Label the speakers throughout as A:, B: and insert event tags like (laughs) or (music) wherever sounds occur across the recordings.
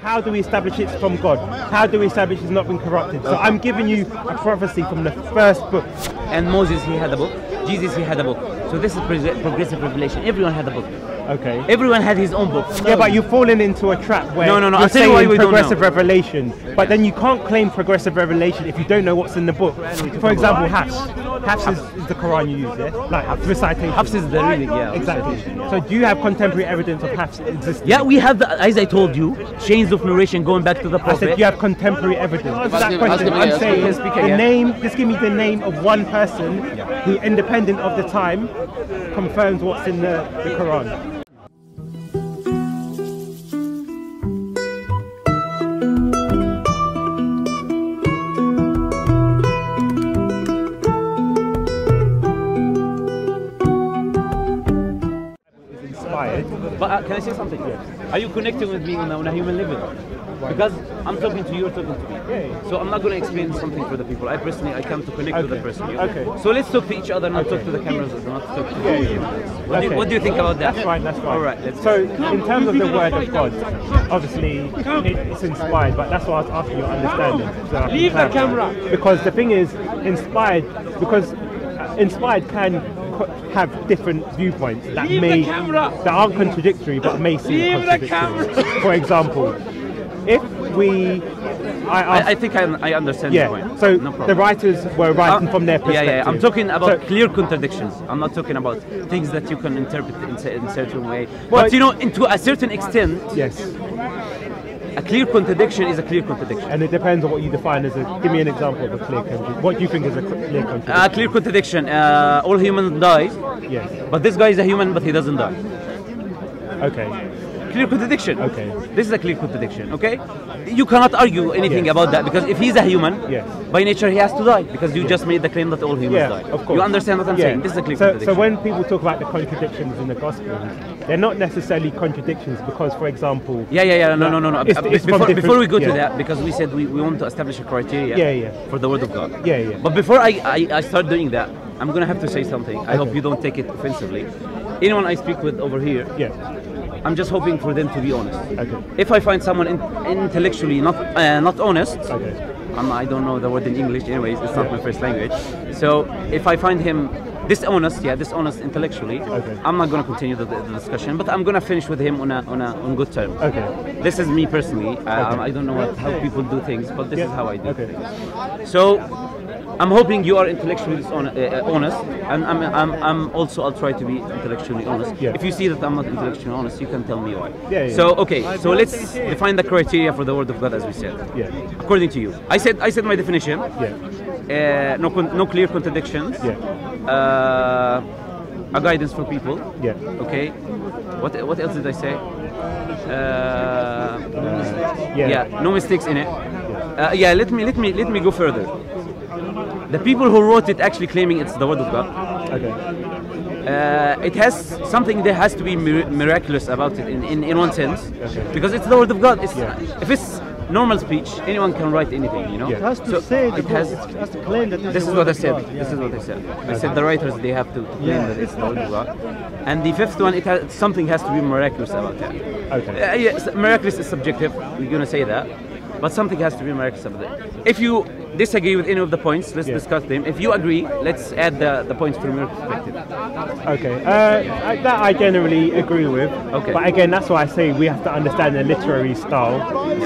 A: How do we establish it's from God? How do we establish it's not been corrupted? So I'm giving you a prophecy from the first book.
B: And Moses, he had a book. Jesus, he had a book. So this is progressive revelation. Everyone had a book.
A: Okay.
B: Everyone had his own book.
A: Yeah, but you've fallen into a trap where
B: No, no, no,
A: you're
B: I'll tell you
A: saying
B: why we don't
A: progressive
B: know.
A: revelation, but then you can't claim progressive revelation if you don't know what's in the book. For example, Hafs. Hafs is, is the Quran you use, yeah? Like recitation.
B: Hafs is the reading, yeah.
A: Exactly. So do you have contemporary evidence of Hafs existing?
B: Yeah, we have, the, as I told you, chains of narration going back to the
A: I
B: Prophet.
A: said you have contemporary evidence. For that
C: him-
A: question,
C: ask
A: I'm
C: again,
A: saying
B: ask
A: the
B: again.
A: name. Just give me the name of one person who, independent of the time, confirms what's in the, the Quran.
B: But uh, can I say something? Are you connecting with me on a, on a human level? Because I'm talking to you, you're talking to me. So I'm not going to explain something for the people. I personally, I come to connect with the person. you-
A: Okay.
B: So let's talk to each other, not talk to the cameras, not talk to
A: Yeah, yeah.
B: What, do you, what do you think about that?
A: That's fine, that's fine.
B: All right, let's
A: so, in terms of the word of God, obviously it's inspired, but that's why I was asking your understanding. So
D: Leave the camera.
A: Because the thing is, inspired, because uh, inspired can have different viewpoints that
D: Leave
A: may that aren't contradictory, but may seem
D: Leave the
A: contradictory. For example, if we, I,
B: I, I think I, I understand your
A: yeah.
B: point.
A: So
B: no problem.
A: the writers were writing
B: Uh,
A: from their perspective.
B: yeah. yeah. I'm talking about
A: So-
B: clear contradictions. I'm not talking about things that you can interpret in, in a certain way.
A: Well,
B: but you know, into a certain extent,
A: Yes,
B: a clear contradiction is a clear contradiction.
A: and it depends on what you define as a. Give me an example of a clear contradiction. What do you think is a clear contradiction?
B: A clear contradiction. Uh, all humans die,
A: yes.
B: but this guy is a human, but he doesn't die.
A: Okay.
B: Clear contradiction.
A: Okay.
B: This is a clear contradiction. Okay. You cannot argue anything
A: Yes.
B: about that because if he's a human,
A: Yes.
B: by nature he has to die because you just made the claim that all humans
A: Yeah,
B: die.
A: of course.
B: You understand what I'm
A: Yeah.
B: saying? This is a clear
A: so,
B: contradiction.
A: so when people talk about the contradictions in the Gospels, they're not necessarily contradictions because, for example,
B: Yeah, yeah, yeah. No, no, no, no.
A: It's- it's
B: before, before we go to that, because we said we, we want to establish a criteria
A: Yeah, yeah.
B: for the word of God.
A: Yeah, yeah.
B: But before I, I, I start doing that, I'm going to have to say something. I hope you don't take it offensively. Anyone I speak with over here,
A: yeah,
B: I'm just hoping for them to be honest.
A: Okay.
B: If I find someone in, intellectually not uh, not honest,
A: okay,
B: um, I don't know the word in English. Anyways, it's not my first language. So if I find him dishonest, yeah, dishonest intellectually,
A: Okay.
B: I'm not going to continue the, the discussion. But I'm going to finish with him on a on a on good terms.
A: okay,
B: This is me personally. Uh,
A: Okay.
B: I don't know what, how people do things, but this
A: Yeah,
B: is how I do
A: okay.
B: things. So I'm hoping you are intellectually uh, uh, honest, and I'm, I'm, I'm also I'll try to be intellectually honest.
A: Yeah.
B: If you see that I'm not intellectually honest, you can tell me why.
A: Yeah, yeah.
B: So okay, so let's define the criteria for the word of God as we said.
A: yeah,
B: According to you, I said I said my definition.
A: yeah,
B: Uh, no con- no clear contradictions.
A: yeah,
B: Uh, a guidance for people.
A: yeah,
B: Okay. What what else did I say? Uh,
A: yeah,
B: yeah, no mistakes in it. Uh, yeah, let me let me let me go further. The people who wrote it actually claiming it's the word of God.
A: okay,
B: Uh, it has something that has to be mir- miraculous about it in, in, in one sense,
A: Okay.
B: because it's the word of God. It's,
A: Yeah.
B: If it's normal speech, anyone can write anything, you know.
A: Yeah. It has
E: to
B: So
E: say
B: it has.
E: it has to claim that
B: This is what I said. This is what I said. I said the writers they have to claim
E: Yeah.
B: that it's the word of God. And the fifth one, it has something has to be miraculous about it.
A: okay,
B: Uh, yes, miraculous is subjective. We're gonna say that, but something has to be miraculous about it. If you disagree with any of the points, let's
A: Yeah.
B: discuss them. If you agree, let's add the, the points from your perspective.
A: okay. Uh, I- that I generally agree with.
B: Okay.
A: But again, that's why I say we have to understand the literary style.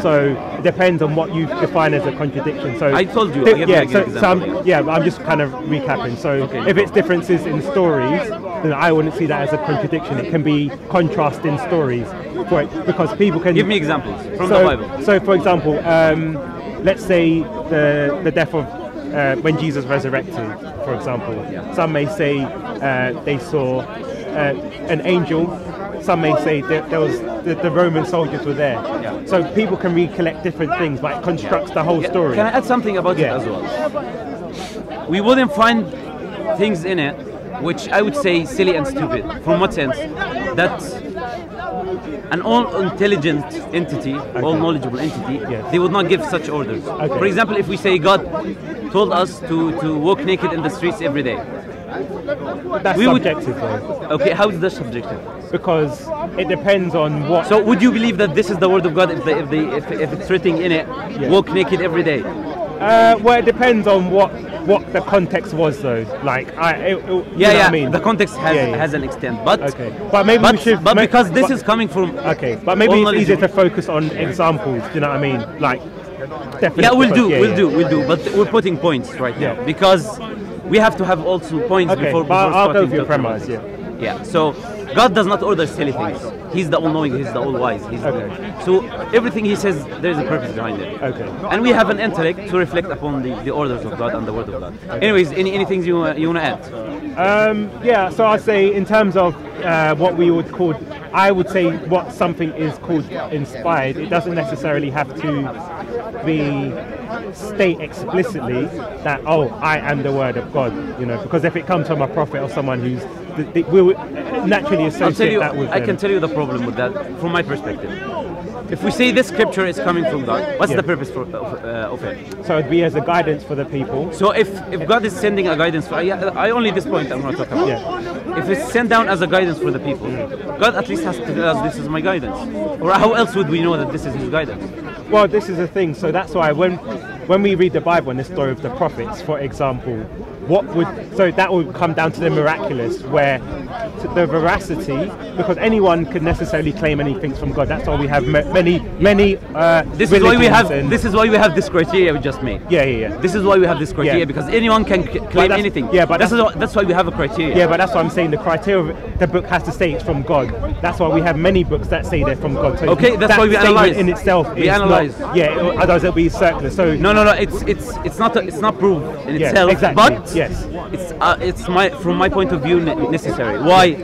A: So it depends on what you define as a contradiction. So
B: I told you, I
A: yeah, so, so I'm, yeah, I'm just kind of recapping. So
B: Okay,
A: if it's differences in stories, then I wouldn't see that as a contradiction. It can be contrast in stories, for it, because people can
B: Give me examples from
A: so,
B: the Bible.
A: So, for example, um, let's say the the death of uh, when Jesus resurrected, for example. Some may say uh, they saw uh, an angel. Some may say that there was the, the Roman soldiers were there.
B: Yeah.
A: So people can recollect different things, but it constructs the whole
B: Yeah,
A: story.
B: Can I add something about
A: Yeah.
B: it as well? We wouldn't find things in it which I would say silly and stupid. From what sense? That an all intelligent entity, all knowledgeable entity,
A: Yes.
B: they would not give such orders.
A: Okay.
B: For example, if we say God told us to, to walk naked in the streets every day,
A: That's
B: We would-
A: subjective though,
B: Okay, how is that subjective?
A: because it depends on what.
B: So would you believe that this is the word of God if, if, if, if it's written in it, walk naked every day?
A: Uh, well, it depends on what what the context was though. Like, I, it, it-
B: Yeah, yeah.
A: What I mean,
B: The context has
A: Yeah, yeah.
B: has an extent, but
A: Okay, but maybe
B: but,
A: we should.
B: but because this
A: but-
B: is coming from
A: Okay, but maybe it's easier to focus on examples. Do you know what I mean? Like, definitely.
B: yeah, we'll do,
A: yeah,
B: we'll
A: yeah.
B: do, we'll do. But we're putting points right now because we have to have also points
A: Okay,
B: before.
A: but
B: before
A: I'll go with your premise,
B: things. Yeah. So God does not order silly things. He's the all-knowing. He's the all-wise. He's the- so everything He says, there is a purpose behind it.
A: Okay.
B: And we have an intellect to reflect upon the, the orders of God and the Word of God. Anyways, any anything you uh, you want to add?
A: Um, yeah, so I'd say in terms of uh, what we would call, I would say what something is called inspired. It doesn't necessarily have to be state explicitly that oh I am the word of God. You know, because if it comes from a prophet or someone who's, th- th- we would naturally associate
B: you,
A: that with
B: I
A: them.
B: can tell you the problem with that from my perspective. If we say this scripture is coming from God, what's
A: Yeah.
B: the purpose for, of, uh, of it?
A: so it'd be as a guidance for the people.
B: So if, if God is sending a guidance, for, I, I only this point I'm going to talk about.
A: Yeah.
B: If it's sent down as a guidance for the people, God at least has to tell us this is my guidance. Or how else would we know that this is His guidance?
A: Well, this is the thing. So that's why when when we read the Bible and the story of the prophets, for example, what would so that would come down to the miraculous, where the veracity, because anyone could necessarily claim anything from God. That's why we have many many. Uh,
B: This is why we have this is why we have this criteria we just made.
A: Yeah, yeah, yeah.
B: This is why we have this criteria
A: Yeah.
B: because anyone can c- claim anything.
A: yeah, but
B: that's,
A: that's-
B: why- that's why we have a criteria.
A: Yeah, but that's what I'm saying. The criteria the book has to say it's from God. That's why we have many books that say they're from God. So
B: Okay, that's
A: that
B: why we analyze.
A: in itself.
B: We
A: is not-
B: analyze.
A: yeah, it- otherwise it'll be circular. So
B: No, no, no. It's it's it's not it's not proof in
A: Yeah,
B: itself.
A: exactly,
B: But
A: yes.
B: it's uh, it's my from my point of view ne- necessary. Why?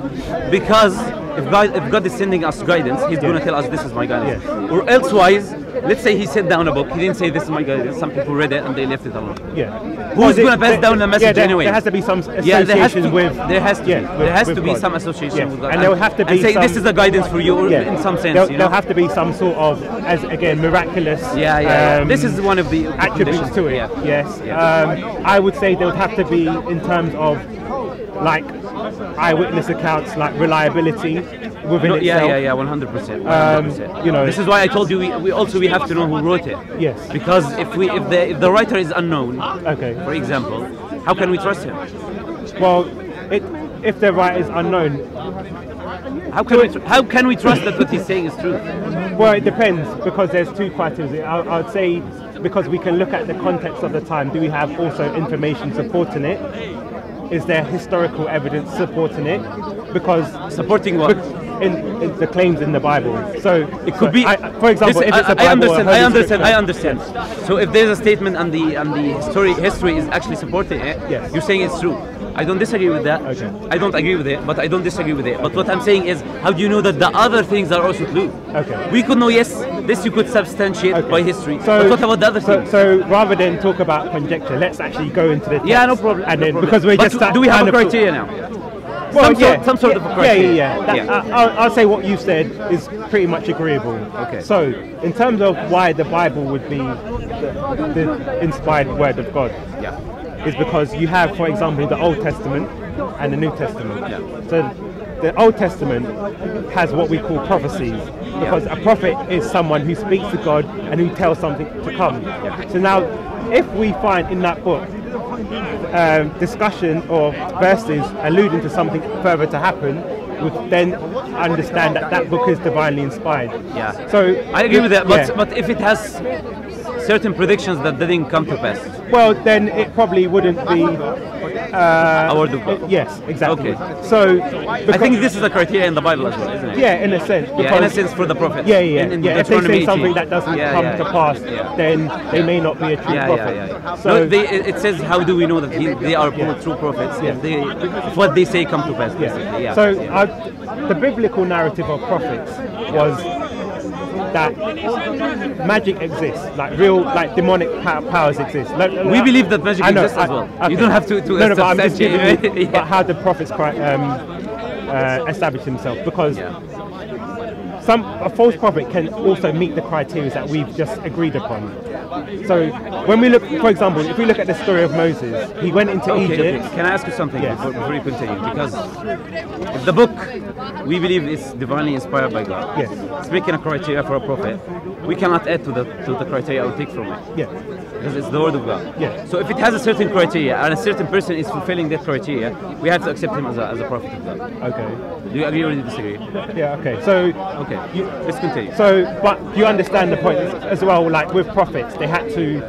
B: Because if God if God is sending us guidance, He's going to tell us this is my guidance. Or elsewise, let's say He set down a book. He didn't say this is my guidance. Some people read it and they left it alone.
A: yeah.
B: Who's
A: Well,
B: gonna pass down the message
A: yeah, there,
B: anyway?
A: There has to be some association
B: Yeah, there has to
A: with.
B: there has to
A: yeah,
B: be,
A: with-
B: there has to be
A: God.
B: some association
A: Yeah.
B: with God.
A: and there will have to be
B: and say
A: some,
B: this is the guidance for you, or
A: yeah.
B: in some sense.
A: There'll,
B: you know?
A: there'll have to be some sort of, as again, miraculous.
B: yeah, yeah.
A: um,
B: this is one of the
A: attributes to it.
B: Yeah.
A: Yes. Um, I would say there would have to be in terms of like eyewitness accounts, like reliability within
B: No, yeah,
A: itself.
B: yeah, yeah, one hundred percent.
A: Um, you know-
B: this is why I told you. We, we also we have to know who wrote it.
A: Yes.
B: Because if we if the if the writer is unknown,
A: Okay.
B: for example, how can we trust him?
A: Well, it, if the writer is unknown,
B: How can we tr- how can we trust that what he's saying is true?
A: Well, it depends because there's two criteria. I, I'd say because we can look at the context of the time. Do we have also information supporting it? Is there historical evidence supporting it? Because
B: Supporting what?
A: in, in the claims in the Bible. So
B: It could be.
A: I, for example,
B: Listen,
A: if it's a
B: I- I
A: Bible, or
B: understand. I understand. I understand. So if there's a statement and the and the history history is actually supporting it,
A: Yes.
B: you're saying it's true. I don't disagree with that.
A: Okay.
B: I don't agree with it, but I don't disagree with it. But what I'm saying is, how do you know that the other things are also true?
A: Okay.
B: We could know yes, this you could substantiate
A: Okay.
B: by history.
A: So,
B: but what about the other
A: so,
B: things?
A: so rather than talk about conjecture, let's actually go into the
B: yeah, no problem.
A: And
B: no
A: then
B: problem.
A: because we're
B: But
A: just
B: do- do we have a criteria now?
A: Well,
B: Some
A: yeah,
B: sort- some sort of a
A: yeah,
B: criteria.
A: Yeah, yeah, That,
B: Yeah.
A: I, I'll, I'll say what you said is pretty much agreeable.
B: Okay.
A: So, in terms of why the Bible would be the, the inspired word of God,
B: Yeah.
A: Is because you have, for example, the Old Testament and the New Testament.
B: Yeah.
A: So, the Old Testament has what we call prophecies, because a prophet is someone who speaks to God and who tells something to come. So now, if we find in that book um, discussion or verses alluding to something further to happen, would then understand that that book is divinely inspired.
B: Yeah.
A: So
B: I agree with that, but
A: yeah.
B: but if it has certain predictions that didn't come to pass,
A: well, then it probably wouldn't be. Uh,
B: a word of God.
A: yes, exactly.
B: Okay.
A: So
B: I think this is a criteria in the Bible as well, isn't it?
A: yeah, in a sense.
B: Yeah, in a sense for the prophets.
A: Yeah, yeah,
B: In- in
A: yeah. If they say something that doesn't
B: Yeah,
A: come
B: yeah,
A: to pass, then they may not be a true prophet.
B: yeah, yeah, yeah.
A: So
B: no, they, it says, how do we know that he, they are true prophets if, they, if what they say come to pass, basically. Yeah.
A: So I, the biblical narrative of prophets was that magic exists, like real, like demonic powers exist. Like-
B: We believe that magic
A: know,
B: exists as well.
A: okay.
B: You don't have to- to
A: no, no, but I'm just giving you, (laughs) but how the prophets cri- um, uh, establish himself because.
B: Yeah.
A: Some a false prophet can also meet the criteria that we've just agreed upon. So when we look, for example, if we look at the story of Moses, he went into
B: Okay,
A: Egypt.
B: okay. Can I ask you something
A: Yes.
B: before, before you continue? Because the book we believe is divinely inspired by God,
A: Yes.
B: making a criteria for a prophet. We cannot add to the to the criteria or take from it
A: Yeah,
B: because it's the word of God.
A: Yeah.
B: So if it has a certain criteria and a certain person is fulfilling that criteria, we have to accept him as a, as a prophet of God.
A: okay.
B: Do you agree or disagree?
A: Yeah, okay. So
B: Okay.
A: You-
B: Let's continue.
A: So, but you understand the point as- well. Like with prophets, they had to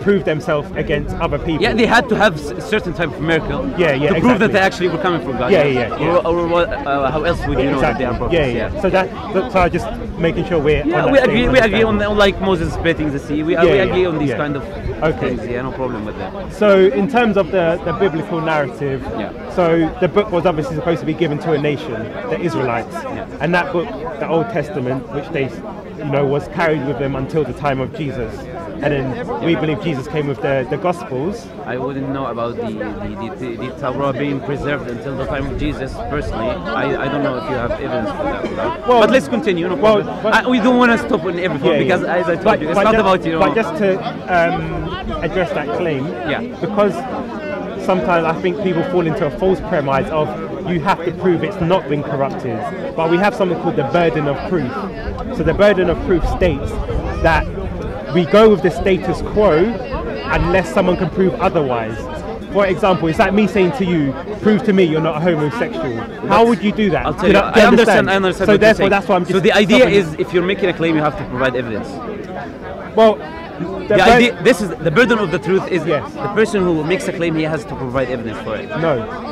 A: prove themselves against other people.
B: Yeah, they had to have a certain type of miracle
A: Yeah, yeah,
B: to prove that they actually were coming from God.
A: Yeah, yeah, yeah.
B: Or, or what, uh, how else would you know that they are prophets?
A: Yeah, yeah. So that, so I'm just making sure we're.
B: Yeah, we agree. We agree on, on like Moses splitting the sea. We,
A: Yeah,
B: we
A: yeah,
B: agree on these
A: yeah.
B: kind of
A: Okay.
B: Yeah, no problem with that.
A: So, in terms of the, the biblical narrative,
B: Yeah.
A: so the book was obviously supposed to be given to a nation, the Israelites, and that book, the Old Testament, which they, you know, was carried with them until the time of Jesus, and then we believe Jesus came with the, the Gospels.
B: I wouldn't know about the the, the, the, Torah being preserved until the time of Jesus. Personally, I, I don't know if you have evidence for that.
A: Well-
B: but let's continue. No
A: well,
B: I, we don't want to stop on everything
A: Yeah,
B: because,
A: yeah.
B: as I told
A: But-
B: you, it's not
A: just,
B: about you know.
A: But just to um, address that claim,
B: Yeah.
A: because sometimes I think people fall into a false premise of you have to prove it's not been corrupted. But we have something called the burden of proof. So the burden of proof states that we go with the status quo unless someone can prove otherwise. For example, it's like me saying to you, prove to me you're not a homosexual. How would you do that?
B: I'll tell
A: Do
B: you.
A: do
B: I understand. I understand.
A: So therefore, that's why I'm just
B: So the idea
A: stopping-
B: is, if you're making a claim, you have to provide evidence.
A: well, the
B: The idea, this is the burden of the truth is
A: Yes.
B: the person who makes a claim he has to provide evidence for it.
A: no.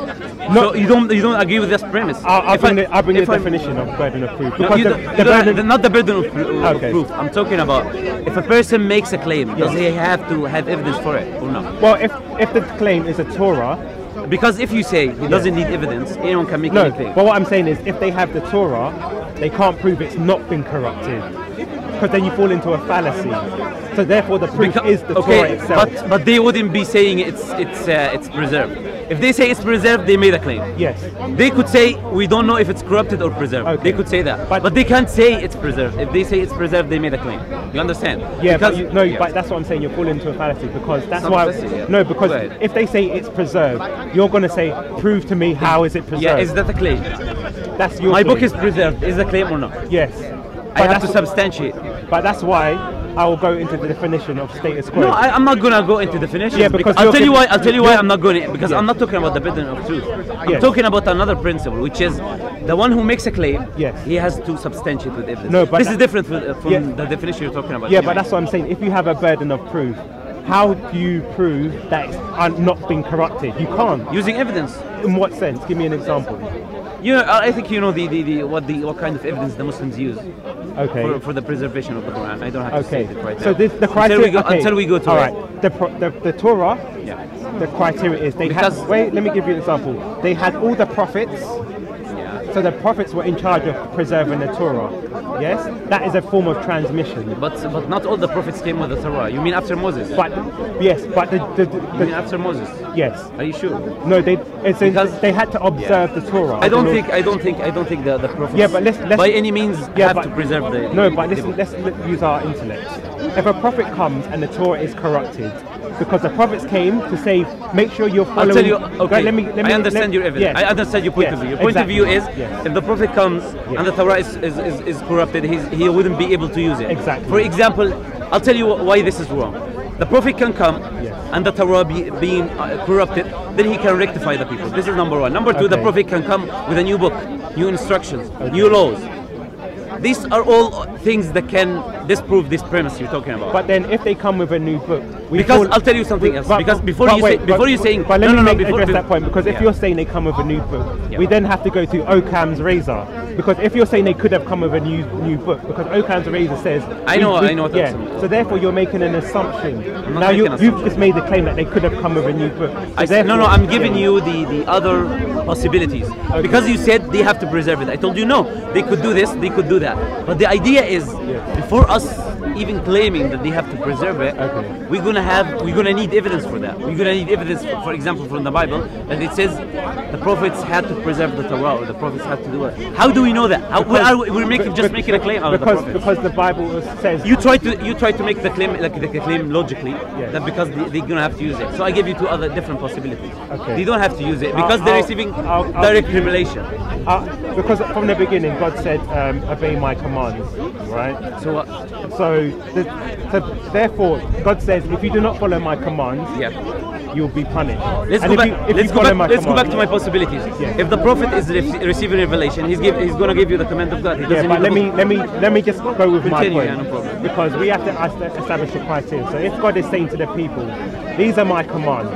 B: So you don't you don't agree with this premise?
A: I'll, I'll bring,
B: I-
A: the, I'll bring the
B: I-
A: definition of burden of proof.
B: No, you
A: the, the burden,
B: not the burden of,
A: Okay.
B: proof. I'm talking about if a person makes a claim, does he have to have evidence for it or not?
A: well, if, if the claim is a Torah,
B: Because if you say he doesn't need evidence, anyone can make
A: no.
B: any claim.
A: But what I'm saying is, if they have the Torah, they can't prove it's not been corrupted. Because then you fall into a fallacy. So therefore, the proof is the Torah itself.
B: but but they wouldn't be saying it's it's uh, it's preserved. If they say it's preserved, they made a claim.
A: yes.
B: They could say we don't know if it's corrupted or preserved.
A: Okay.
B: They could say that,
A: But-
B: but, they can't say it's preserved. If they say it's preserved, they made a claim. You understand?
A: Yeah, but you, no,
B: yeah.
A: but that's what I'm saying. You're falling into a fallacy because that's
B: not
A: why.
B: fallacy, yeah.
A: No, because if they say it's preserved, you're going to say, prove to me how is it preserved.
B: yeah, is that a claim?
A: that's your
B: My book is preserved. Is a claim or not?
A: yes.
B: I have to substantiate.
A: But that's why I will go into the definition of status quo.
B: No, I, I'm not gonna go into definition.
A: Yeah, because
B: I'll tell you why. I'll tell you why I'm not going to, because
A: Yeah.
B: I'm not talking about the burden of truth. I'm
A: Yes.
B: talking about another principle, which is the one who makes a claim.
A: Yes.
B: He has to substantiate with evidence.
A: No, but
B: this
A: that-
B: is different from, uh, the definition you're talking about.
A: Yeah,
B: anyway.
A: but that's what I'm saying. If you have a burden of proof, how do you prove that it's un- not been corrupted? You can't.
B: using evidence.
A: In what sense? Give me an example.
B: You know, I think you know the, the, the what the what kind of evidence the Muslims use
A: Okay.
B: for, for the preservation of the Quran. I don't have to say it right
A: So
B: now.
A: this, the
B: until
A: criteria.
B: we go,
A: okay.
B: until we go to
A: All
B: it.
A: The, the the Torah.
B: Yeah.
A: The criteria is they
B: Because-
A: had. Wait, let me give you an example. They had all the prophets.
B: Yeah.
A: So the prophets were in charge of preserving the Torah. Yes, that is a form of transmission.
B: But but not all the prophets came with the Torah. You mean after Moses?
A: But yes, but the, the, the,
B: you mean after Moses?
A: yes.
B: Are you sure?
A: No, they it's
B: Because-
A: they had to observe the Torah.
B: I don't think I don't think I don't think the, the prophets
A: Yeah, but let's- let's-
B: by any means
A: Yeah,
B: have
A: but-
B: to preserve the
A: No, but listen, let's use our intellect. If a prophet comes and the Torah is corrupted, because the prophets came to say, make sure you're following.
B: I'll tell you.
A: Right,
B: Okay,
A: let me, let me,
B: I understand
A: let-
B: your evidence.
A: yes.
B: I understand your point
A: Yes,
B: of view. Your point
A: exactly.
B: of view is
A: Yes.
B: if the prophet comes and the Torah is, is, is, is corrupted, he's, he wouldn't be able to use it.
A: Exactly.
B: For example, I'll tell you why this is wrong. The prophet can come and the Torah be, being uh, corrupted, then he can rectify the people. This is number one. Number two, the prophet can come with a new book, new instructions, new laws. These are all things that can disprove this premise you're talking about.
A: But then, if they come with a new book, we
B: Because I'll tell you something else,
A: but-
B: because before you
A: wait,
B: say- before
A: but-
B: you saying-
A: but let
B: no,
A: me
B: no, no,
A: make,
B: before-
A: address that point because if
B: yeah.
A: you're saying they come with a new book,
B: Yeah.
A: we then have to go to Occam's razor because if you're saying they could have come with a new new book because Occam's razor says
B: I know-
A: we-
B: I know what
A: yeah. So therefore, you're making an assumption. now you, you've just made the claim that they could have come with a new book. So
B: I said, no, no, I'm giving you the, the other possibilities. Because you said they have to preserve it. I told you no, they could do this, they could do that. But the idea is, before us even claiming that they have to preserve it,
A: Okay.
B: we're gonna have, we're gonna need evidence for that. We're gonna need evidence, for, for example, from the Bible that it says the prophets had to preserve the Torah or the prophets had to do it. How do we we know that? How, we are, we're making just making a claim out of the
A: because because the Bible says
B: You try to you try to make the claim like the claim logically
A: Yeah.
B: that because they, they're gonna have to use it. So I give you two other different possibilities.
A: Okay.
B: They don't have to use it because
A: I'll-
B: they're receiving
A: I'll- I'll-
B: direct revelation.
A: uh, because from the beginning God said um, obey my commands, right?
B: So uh,
A: So, the, so therefore God says if you do not follow my commands,
B: yeah.
A: you'll be punished.
B: Let's go back.
A: you,
B: let's go back. Let's go back to my possibilities.
A: Yeah.
B: If the prophet is re- receiving revelation, he's give, he's gonna give you the command of God.
A: Yeah, but let me let me let me just go with my
B: Continue,
A: point
B: yeah, no problem.
A: because we have to establish the criteria. So if God is saying to the people, "These are my commands,"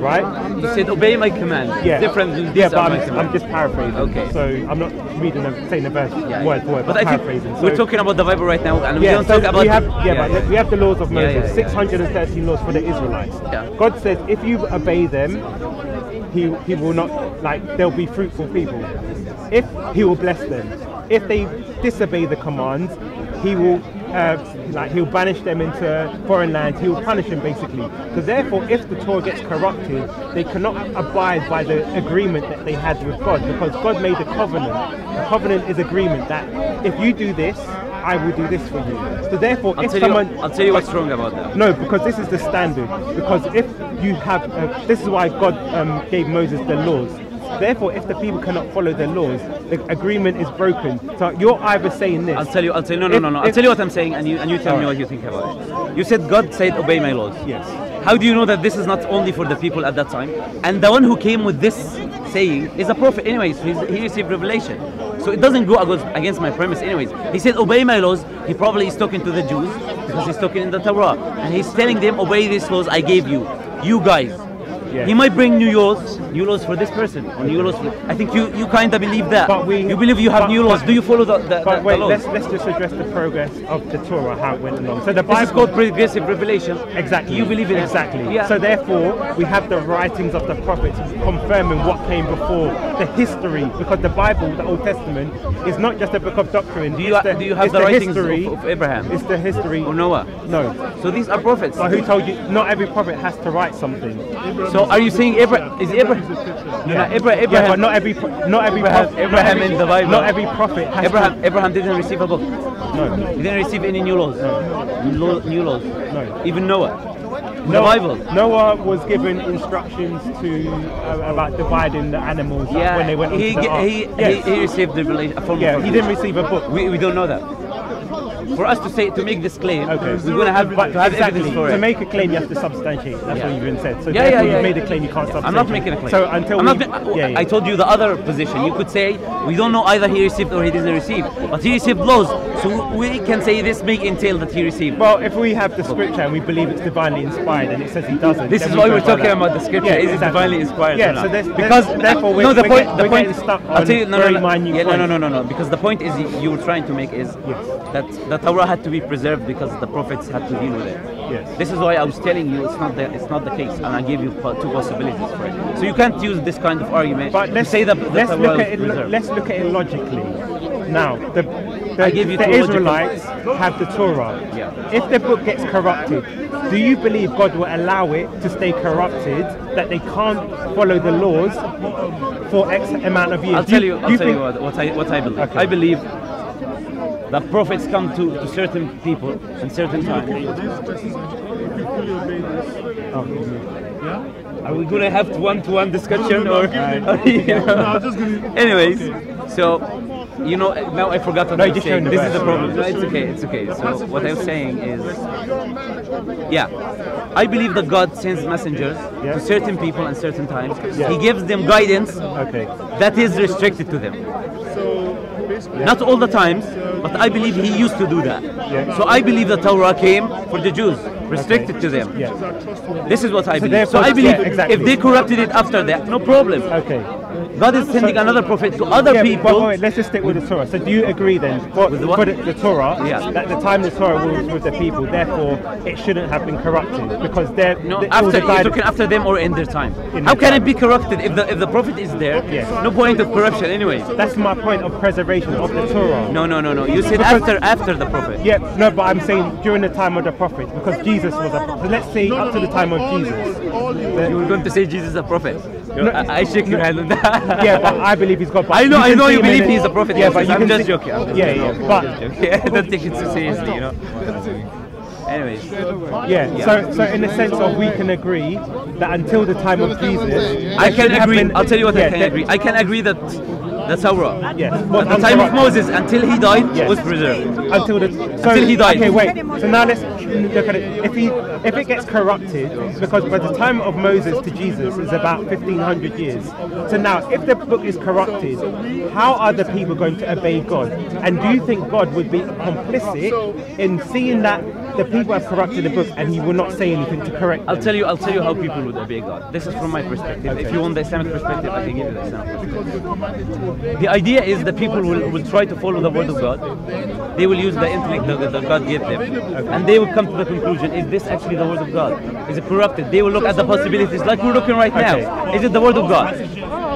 A: right?
B: You said obey my command.
A: Yeah,
B: Different than
A: yeah, but I'm, I'm just paraphrasing.
B: Okay.
A: So I'm not reading the saying the verse
B: Yeah,
A: word for word,
B: But
A: but, paraphrasing.
B: we're talking about the Bible right now, and we
A: yeah,
B: don't
A: so
B: talk about.
A: we have
B: the-
A: yeah, but we have the laws of
B: Yeah,
A: Moses,
B: yeah, yeah.
A: 613 laws for the Israelites.
B: Yeah.
A: God says if you obey them, he he will not like they'll be fruitful people. If he will bless them. If they disobey the commands, he will uh, like he'll banish them into foreign lands. He will punish them basically. Because therefore, if the Torah gets corrupted, they cannot abide by the agreement that they had with God because God made a covenant. A covenant is agreement that if you do this, I will do this for you. So therefore,
B: I'll
A: if
B: tell
A: someone
B: you. I'll tell you what's wrong about that.
A: no, because this is the standard. Because if you have, uh, this is why God um, gave Moses the laws. Therefore, if the people cannot follow the laws, the agreement is broken. So you're either saying this.
B: I'll tell you. I'll tell you. No, no,
A: If-
B: no, no. I'll tell you what I'm saying, and you and you tell me what you think about it. You said God said obey my laws.
A: Yes.
B: How do you know that this is not only for the people at that time? And the one who came with this saying is a prophet, anyways. He received revelation. So it doesn't go against, my premise, anyways. He said, Obey my laws. He probably is talking to the Jews because he's talking in the Torah. And he's telling them, Obey these laws I gave you. You guys.
A: Yeah.
B: He might bring new laws, new laws for this person, or new laws. For, I think you, you kind of believe that.
A: But we-
B: you believe you have
A: but-
B: new laws.
A: but-
B: Do you follow the, the, the,
A: But
B: the
A: wait,
B: laws?
A: let's let's just address the progress of the Torah, how it went along. So the
B: this is
A: Bible
B: called progressive revelation.
A: Exactly.
B: You believe in it?
A: exactly.
B: Yeah.
A: So therefore, we have the writings of the prophets confirming what came before, the history, because the Bible, the Old Testament, is not just a book of doctrine.
B: do you,
A: the,
B: do you have
A: it's
B: the, writings
A: history?
B: of, of Abraham
A: It's the history.
B: or Noah?
A: No.
B: So these are prophets.
A: But who told you? Not every prophet has to write something.
B: So are you saying Abraham is Abraham? No, no, Abra- Abraham.
A: Yeah, but not every pro- not every
B: Abraham-
A: prophet,
B: Abraham
A: not every,
B: in the Bible.
A: Not every prophet has
B: Abraham, Abraham didn't receive a book.
A: No.
B: He didn't receive any new laws. New, law, new laws.
A: No.
B: Even Noah.
A: Noah,
B: Bible.
A: Noah was given instructions to uh, about dividing the animals
B: Yeah.
A: when they went
B: he,
A: the ark.
B: he,
A: Yes.
B: he, he received the revelation
A: yeah, he didn't receive a book.
B: We, we don't know that. For us to say to make this claim,
A: Okay.
B: we're gonna have to have
A: exactly. To make a claim, you have to substantiate. That's
B: Yeah.
A: what you've been said. So
B: Yeah, yeah, yeah,
A: made
B: yeah.
A: a claim you can't substantiate.
B: I'm not making a claim.
A: So until
B: I'm
A: we,
B: not,
A: yeah.
B: I told you the other position. You could say we don't know either he received or he didn't receive, but he received laws, so we can say this may entail that he received.
A: Well, if we have the scripture and we believe it's divinely inspired, and it says he doesn't,
B: This is why we're talking
A: that.
B: about the scripture.
A: Yeah,
B: is it divinely inspired?
A: Yeah, so there's-
B: because
A: there's- therefore we're-
B: no, the
A: we're
B: point,
A: get-
B: the point.
A: stuck
B: I'll tell you, no, no, no, no, no, no, no, because the point is you were trying to make is that the Torah had to be preserved because the prophets had to deal with it.
A: Yes.
B: This is why I was telling you it's not the it's not the case, and I gave you two possibilities for it. So you can't use this kind of argument
A: But let's
B: say that,
A: let's
B: the
A: look at it.
B: preserved.
A: Let's look at it logically. Now, the the,
B: I give you
A: the
B: two logical-
A: Israelites have the Torah.
B: Yeah.
A: If the book gets corrupted, do you believe God will allow it to stay corrupted? That they can't follow the laws for X amount of years?
B: I'll tell you. I'll tell
A: think-
B: you what, what I what I believe.
A: Okay.
B: I believe that prophets come to, to certain people and certain times. Are we gonna have one-to-one discussion or? (laughs) Anyways, so you know now I forgot what
A: No,
B: I was saying. This is the problem. No, it's okay. It's okay. So what I was saying is, yeah, I believe that God sends messengers
A: Yeah.
B: to certain people and certain times.
A: Yeah.
B: He gives them guidance
A: Okay.
B: that is restricted to them. Not all the times, but I believe he used to do that.
A: Yeah.
B: So I believe the Torah came for the Jews, restricted to them.
A: Yeah.
B: This is what I believe. So I believe
A: yeah, exactly.
B: if they corrupted it after that, no problem.
A: Okay.
B: God is sending another prophet to other
A: yeah,
B: people.
A: But wait, let's just stick with the Torah. So do you agree then, for,
B: With the
A: for the, the Torah,
B: Yeah.
A: that the time the Torah was with the people, therefore it shouldn't have been corrupted because they're
B: No,
A: the-
B: after
A: the
B: you're talking after them or in their time.
A: In
B: How
A: their
B: can it be corrupted if the if the prophet is there?
A: Yes.
B: No point of corruption anyway.
A: That's my point of preservation of the Torah.
B: No, no, no, no. You said
A: Because-
B: after after the prophet.
A: Yeah, no, but I'm saying during the time of the prophet because Jesus was a. So let's say up to the time of Jesus.
B: You were going to say Jesus is a prophet. You know, I, I shake your hand on (laughs) that.
A: yeah, but I believe he's God. (laughs) But
B: I know, I know you believe he's a prophet.
A: Yeah, but you
B: I'm
A: can
B: just
A: see-
B: joking. I'm just
A: yeah,
B: joking. (laughs)
A: yeah,
B: I'm. Don't take it too seriously, you know. Anyways,
A: yeah. So, so in the sense of we can agree that until the time of Jesus,
B: I can agree.
A: been-
B: I'll tell you what
A: yeah,
B: I can agree. I can agree that the Torah,
A: Yeah.
B: at the time of Moses until he died,
A: Yes.
B: was preserved.
A: until the so,
B: Until he died.
A: Okay, wait. So now let's look at it. If he if it gets corrupted, because by the time of Moses to Jesus is about fifteen hundred years. So now, if the book is corrupted, how are the people going to obey God? And do you think God would be complicit in seeing that the people have corrupted the book and He will not say anything to correct
B: I'll tell you. I'll tell you how people would obey God. This is from my perspective. If you want the Islamic perspective, I can give you the Islamic perspective. The idea is that people will, will try to follow the word of God. They will use the intellect that, that God gave them, and they will come to the conclusion: Is this actually the word of God? Is it corrupted? They will look at the possibilities, like we're looking right now.
A: Okay.
B: Is it the word of God?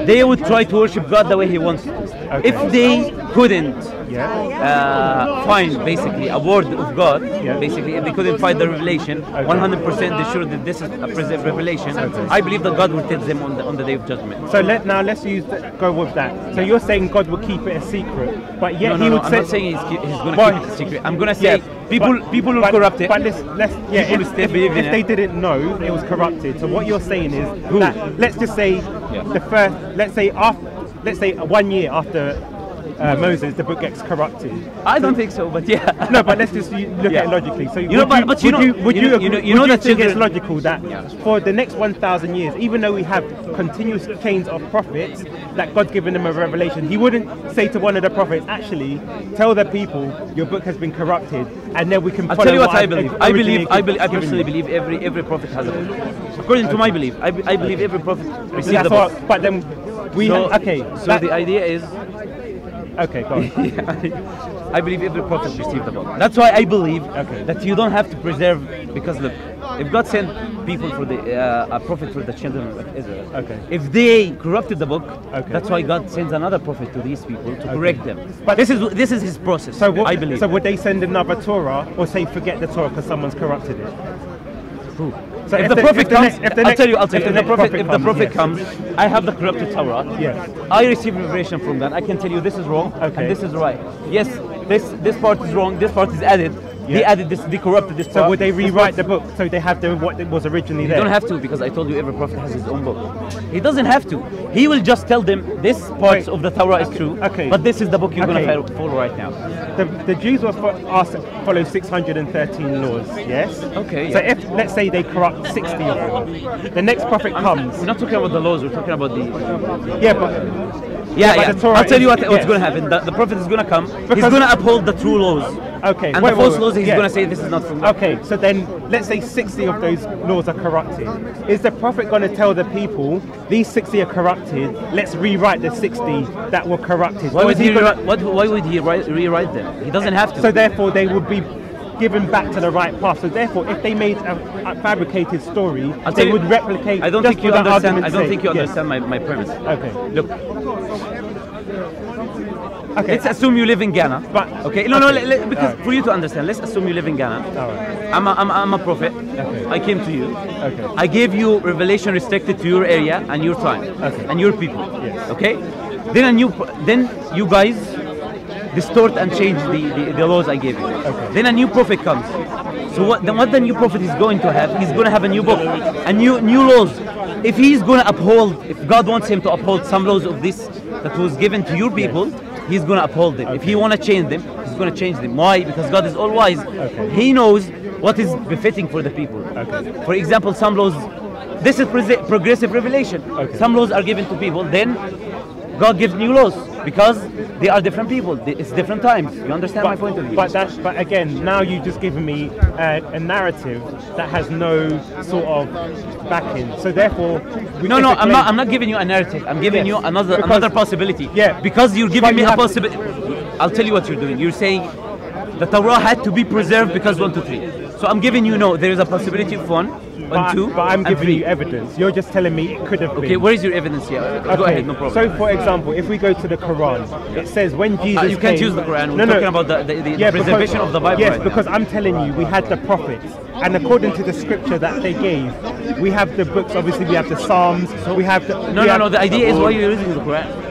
B: They would try to worship God the way He wants to.
A: Okay.
B: If they couldn't
A: Yeah.
B: uh, find basically a word of God.
A: Yeah.
B: Basically, if they couldn't find the revelation, 100% they're sure that this is a preserved revelation. I believe that God will tell them on the on the day of judgment.
A: So let now let's use the, go with that. So you're saying God will keep it a secret, but yet
B: no, no,
A: He
B: no,
A: would
B: I'm
A: say
B: not saying he's, he's going to keep it a secret. I'm going to say
A: Yeah,
B: people
A: but-
B: people will
A: but,
B: corrupt it.
A: But let's, let's yeah,
B: People
A: if, if, if they didn't know it was corrupted. So what you're saying is that let's just say
B: Yeah.
A: the first, let's say after, let's say one year after uh, Moses, the book gets corrupted.
B: I don't think so, but yeah. (laughs)
A: No, but let's just look
B: Yeah.
A: at it logically. So
B: You know, but- but you
A: would
B: know-
A: you, would
B: you
A: you,
B: know-
A: agree-
B: you know- you know
A: you
B: that
A: think it's logical that for the next 1,000 years, even though we have continuous chains of prophets, that God's given them a revelation, He wouldn't say to one of the prophets, actually, tell the people your book has been corrupted, and then we can.
B: I'll tell you what I believe. I believe, I believe, I personally believe every every prophet has a book. According to my belief, I, I believe every prophet
A: So
B: received a book.
A: what, but then we
B: So,
A: okay.
B: so
A: that-
B: the idea is,
A: okay, go on. (laughs)
B: I believe every prophet received the book. That's why I believe
A: Okay.
B: that you don't have to preserve because look, if God sent people for the uh, a prophet for the children of Israel,
A: Okay.
B: if they corrupted the book,
A: Okay.
B: that's why God sends another prophet to these people to correct them.
A: But-
B: But this is this is His process.
A: So what,
B: I believe.
A: So would they send another Torah or say forget the Torah because someone's corrupted it?
B: Who?
A: So
B: if,
A: if
B: the,
A: the-
B: prophet
A: if the
B: comes,
A: next- if the
B: I'll tell you, I'll tell
A: if
B: you.
A: the
B: If prophet,
A: prophet
B: if the prophet
A: comes,
B: comes, I have the corrupted Torah.
A: Yes.
B: I receive revelation from that. I can tell you this is wrong
A: Okay.
B: and this is right. Yes, this this part is wrong. This part is added. They added this. They corrupted this
A: So
B: part.
A: would they rewrite the book so they have the what was originally
B: You
A: there?
B: don't have to because I told you every prophet has his own book. He doesn't have to. He will just tell them this parts
A: Wait.
B: of the Torah is true.
A: okay.
B: But this is the book you're
A: Okay.
B: gonna follow right now.
A: The, the Jews were fo- asked to follow 613 laws, yes?
B: Okay,
A: So
B: yeah.
A: if, let's say they corrupt 60 of them, the next prophet comes.
B: We're not talking about the laws. We're talking about the
A: Yeah, but
B: Yeah,
A: but
B: yeah. I'll tell you what, what's
A: yes.
B: going to happen. The, the prophet is going to come. he's going to uphold the true laws.
A: Okay.
B: And
A: wait,
B: the false
A: wait,
B: laws, he's
A: yeah.
B: going to say this is not from
A: Okay, so then let's say 60 of those laws are corrupted. Is the prophet going to tell the people these 60 are corrupted? Let's rewrite the 60 that were corrupted.
B: Why would he,
A: gonna-
B: rewrite, what, why would he write, rewrite them? He doesn't have to.
A: So therefore, they would be given back to the right path. So therefore, if they made a, a fabricated story,
B: I'll
A: they
B: you-
A: would replicate.
B: I don't think you understand. I don't think you
A: Yes.
B: understand my, my premise.
A: Okay.
B: Look,
A: Okay.
B: let's assume you live in Ghana.
A: But-
B: okay, no, no,
A: okay.
B: let- let- because
A: Alright.
B: for you to understand, let's assume you live in Ghana.
A: All right.
B: I'm a, I'm, I'm a prophet.
A: Okay.
B: I came to you.
A: Okay.
B: I gave you revelation restricted to your area and your time
A: Okay.
B: and your people.
A: Yes.
B: Okay. Then a new, then you guys distort and change the, the, the laws I gave you.
A: Okay.
B: Then a new prophet comes. So what, then what the new prophet is going to have? He's going to have a new book, a new new laws. If he's going to uphold, if God wants him to uphold some laws of this that was given to your people, he's going to uphold them. If he want to change them, he's going to change them. Why? Because God is all wise.
A: Okay.
B: He knows what is befitting for the people.
A: Okay.
B: For example, some laws, this is progressive revelation.
A: Okay.
B: Some laws are given to people, then God gives new laws because they are different people. It's different times. You understand my point of view?
A: But that's but again, now you've just given me a, a narrative that has no sort of backing. So therefore, we
B: no, no, I'm not. I'm not giving you a narrative. I'm giving
A: Yes,
B: you another
A: because-
B: another possibility.
A: Yeah.
B: Because you're giving me
A: you
B: a possibility. I'll tell you what you're doing. You're saying the Torah had to be preserved because one, two, three. So I'm giving you no. There is a possibility of one,
A: But,
B: two,
A: but I'm giving you evidence. You're just telling me it could have been.
B: Okay, where is your evidence here? Go
A: Okay,
B: ahead, no problem.
A: So, for example, if we go to the Quran, it says when Jesus
B: Uh, you can't
A: came-
B: use the Quran. We're
A: No, no.
B: talking about the, the, the
A: Yeah, because-
B: preservation of the Bible.
A: Yes,
B: right now.
A: because I'm telling you, we had the prophets, and according to the scripture that they gave, we have the books. Obviously, we have the Psalms. we have the.
B: no, no,
A: have-
B: no. The idea is why you're using the Quran.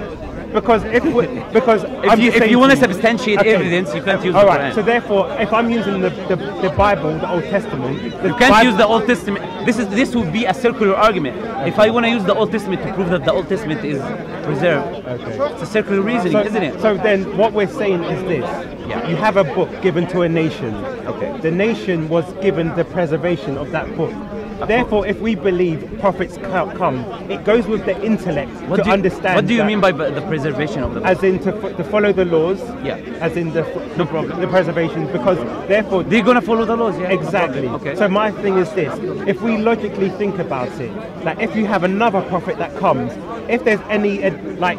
A: Because if we, because
B: If you if you want to substantiate
A: Okay.
B: evidence, you can't use
A: All
B: the
A: right.
B: Quran.
A: So therefore, if I'm using the, the, the Bible, the Old Testament, the
B: You can't
A: Bible-
B: use the Old Testament. This is this would be a circular argument. If I want to use the Old Testament to prove that the Old Testament is preserved,
A: Okay.
B: it's a circular reasoning,
A: So,
B: isn't it?
A: so then, what we're saying is this:
B: Yeah.
A: you have a book given to a nation.
B: Okay.
A: The nation was given the preservation of that book. Therefore, if we believe prophets come, it goes with the intellect
B: what
A: to
B: you,
A: understand.
B: What do you mean by the preservation of the?
A: As in to, to follow the laws.
B: Yeah.
A: As in the
B: No problem.
A: the preservation, because therefore
B: They're gonna follow the laws, yeah?
A: Exactly.
B: Okay.
A: So my thing is this: if we logically think about it, like if you have another prophet that comes, if there's any like,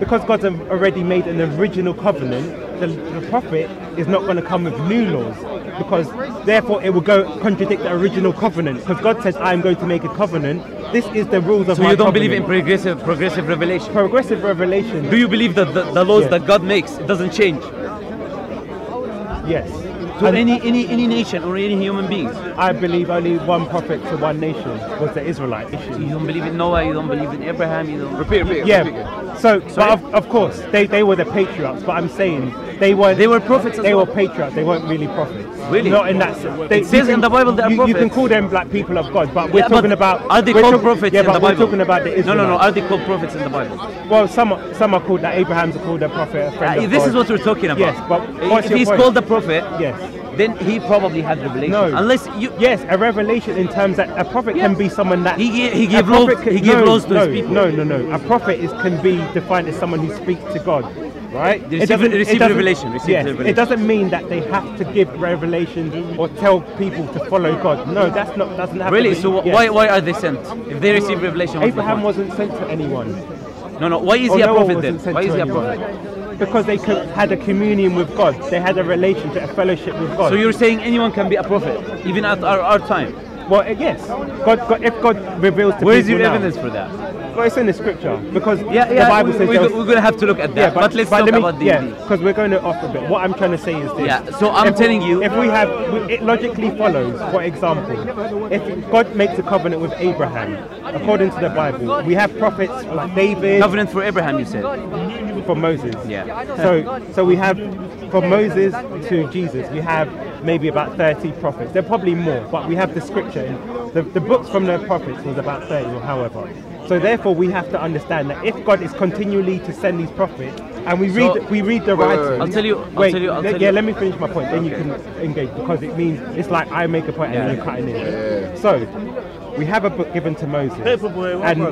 A: because God's al- already made an original covenant, the, the prophet is not going to come with new laws, because therefore it will go contradict the original covenant. Because God says, "I am going to make a covenant. This is the rules of
B: so you don't
A: covenant."
B: believe in progressive progressive revelation?
A: progressive revelation?
B: Do you believe that the, the laws
A: Yeah.
B: that God makes doesn't change
A: yes.
B: To
A: And
B: any any any nation or any human beings?
A: I believe only one prophet to one nation was the Israelite nation.
B: You don't believe in Noah. You don't believe in Abraham. You don't.
C: Repeat, repeat. repeat.
A: Yeah. So, but of, of course, they, they were the patriarchs. But I'm saying they weren't.
B: They were prophets as
A: They
B: well.
A: were patriarchs. They weren't really prophets.
B: Really?
A: Not in that sense. They,
B: It says
A: you
B: in the Bible they are
A: you, you can call them black people of God, but we're
B: Yeah, but
A: talking about.
B: Are they
A: we're
B: called
A: talk-
B: prophets
A: yeah,
B: in
A: but
B: the Bible?
A: we're talking about the
B: no,
A: Israelites.
B: no, no. no, Are they called prophets in the Bible?
A: Well, some are- some are called that. Abraham's called a prophet. A friend
B: Uh,
A: of
B: this
A: God.
B: is what we're talking about.
A: Yes, but what's
B: if he's
A: point?
B: called a prophet,
A: Yes.
B: Then he probably had revelation.
A: No.
B: Unless you.
A: Yes, a revelation in terms that a prophet
B: Yeah.
A: can be someone that
B: He he gave laws- he gave
A: no,
B: laws to
A: no,
B: his people.
A: No, no, no. A prophet is can be defined as someone who speaks to God, right?
B: They
A: It
B: receive-
A: it
B: receive
A: doesn't-
B: revelation, receive
A: yes,
B: revelation.
A: it doesn't mean that they have to give revelation or tell people to follow God. No, that's not doesn't have
B: Really? So
A: yes.
B: why why are they sent? If they receive revelation,
A: Abraham wasn't sent to anyone.
B: No, no. Why is
A: Or
B: he oh, a
A: Noah
B: prophet then? Why is he a prophet?
A: Because they had a communion with God. They had a relationship, a fellowship with God.
B: So you're saying anyone can be a prophet, even at our, our time?
A: Well, uh, yes. God, God, if God reveals to
B: Where is your
A: now-
B: evidence for that?
A: Well, it's in the scripture because
B: Yeah,
A: the. Bible
B: we,
A: says
B: We, we're gonna have to look at that.
A: Yeah,
B: but, let's
A: but
B: talk
A: me,
B: about the.
A: yeah, because we're going to off a bit. What I'm trying to say is this.
B: Yeah, so I'm
A: If-
B: telling you-
A: if we have, it logically follows. For example, if God makes a covenant with Abraham, according to the Bible, we have prophets like David
B: Covenant for Abraham, you said.
A: For Moses.
B: Yeah.
A: So, so we have from Moses to Jesus, we have maybe about 30 prophets. There are probably more, but we have the scripture. And the, the books from the prophets was about 30 or however. So therefore, we have to understand that if God is continually to send these prophets, and we read
B: So-
A: we read the
C: Wait, wait,
A: writings.
B: I'll tell you- I'll
A: wait,
B: tell you- I'll tell
A: yeah,
B: you.
A: let me finish my point. Then you can engage because it means it's like I make a point
B: Yeah.
A: and you're cutting in. So we have a book given to Moses, and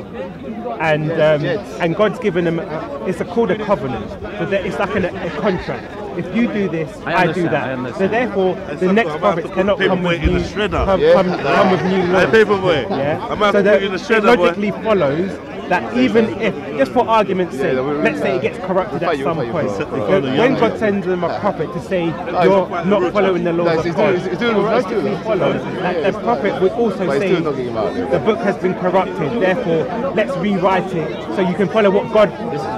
A: and um, and God's given them. A, it's a, called a covenant. So that it's like an, a contract. If you do this,
B: I
A: I, do that.
B: I
A: So therefore,
D: It's
A: the next
D: about
A: prophets
D: to put
A: cannot come with
D: paperweight in
A: new
D: the
A: come,
C: Yeah.
A: come, come with new laws.
D: paperweight.
A: Yeah.
D: I'm gonna
A: so
D: put
A: that
D: you in the
A: it
D: shredder, boy.
A: logically follows that even if, just for argument's sake,
C: Yeah, we- we-
A: let's say it gets corrupted
C: Fight
A: at some
C: you,
A: point,
C: bro, bro.
A: when God sends them a prophet to say you're not following the
C: No,
A: laws
C: he's
A: of
C: doing-
A: God,
C: he's doing
A: it
C: what he's
A: logically follows that the prophet would also
C: But
A: say
C: still not getting out.
A: the book has been corrupted, therefore let's rewrite it so you can follow what God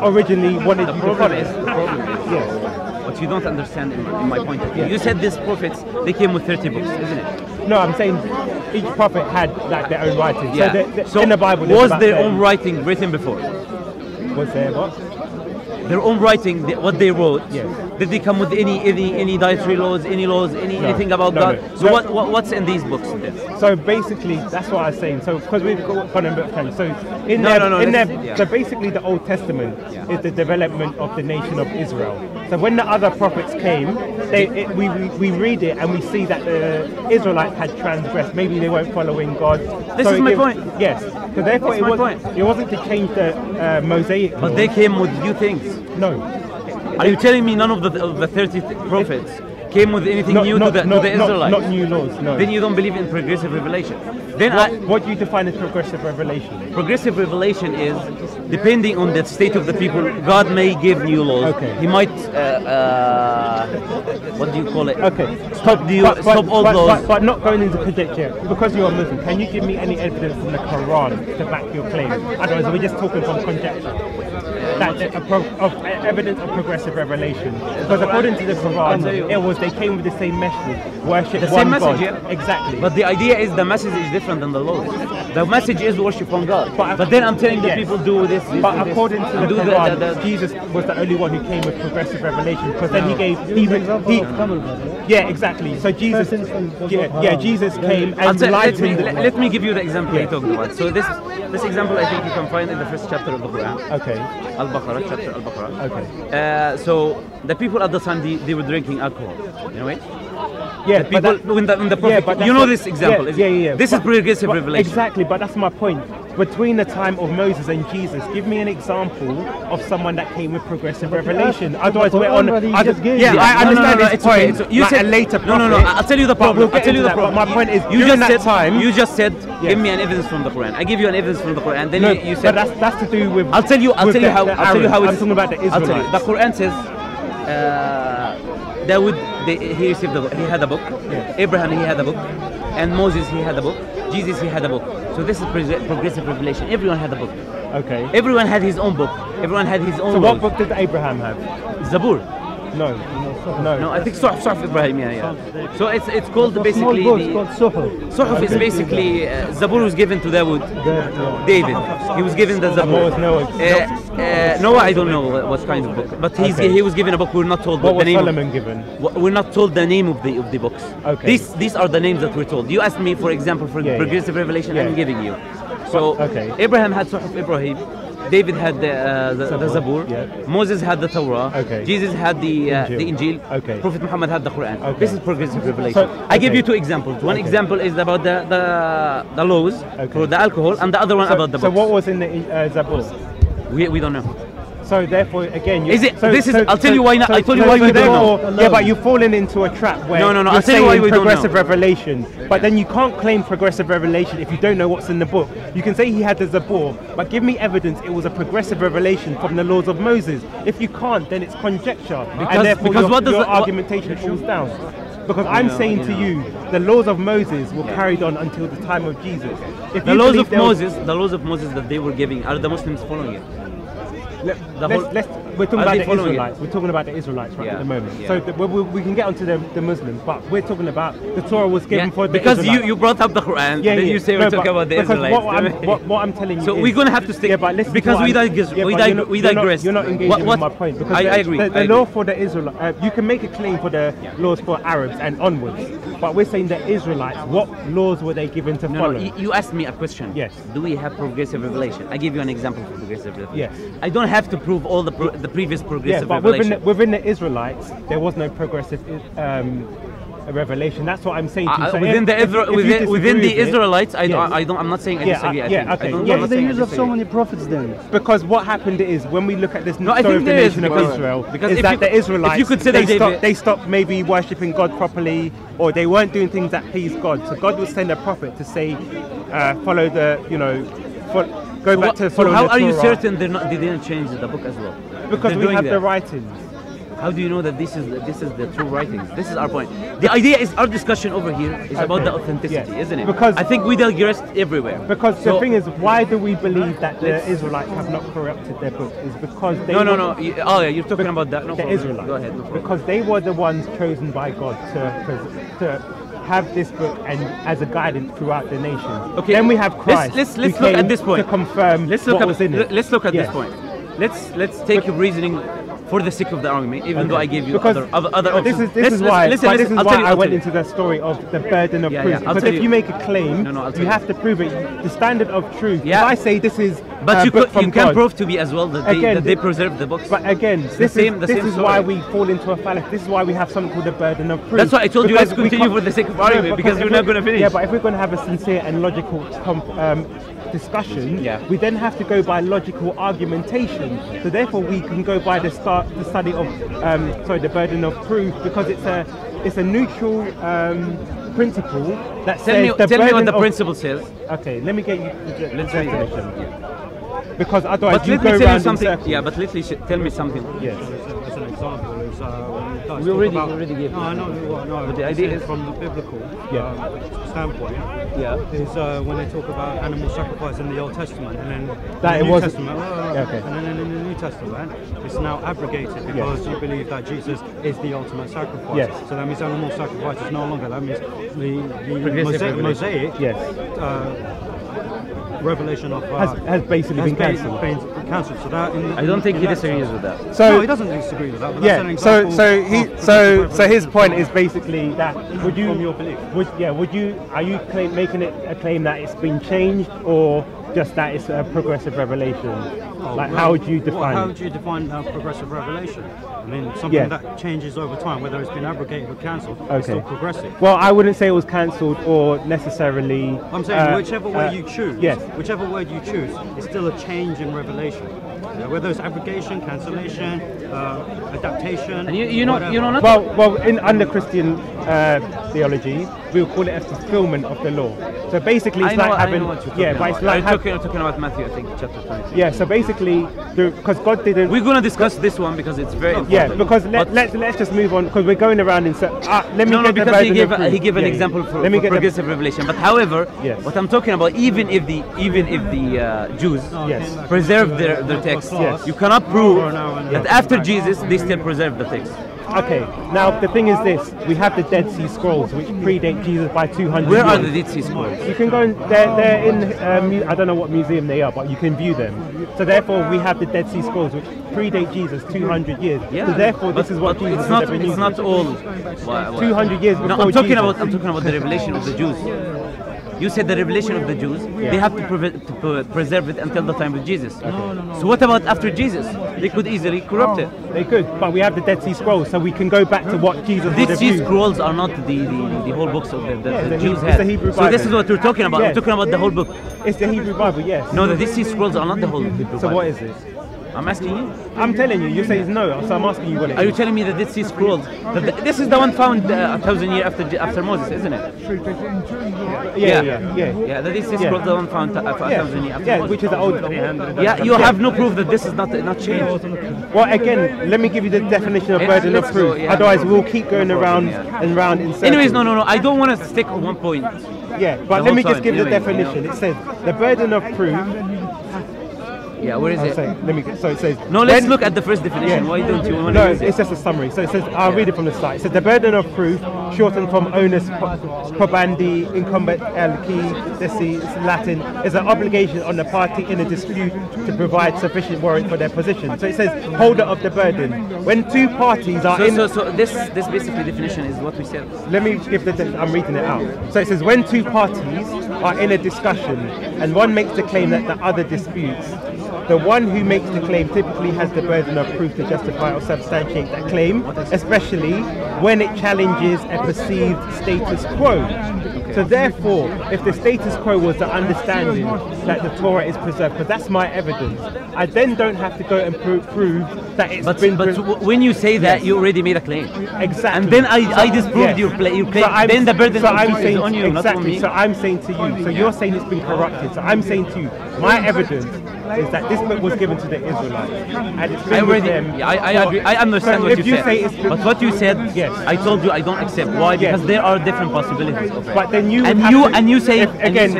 A: originally wanted
B: The
A: you to follow.
B: is, the problem is,
A: Yes.
B: What you don't understand in my, in my point of view. You said these prophets, they came with 30 books, isn't it?
A: No, I'm saying each prophet had like their own writing.
B: Yeah.
A: So, the, the,
B: So
A: in the Bible,
B: was their
A: 30.
B: own writing written before?
A: Was there what?
B: Their own writing, what they wrote.
A: Yes.
B: Did they come with any any any dietary laws, any laws, any
A: No.
B: anything about
A: No,
B: God?
A: no.
B: So what, what what's in these books then?
A: So basically, that's what I was saying. So because we've got gone a bit of time. So in their, in their,
B: yeah.
A: so basically the Old Testament
B: Yeah.
A: is the development of the nation of Israel. So when the other prophets came, they, it, we, we we read it and we see that the Israelites had transgressed. Maybe they weren't following God.
B: This
A: So
B: is my
A: gives-
B: point.
A: Yes. So therefore, it
B: my
A: was
B: point.
A: it wasn't to change the uh, Mosaic.
B: But
A: law.
B: they came with new things.
A: no.
B: Are you telling me none of the of the 30 th- prophets came with anything
A: Not,
B: new
A: not,
B: to the,
A: not,
B: to the
A: not-
B: Israelites,
A: Not, new laws. No.
B: then you don't believe in progressive revelation. Then
A: what,
B: I,
A: what do you define as progressive revelation?
B: progressive revelation is depending on the state of the people. God may give new laws.
A: Okay.
B: He might, uh, uh, what do you call it?
A: Okay.
B: Stop the
A: But, but,
B: stop old
A: but,
B: laws.
A: but, but not going into conjecture. Because you're a Muslim, can you give me any evidence from the Quran to back your claim? Otherwise, we're just talking from conjecture. That, pro, of evidence of progressive revelation. Because according to the Quran, it was they came with the same message, worship
B: The
A: one
B: same message,
A: God.
B: yeah.
A: Exactly.
B: But the idea is the message is different than the laws. The message is worship on God.
A: But-
B: But, then I'm telling the
A: Yes.
B: people do this. this
A: But
B: and this,
A: according to the
B: do
A: Quran,
B: the- the-
A: Jesus was the only one who came with progressive revelation because then he gave he, he yeah exactly. So Jesus yeah, yeah Jesus came
B: I'll
A: and
B: tell- let, me, let, let me give you the example
A: Yeah.
B: I talked about. So this this example I think you can find in the first chapter of the Quran,
A: Okay,
B: Al-Baqarah, chapter Al-Baqarah.
A: okay.
B: Uh, so the people at the time they, they were drinking alcohol. You know it?
A: Yeah,
B: People
A: but that,
B: when the, when the
A: yeah, but
B: you know
A: what-
B: this example.
A: Yeah,
B: is
A: yeah, yeah.
B: This is progressive
A: but
B: revelation.
A: Exactly, but that's my point. Between the time of Moses and Jesus, give me an example of someone that came with progressive revelation. Otherwise, we're on. I
C: just
A: just,
C: gave
A: yeah,
C: you.
A: I
B: No, no, no,
A: understand
B: no,
A: this
B: it's okay.
A: point.
B: It's- you
A: like
B: said-
A: a later
B: No, no, no.
A: prophet,
B: I'll tell you the problem.
A: we'll
B: I'll tell you the
A: that,
B: problem.
A: My point is,
B: you just
A: that
B: said
A: time,
B: you just said
A: Yeah.
B: give me an evidence from the Quran. I give you an evidence from the Quran. Then
A: no,
B: you, you
A: but
B: said
A: that's that's to do with.
B: I'll tell you. I'll tell you how. I'll tell you how it's.
A: I'm talking about the
B: I'll tell you.
A: Israelites.
B: The Quran says. Uh, Dawood, they, he received the book. He had a book.
A: Yeah.
B: Abraham, he had a book. And Moses, he had a book. Jesus, he had a book. So this is progressive revelation. Everyone had a book.
A: Okay.
B: Everyone had his own book. Everyone had his own
A: So what book did Abraham have?
B: Zabur.
A: No, no.
B: No, I think Suhuf, Suhuf Ibrahim, yeah, yeah. So it's it's called
C: Small
B: basically
C: book
B: the,
C: called Suhuf.
B: Suhuf is basically uh, Zabur was given to Dawood, David. He was given the
A: what
B: Zabur. Uh, uh, Noah, I don't know what, what kind of book, but he's,
A: Okay.
B: he was given a book. We're not told
A: What
B: the
A: was
B: name. of-
A: Solomon given?
B: We're not told the name of the of the books.
A: Okay.
B: These these are the names that we're told. You asked me, for example, for
A: Yeah, yeah.
B: progressive revelation.
A: Yeah.
B: I'm giving you. So
A: Okay.
B: Abraham had Suhuf Ibrahim. David had the, uh, the, the
A: Zabur, yeah.
B: Moses had the Torah.
A: Okay.
B: Jesus had the uh,
A: Injil.
B: the Injil.
A: Okay.
B: Prophet Muhammad had the Quran.
A: Okay.
B: This is progressive revelation.
A: So-
B: I give you two examples. One
A: Okay.
B: example is about the the, the laws
A: Okay.
B: for the alcohol, and the other one
A: So,
B: about the
A: so
B: books.
A: what was in the uh, Zabur?
B: we, we don't know.
A: So therefore, again, you,
B: Is it-
A: So,
B: this is-
A: so-
B: I'll tell you why not-
A: so-
B: I told you why we don't know.
A: Yeah, but you've fallen into a trap where
B: No, no, no, I'll tell you why
A: saying
B: we don't
A: progressive
B: know.
A: revelation, but then you can't claim progressive revelation if you don't know what's in the book. You can say he had the Zabur, but give me evidence it was a progressive revelation from the laws of Moses. If you can't, then it's conjecture,
B: Because-
A: and therefore
B: because
A: your,
B: what does
A: your
B: the-
A: argumentation falls down. Because I'm saying to you, the laws of Moses were carried on until the time of Jesus. If
B: The laws of Moses, the laws of Moses that they were giving, are the Muslims following it?
A: Let,
B: The
A: let's,
B: whole-
A: let's, we're talking about the
B: following it?
A: Israelites. We're talking about the Israelites right
B: Yeah,
A: at the moment.
B: yeah.
A: So the, we, we- can get onto the, the Muslims, but we're talking about the Torah was given
B: Yeah,
A: for the
B: because you,
A: Israelites.
B: you brought up the Quran,
A: yeah,
B: then you say
A: No,
B: we're talking about the Israelites.
A: What I'm, what, what I'm telling (laughs) you
B: So
A: is,
B: we're gonna have to stick-
A: yeah, but listen
B: because we digress- we dig-
A: you're not-
B: we
A: you're not-
B: digress.
A: You're not engaging
B: What-
A: with my point because
B: I- I agree,
A: The,
B: I
A: the
B: agree.
A: law for the Israel, uh, you can make a claim for the laws for Arabs and onwards, but we're saying the Israelites. What laws were they given to follow?
B: you, you asked me a question.
A: Yes.
B: Do we have progressive revelation? I give you an example for progressive revelation.
A: Yes.
B: I don't have to prove all the pro- the previous
A: yeah,
B: progressive
A: but within the, within the Israelites, there was no progressive um, revelation. That's what I'm saying to you.
B: Uh,
A: So
B: within
A: if-
B: the
A: if-
B: Isra-
A: if you
B: within, within the
A: with it-
B: Israelites, I,
A: Yes.
B: don't, I don't. I'm not saying I
A: Yeah,
B: disagree.
A: uh,
B: I
A: yeah,
B: think.
A: okay,
B: I don't,
A: yeah.
B: I'm
C: What's
B: not
C: the use of so many prophets then?
A: Because what happened is when we look at this
B: No, I
A: story
B: think
A: of the
B: there is,
A: nation of
B: because-
A: Israel,
B: because
A: is
B: if
A: that
B: you-
A: the Israelites
B: if you consider
A: they, stopped, they stopped maybe worshipping God properly, or they weren't doing things that please God. So God would send a prophet to say, uh, follow the, you know, fo- go back
B: What-
A: to
B: so
A: follow
B: how are you certain they're not, they didn't change the book as well?
A: Because we have
B: that.
A: the writings.
B: How do you know that this is this is the true writings? This is our point. The idea is our discussion over here is about the authenticity,
A: Yeah.
B: isn't it?
A: Because-
B: I think we digressed everywhere.
A: Because
B: So-
A: the thing is, why do we believe that the Israelites have not corrupted their book? Is because they
B: no, no, no. Oh, yeah, you're talking about that. No
A: the
B: problem.
A: Israelites.
B: Go ahead. No
A: because they were the ones chosen by God to, to have this book and as a guidance throughout the nation.
B: Okay.
A: Then we have
B: Let's-
A: Christ.
B: let's- let's look at this point.
A: to confirm
B: let's look at
A: was in it.
B: let's look at this point. Let's let's take your reasoning for the sake of the argument, even though I gave you
A: because
B: other other, other
A: this
B: options.
A: is this
B: Let's-
A: is why.
B: Listen, listen,
A: this is
B: I'll
A: why I went into the story of the burden of
B: Yeah,
A: proof.
B: yeah,
A: because if
B: you.
A: you make a claim,
B: No, no,
A: you
B: you.
A: have to prove it. The standard of truth.
B: Yeah.
A: If I say this is
B: But
A: a
B: you
A: book
B: could,
A: from
B: you can
A: God,
B: prove to me as well that they,
A: Again,
B: that they preserved the books.
A: But again,
B: the
A: this
B: same-
A: is
B: the
A: this
B: same
A: is why we fall into a fallacy. This is why we have something called the burden of proof.
B: That's why I told you
A: Because
B: let's
A: we
B: continue for the sake of
A: No,
B: argument, because
A: if
B: you're not gonna finish.
A: Yeah, but if we're going to have a sincere and logical um, discussion,
B: Yeah.
A: we then have to go by logical argumentation. So therefore, we can go by the start, the study of, um, sorry, the burden of proof, because it's a it's a neutral um, principle that
B: Tell
A: says
B: me,
A: the
B: tell me what the
A: of-
B: principle says.
A: Okay, let me get you the, the
B: Let's read it.
A: definition. Because otherwise
B: But
A: you
B: let
A: go
B: me tell
A: round
B: you something.
A: circles.
B: Yeah, but let me sh- tell me something.
A: Yes.
C: As an example, is uh, when
B: We already-
C: about,
B: we already gave
C: No, I know, well, no,
B: But the idea is-
C: from the biblical
A: Yeah.
C: um, standpoint.
B: Yeah.
C: Is uh, when they talk about animal sacrifice in the Old Testament, and then
A: That
C: in
A: it
C: the New
A: wasn't-
C: Testament,
A: Yeah, okay.
C: and then in the New Testament, it's now abrogated because you believe that Jesus is the ultimate sacrifice.
A: Yes.
C: So that means animal sacrifice is no longer. That means the, the mosaic, mosaic
A: Yes.
C: uh, revelation of uh,
A: Has- has basically been
C: been-
A: cancelled.
C: been cancelled. So that in,
B: I don't think
C: in
B: he disagrees with that.
A: So
C: no, he doesn't disagree with that. But that's an
A: yeah. So so he so so his point is basically that would you
C: From your belief.
A: would yeah would you are you claim, making it a claim that it's been changed or just that it's a progressive revelation?
C: Oh,
A: like
C: well,
A: how would you
C: well,
A: define
C: how would you define uh, progressive revelation? I mean, something
A: Yeah.
C: that changes over time, whether it's been abrogated or cancelled,
A: Okay.
C: it's still progressive.
A: Well, I wouldn't say it was cancelled or necessarily.
C: I'm saying
A: uh,
C: whichever way
A: uh,
C: you choose,
A: Yes.
C: whichever word you choose, it's still a change in revelation. Yeah, whether it's abrogation, cancellation, uh, adaptation,
B: And you, you know,
C: whatever.
B: you know, not
A: Well, well, in under Christian uh, theology, we would call it a fulfillment of the law. So basically, it's
B: I know,
A: like
B: I
A: having
B: know what you're talking
A: yeah, but it's like
B: I'm
A: hav-
B: talking, I'm talking about Matthew, I think, chapter 23.
A: yeah. So basically, because God didn't.
B: We're gonna discuss this one because it's very important.
A: yeah, because let,
B: But-
A: let's let's just move on because we're going around in. cir- Uh, let me
B: no, no,
A: the
B: because he
A: burden
B: gave
A: of
B: he gave an
A: Yeah, yeah.
B: example for,
A: Let me
B: for
A: get the-
B: progressive revelation. But however,
A: Yes.
B: what I'm talking about, even if the even if the uh, Jews
A: Yes.
B: preserve their, their text,
A: Yes.
B: you cannot prove
C: Over an hour and
B: that after Jesus they still preserve the text.
A: Okay. Now the thing is this: we have the Dead Sea Scrolls, which predate Jesus by 200
B: Where are the Dead Sea Scrolls?
A: You can go and they're, they're in, um, I don't know what museum they are, but you can view them. So therefore we have the Dead Sea Scrolls which predate Jesus 200 years.
B: Yeah.
A: So therefore this is what Jesus
B: it's not it's not all. wha- wha-
A: 200 years
B: No, I'm talking
A: Jesus.
B: about I'm talking about the revelation of the Jews. You said the revelation of the Jews. They have to, preve- to pre- preserve it until the time of Jesus. So what about after Jesus? They could easily corrupt oh, it.
A: They could, but we have the Dead Sea Scrolls, so we can go back to what Jesus
B: These Sea scrolls are not the, the, the whole books of the, the,
A: Yeah,
B: the
A: the
B: Jews
A: Hebrew-
B: had.
A: Hebrew
B: so this is what we're talking about.
A: Yes.
B: I'm talking about the whole book.
A: It's the Hebrew Bible, yes.
B: No, the Dead Sea Scrolls are not the whole Hebrew
A: So what is it?
B: I'm asking you.
A: I'm telling you, you say it's no, so I'm asking you what it
B: Are you telling me that this is Scrolls? That the, this is the one found uh, a thousand years after after Moses, isn't it?
A: Yeah, yeah, yeah.
B: Yeah, the Dead Sea
A: Yeah.
B: Scrolls, the one found uh, a thousand years after
A: yeah,
B: Moses.
A: which is the old.
B: Yeah, you have no proof that this is not not changed.
A: Well, again, let me give you the definition of burden of proof.
B: yeah.
A: Otherwise, we'll keep going around
B: yeah.
A: and round in circles.
B: Anyways, no, no, no. I don't want to stick on one point.
A: Yeah, but let me just give the definition. It says the burden of proof.
B: Yeah, where is
A: I'll
B: it?
A: say, let me get. So it says.
B: No, let's
A: when-
B: look at the first definition.
A: Yeah.
B: Why don't you want
A: No,
B: to
A: it's,
B: use
A: it's
B: it?
A: just a summary. So it says, I'll read it from the start. It says, the burden of proof, shortened from onus probandi incumbent elki, desi, it's Latin, is an obligation on the party in a dispute to provide sufficient warrant for their position. So it says, holder of the burden. When two parties are
B: So,
A: in...
B: so, so this this basically definition is what we said.
A: Let me give the. I'm reading it out. So it says when two parties are in a discussion and one makes the claim that the other disputes, the one who makes the claim typically has the burden of proof to justify or substantiate that claim, especially when it challenges a perceived status quo. So therefore, if the status quo was the understanding that the Torah is preserved, because that's my evidence, I then don't have to go and pro- prove that it's
B: But
A: been
B: but w- when you say that,
A: Yes.
B: you already made a claim.
A: Exactly.
B: And then I, I disproved
A: Yes.
B: your, play, your
A: So
B: claim.
A: I'm-
B: then the burden
A: so
B: of
A: I'm
B: proof is on you, not on
A: exactly.
B: me.
A: So I'm saying to you. So you're saying it's been corrupted. So I'm saying to you, my evidence is that this book was given to the Israelites, and it's been
B: I already,
A: them.
B: yeah, I, I agree. I understand what you,
A: you
B: said.
A: say
B: but what you said,
A: Yes.
B: I told you I don't accept. Why?
A: Yes.
B: Because there are different possibilities of it.
A: But then you
B: and you
A: to-
B: and you say
A: if- again,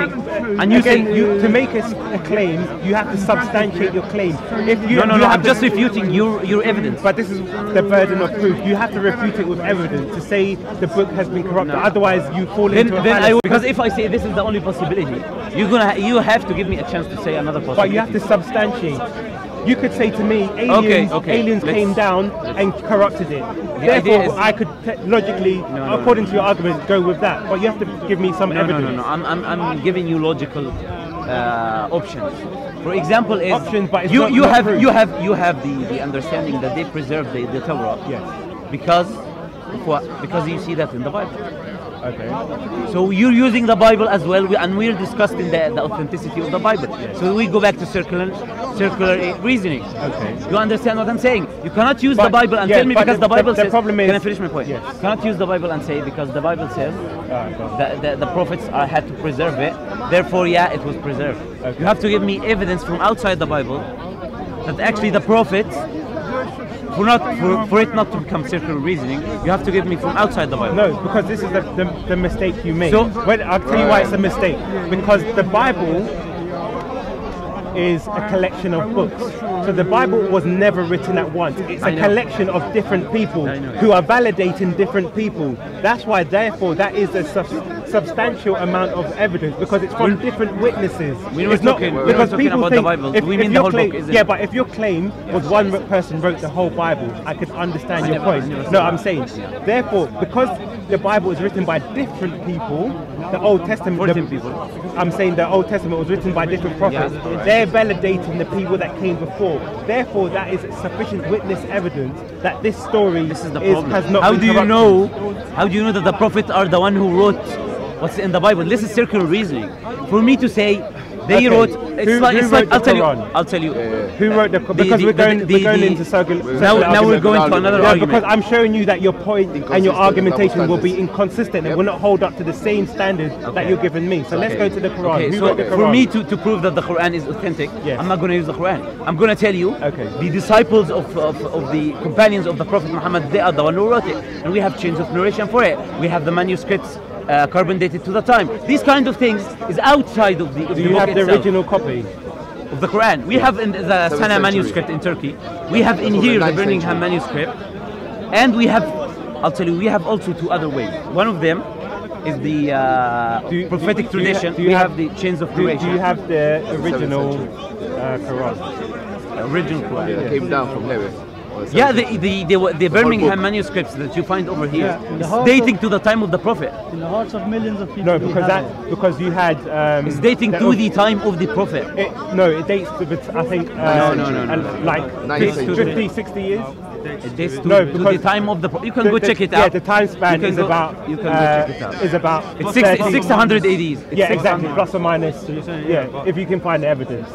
B: and you
A: again,
B: say
A: you, to make a claim, you have to substantiate your claim. If you,
B: no no
A: you
B: no. I'm
A: to-
B: just refuting your your evidence.
A: But this is the burden of proof. You have to refute it with evidence to say the book has been corrupted. Otherwise, you fall
B: then,
A: into a
B: then I will, because if I say this is the only possibility, you're gonna you have to give me a chance to say another possibility.
A: But you have to substantiate. You could say to me, aliens,
B: okay,
A: aliens
B: let's-
A: came down and corrupted it.
B: The
A: Therefore,
B: is-
A: I could logically,
B: no,
A: according to your argument, go with that. But you have to give me some
B: No, no,
A: evidence.
B: no, no. I'm, I'm, I'm giving you logical uh, options. For example, is
A: Options, but
B: you
A: not-
B: you
A: not
B: have
A: proof.
B: you have you have the, the understanding that they preserve the, the Torah.
A: Yes.
B: Because? Because you see that in the Bible.
A: Okay.
B: So you're using the Bible as well, and we're discussing the, the authenticity of the Bible. So we go back to circular, circular uh, reasoning.
A: Okay.
B: You understand what I'm saying? You cannot use
A: But-
B: the Bible and
A: yeah,
B: tell me because
A: the-
B: the, Bible
A: the- the
B: says.
A: problem
B: can I
A: is-
B: finish my point?
A: Yes.
B: You cannot use the Bible and say because the Bible says
A: Alright, go
B: the, the, the prophets are, had to preserve it. Therefore, yeah, it was preserved.
A: Okay.
B: You have to give me evidence from outside the Bible that actually the prophets. For, not, for, for it not to become circular reasoning, you have to give me from outside the Bible.
A: No, because this is the, the, the mistake you make.
B: So-
A: Well, I'll tell you why it's a mistake. Because the Bible is a collection of books. So the Bible was never written at once. It's a collection of different people who are validating different people. That's why, therefore, that is a sub- substantial amount of evidence because it's from different witnesses.
B: We were
A: it's not
B: talking- we were
A: because
B: talking
A: people
B: about the
A: think
B: Bible.
A: If,
B: We
A: if
B: mean the
A: your
B: whole
A: claim,
B: book,
A: yeah, but if your claim was one person wrote the whole Bible, I could understand
B: I
A: your
B: never-
A: point. No. I'm saying, therefore, because the Bible is written by different people, the Old Testament. the-
B: people.
A: I'm saying the Old Testament was written by different prophets.
B: Yeah.
A: They're validating the people that came before. Therefore, that is sufficient witness evidence that this story
B: This is the
A: is-
B: problem.
A: has not
B: how
A: been
B: do you know? How do you know that the prophets are the one who wrote what's in the Bible? This is circular reasoning. For me to say they
A: Okay.
B: wrote, it's
A: Who-
B: like
A: who
B: it's like
A: wrote
B: I'll
A: the
B: tell you. I'll tell you.
A: Uh, who wrote the?
B: The-
A: Because
B: the-
A: we're going,
B: the-
A: we're going
B: the-
A: into circular.
B: Now, now we're going to another
A: Yeah,
B: argument.
A: because I'm showing you that your point and your argumentation will be inconsistent and will not hold up to the same standard that you're giving me. So let's go to the Quran.
B: Okay,
A: Who
B: so
A: wrote the Quran?
B: for me to, to prove that the Quran is authentic,
A: Yes.
B: I'm not going to use the Quran. I'm going to tell you
A: Okay.
B: the disciples of, of, of the companions of the Prophet Muhammad, they are the one who wrote it. And we have chains of narration for it. We have the manuscripts uh, carbon dated to the time. These kind of things is outside of the, of
A: Do
B: the
A: you
B: book
A: have the
B: itself,
A: original copy?
B: of the Quran. We have in the Sana manuscript in Turkey. We have in here the
D: the
B: Birmingham
D: century.
B: manuscript. And we have, I'll tell you, we have also two other ways. One of them is the uh,
A: you-
B: prophetic
A: do you- do you
B: tradition.
A: do you
B: we
A: have-
B: have, the chains of
A: Do,
B: narration.
A: do you have the original uh, Quran?
B: original Quran.
D: Yeah, came down from here. Or
B: Yeah,
D: something.
B: the the, the, the Birmingham
D: book.
B: manuscripts that you find over here,
E: Yeah,
B: it's dating
E: book-
B: to the time of the Prophet.
E: In the hearts of millions of people.
A: No, because
E: have
A: that because you had. Um,
B: It's dating
A: the-
B: to the time of the Prophet.
A: It, no, it dates to the, I think, uh,
B: No, no, no, no,
A: and
B: no.
A: like
D: Ninth
A: 50, 50, 60 years.
B: It dates to,
A: No,
B: to the time of the Prophet. You can
A: The-
B: go
A: the-
B: check it out.
A: Yeah, the time span
B: You can
A: is
B: go-
A: about.
B: You can go
A: uh,
B: check it out.
A: Is about.
B: It's, six,
A: 30
B: it's 600 ADs. It's
A: Yeah, exactly. Plus or minus. yeah,
C: yeah,
A: if you can find the evidence.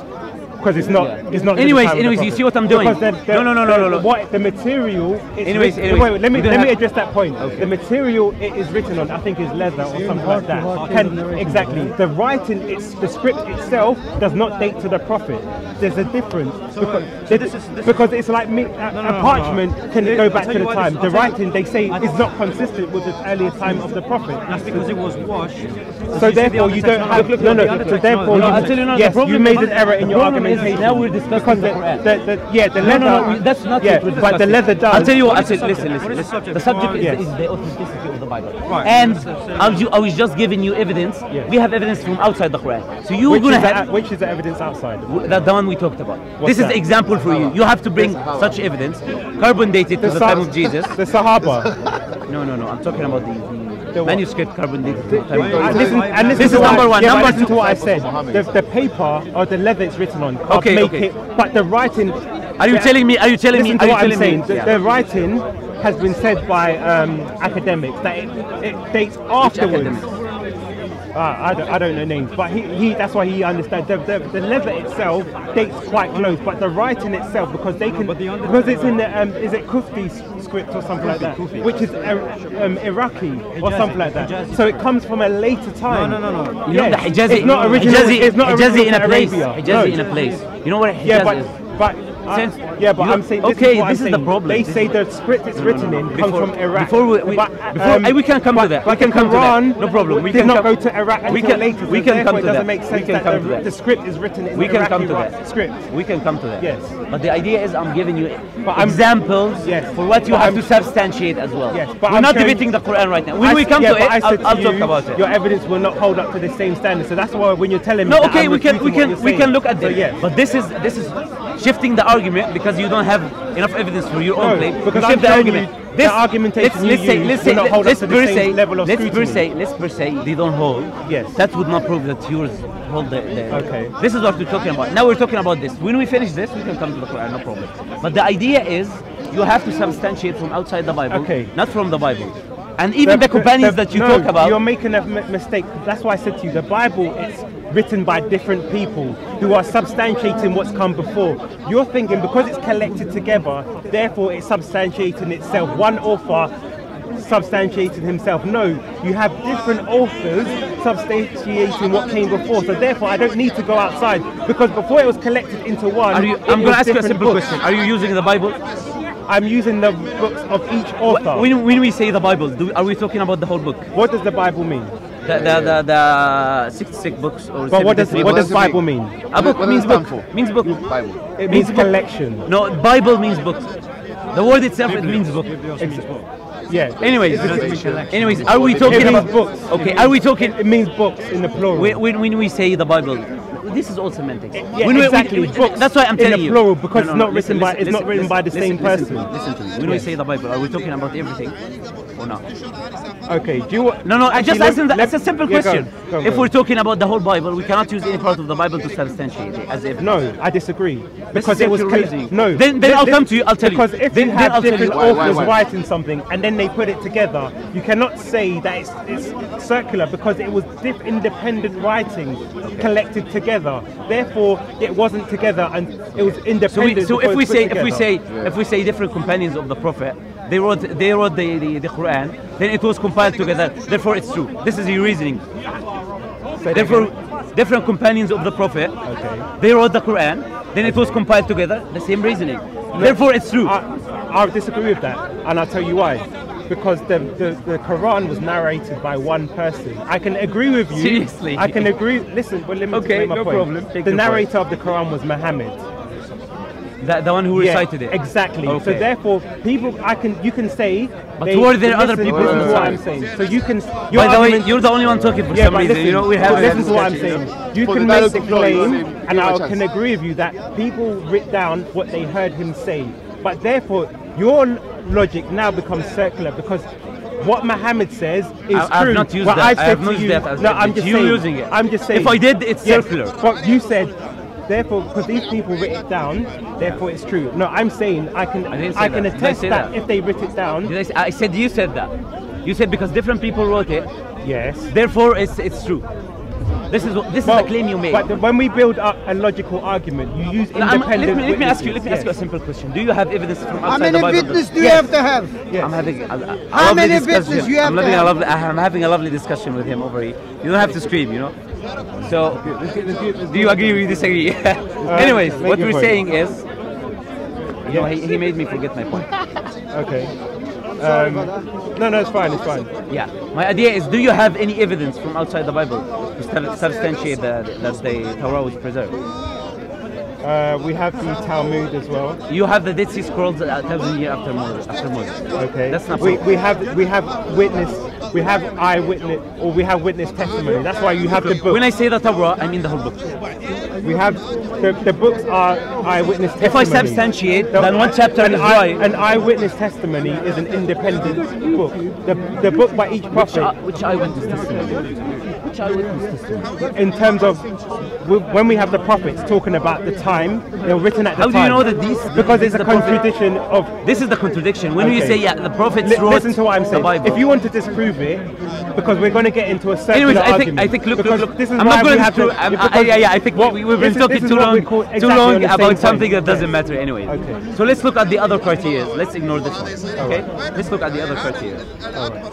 A: Because it's not.
B: Yeah.
A: It's not.
B: Anyways,
A: the time of the
B: anyways, you see what I'm doing?
A: Because the, the,
B: No, no, no, no, no, no.
A: What the material?
B: Anyways,
A: written-
B: anyways,
A: wait, wait, let me let me address that point. The material it is written on, I think, is leather or something like that. Can, exactly. The writing, it's the script itself does not date to the Prophet. There's a difference because,
C: so this is- this
A: because it's like me, a,
C: no,
A: a
C: no,
A: parchment
C: no.
A: can go back to the time.
C: this-
A: The
C: I'll tell you-
A: writing they say is not consistent with the earlier time of the Prophet.
C: That's because it was washed.
A: So therefore, you don't have no, no. So therefore,
B: No,
A: you,
B: I'll tell you now, the
A: yes, you made an error in your
B: problem is
A: argumentation.
B: now we're discussing
A: because
B: the
A: the, the, the, yeah, the
B: No,
A: leather.
B: no, no, that's not
A: yeah,
B: what
A: but the leather does.
B: I'll tell you what.
C: What
B: I'll
C: is
B: listen,
C: subject?
B: listen.
C: The subject?
B: The subject is,
A: Yes.
B: is the authenticity of the Bible.
C: Right.
B: And
C: So- so-
B: I was, I was just giving you evidence.
A: Yes.
B: We have evidence from outside the Quran. So you're
A: which,
B: gonna
A: is the,
B: have
A: which is the evidence outside?
B: that the one we talked about.
A: What's
B: this is
A: that?
B: the example for you. You have to bring
D: How?
B: such evidence, carbon dated to the time of Jesus.
A: The Sahaba. (laughs)
B: No, no, no. I'm talking about the, the,
A: The what?
B: manuscript carbon dated to the time
A: And listen, and listen
B: This is number one.
A: Yeah, but
B: Number
A: listen
B: two-
A: to what I said. The, the paper or the leather it's written on can't
B: Okay,
A: make
B: okay.
A: it. But the writing.
B: Are you telling me? Are you telling
A: Listen
B: me? Are you
A: what I'm
B: telling
A: saying.
B: me?
A: The,
B: Yeah.
A: the writing has been said by um, academics that it, it dates afterwards.
B: academics?
A: Ah, I, don't, I don't know names, but he, he that's why he understands. The, the, the leather itself dates quite close, but the writing itself, because they can,
C: but the
A: because it's in the, um, is it Kufti s- script or something like that, which is um, Iraqi or something like that.
C: Hijazi.
A: So it comes from a later time.
C: No, no, no, no.
B: You know the Hijazi,
A: it's not original.
B: Hijazi,
A: it's not
B: Hijazi in a place.
A: Arabia.
B: Hijazi
A: No.
B: in a place. You know what Hijazi
A: Yeah, but
B: is?
A: but I- yeah, but
B: you-
A: I'm saying
B: okay,
A: This is, what
B: this
A: I'm
B: is the problem.
A: They
B: This
A: say the script it's written in comes
B: Before-
A: from Iraq.
B: Before we, we,
A: But,
B: before
A: um,
B: eh, we can come
A: but,
B: to that. We can come to that. No problem. We
A: did
B: can
A: not
B: come,
A: go to Iraq until
B: we can,
A: later.
B: We can come
A: it
B: to
A: doesn't
B: that.
A: make
B: we
A: sense
B: can
A: that
B: come
A: the,
B: to that.
A: the script is written in
B: we can come to that.
A: script.
B: We can come to that.
A: Yes.
B: But the idea is I'm giving you examples
A: Yes.
B: for what you have to substantiate as well.
A: Yes, but
B: We're
A: I'm
B: not debating the Quran right now. When we come to it, I'll, talk about it.
A: Your evidence will not hold up to the same standard. So that's why when you're telling me,
B: No, okay, we can we can we can look at this. But this is this is shifting the argument because you don't have enough evidence for your own
A: No,
B: claim.
A: because
B: shift the argument.
A: you the argumentation
B: let's, let's say let's say
A: not hold
B: let's per
A: same
B: se
A: level of
B: let's per se let's per se they don't hold.
A: Yes.
B: That would not prove that yours hold the, the
A: Okay.
B: This is what we're talking about. Now we're talking about this. When we finish this, we can come to the Quran, no problem. But the idea is you have to substantiate from outside the Bible,
A: Okay.
B: not from the Bible. And even the companions that you
A: no,
B: talk about-
A: You're making a m- mistake. That's why I said to you, the Bible is written by different people who are substantiating what's come before. You're thinking because it's collected together, therefore it's substantiating itself. One author substantiating himself. No, you have different authors substantiating what came before. So therefore, I don't need to go outside because before it was collected into one.
B: Are you, I'm going to ask you a simple
A: books.
B: question. Are you using the Bible?
A: I'm using the books of each author.
B: When, when we say the Bible, do, are we talking about the whole book?
A: what does the Bible mean?
B: The, the, the, the 66 books or
A: But what does what does Bible mean?
B: A book means book. Means book.
D: Bible.
A: It
B: Means
A: means
B: book.
A: collection.
B: No, Bible means books. The word itself it means book.
A: Yeah.
B: Anyways, anyways, are we
A: It
B: talking
A: means
B: about
A: books.
B: Okay, are we talking
A: It means books in the plural.
B: when, when, when we say the Bible? This is all semantics.
A: Yeah,
B: When
A: exactly.
B: we-
A: books
B: that's why I'm
A: in
B: telling you.
A: plural because it's not written by- it's
B: listen,
A: not written by the
B: listen,
A: same
B: listen
A: person.
B: Listen to me. When we say the Bible, are we talking about everything or not?
A: Okay. Do you want?
B: No, no. I just asking that. a simple
A: yeah,
B: question.
A: on, go on,
B: if we're talking about the whole Bible, we cannot use any part of the Bible to substantiate it as if.
A: No, I disagree. Because it was
B: reasoning.
A: no.
B: Then- then I'll come to you, I'll tell you.
A: because if
B: Then-
A: you have
B: I'll you.
A: different
D: Why- why-
A: authors
D: why?
A: writing something and then they put it together, you cannot say that it's, it's circular because it was diff- independent writings collected together. Therefore, it wasn't together and it was
B: So,
A: independent.
B: we, so if we say if we say if we say different companions of the Prophet, they wrote they wrote the, the, the Quran, then it was compiled together. Therefore, it's true. This is your reasoning.
A: Say
B: Therefore, different companions of the Prophet,
A: Okay.
B: they wrote the Quran, then it was compiled together. The same reasoning. Therefore, it's true.
A: I, I disagree with that, and I'll tell you why. Because the, the, the Quran was narrated by one person. I can agree with you.
B: Seriously?
A: I can agree. Listen, but let me
B: Okay,
A: my
B: no
A: point.
B: problem. Take
A: the narrator of the Quran was Muhammad.
B: The, the one who
A: Yeah,
B: recited it.
A: Exactly. So therefore, people, I can, you can say.
B: But were there other people
A: Listen to what
D: inside?
A: I'm saying. So you can. Your
B: By the way,
A: argument-
B: you're the only one talking for
A: yeah,
B: some reason.
A: listen,
B: you know, we have
A: listen to what I'm saying. You can make the
D: to flow, you
A: claim, and
D: him a
A: I
D: chance.
A: can agree with you that people writ down what they heard him say. But therefore, your logic now becomes circular because what Muhammad says is
B: I- I've
A: true.
B: not used
A: what
B: that.
A: I've
B: I
A: said
B: have
A: to
B: not used
A: you,
B: that as
A: no, I'm
B: evidence.
A: just
B: You
A: saying.
B: using it.
A: I'm just saying.
B: If I did, it's
A: Yes,
B: circular.
A: But you said. Therefore, because these people writ it down, therefore it's true. No, I'm saying I can
B: I didn't say
A: I, can
B: that. Did I
A: attest
B: say
A: that,
B: that?
A: if they writ it down.
B: Did I, say, I said you said that. You said because different people wrote it,
A: Yes.
B: therefore it's it's true. This is what, this is
A: Well,
B: the claim you made.
A: But the- when we build up a logical argument, you use
B: Now, I'm-
A: independent.
B: let, me, let me ask you. Let me ask you a simple question. Do you have evidence from outside the Bible? that-
E: witnesses do you
A: Yes.
E: have to have?
A: Yes.
B: I'm having a, a, a
E: How many
B: discussion.
E: witnesses you have
B: I'm,
E: to
B: having a lovely, I'm having a lovely discussion with him over here. You don't have to scream, you know. So, do you agree or disagree? (laughs) Anyways,
A: make
B: what we're
A: point.
B: saying is, you know, he, he made me forget my point. (laughs)
A: Okay. Um, no, no, it's fine. It's fine.
B: Yeah, my idea is, do you have any evidence from outside the Bible to substantiate that, that the Torah was preserved?
A: Uh, we have the Talmud as well.
B: You have the Dead Sea Scrolls a thousand years after Moses. After Moses.
A: Okay.
B: That's not
A: we, we have we have witness we have eyewitness or we have witness testimony. That's why you have the book.
B: When I say the Torah, I mean the whole book.
A: we have the, the books are eyewitness testimony.
B: If I substantiate,
A: The-
B: then one chapter
A: an
B: is
A: eye-
B: right.
A: An eyewitness testimony is an independent book. The, the book by each prophet.
B: which testimony? Which eyewitness testimony?
A: In terms of when we have the prophets talking about the time, they were written at the
B: How do
A: time.
B: you know that these?
A: Because
B: this
A: it's a
B: is the prophet-
A: contradiction of.
B: This is the contradiction. When you say, yeah, the prophets
A: Li-
B: wrote
A: listen to what I'm
B: the
A: saying.
B: Bible.
A: If you want to disprove it, because we're going to get into a circular
B: Anyways, I think
A: argument.
B: I think look look look.
A: This is
B: I'm not
A: we
B: going
A: have
B: to.
A: to.
B: I'm, I, yeah, yeah. I think
A: what-
B: we, we've been talking too long,
A: we call
B: too long
A: the same
B: about
A: point.
B: something that doesn't
A: Yes.
B: matter anyway.
A: Okay.
B: So let's look at the other criteria. Let's ignore this one. Okay. Let's look at the other criteria.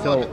B: So